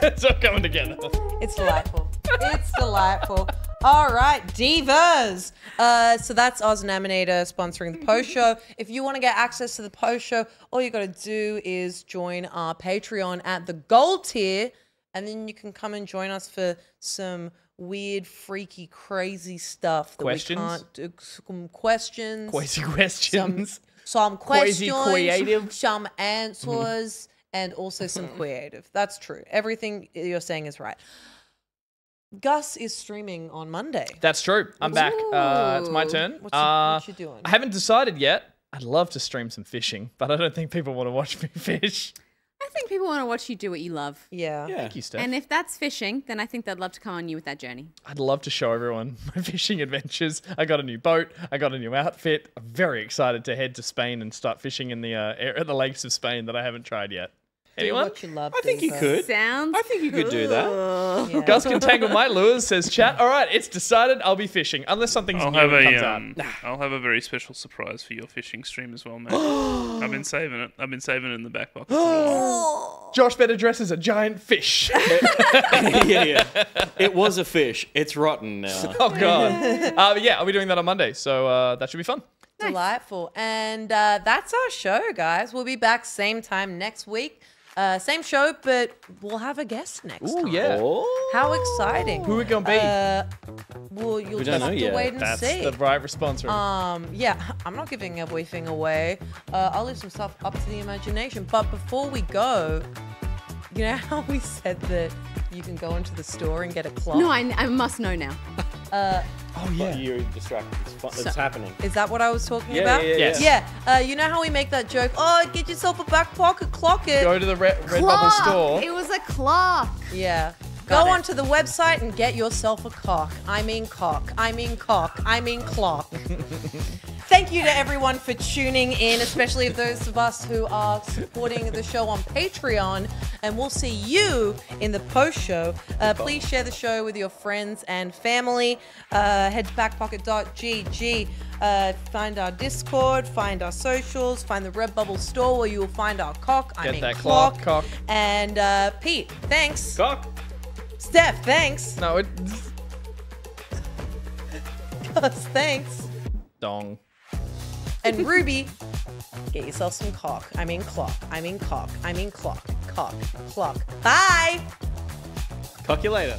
it's all coming together. It's delightful. it's delightful. All right, divas. Uh, so that's Oznaminator sponsoring the post show. If you want to get access to the post show, all you got to do is join our Patreon at the gold tier, and then you can come and join us for some weird, freaky, crazy stuff that Questions? we can't do. Some questions. Quasi questions. Some Quasi questions. creative. Some answers. And also some creative. That's true. Everything you're saying is right. Gus is streaming on Monday. That's true. I'm back. Uh, it's my turn. What you- uh, what you doing? I haven't decided yet. I'd love to stream some fishing, but I don't think people want to watch me fish. I think people want to watch you do what you love. Yeah. Thank you, Steph. And if that's fishing, then I think they'd love to come on you with that journey. I'd love to show everyone my fishing adventures. I got a new boat. I got a new outfit. I'm very excited to head to Spain and start fishing in the uh, air, the lakes of Spain that I haven't tried yet. Anyone? what you love. I think you could. Sounds. I think you could do that. Yeah. Gus can tangle my lures, says chat. All right, it's decided. I'll be fishing unless something's I'll new have that a comes um, out. I'll have a very special surprise for your fishing stream as well, mate. I've been saving it. I've been saving it in the back pocket. for a while. Josh better dress as a giant fish. yeah, yeah. It was a fish. It's rotten now. oh god. Uh, yeah, I'll be doing that on Monday, so uh, that should be fun. Delightful. And uh, that's our show, guys. We'll be back same time next week. Uh, same show, but we'll have a guest next Ooh time. yeah. Oh. How exciting. Who are we gonna be? Uh, well, you'll We just don't have know to yet. wait and That's see. the right response. Room. Um, yeah, I'm not giving everything away. Uh, I'll leave some stuff up to the imagination. But before we go, you know how we said that you can go into the store and get a clock? No, I, I must know now. Uh, oh yeah. You're distracted. It's, fun. So- it's happening. is that what I was talking Yeah, about? yeah, yeah, Yes. Yeah. Uh, you know how we make that joke? Oh, get yourself a back pocket clock it. Go to the Red, Red Bubble store. It was a clock. Yeah. Got Go it. onto the website and get yourself a cock. I mean cock. I mean cock. I mean clock. Thank you to everyone for tuning in, especially those of us who are supporting the show on Patreon. And we'll see you in the post show. Uh, please share the show with your friends and family. Uh, head to backpocket.gg. Uh, find our Discord, find our socials, find the Redbubble store where you will find our cock. I Get mean that clock. clock, cock. And uh, Pete, thanks. Cock. Steph, thanks. No, it. Gus, thanks. Dong. And Ruby, get yourself some cock. I mean clock. I mean cock. I mean clock. Cock. Clock. Bye. Cock you later.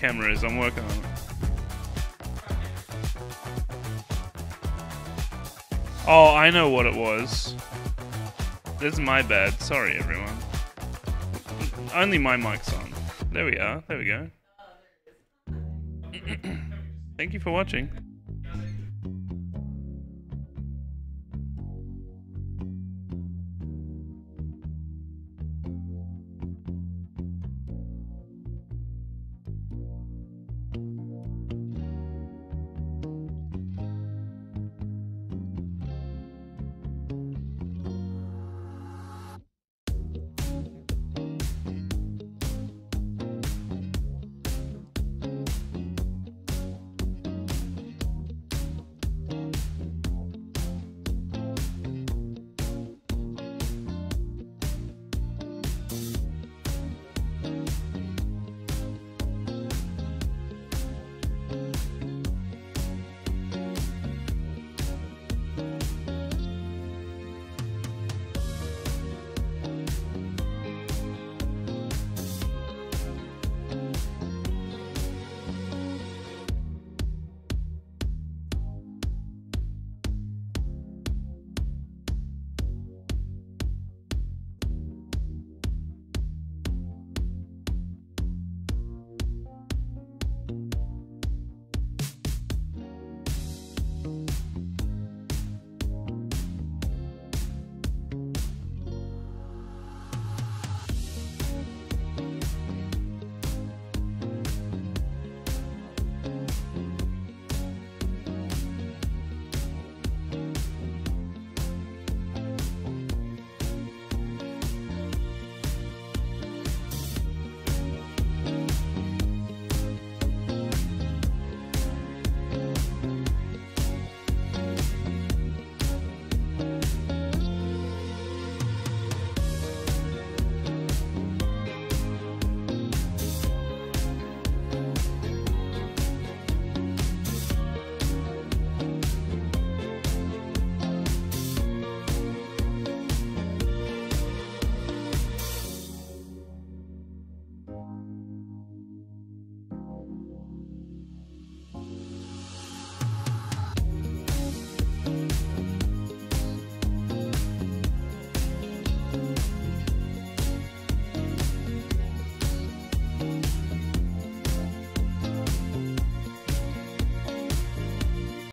Camera is. I'm working on it. Oh, I know what it was. This is my bad. Sorry, everyone. Only my mic's on. There we are. There we go. Thank you for watching.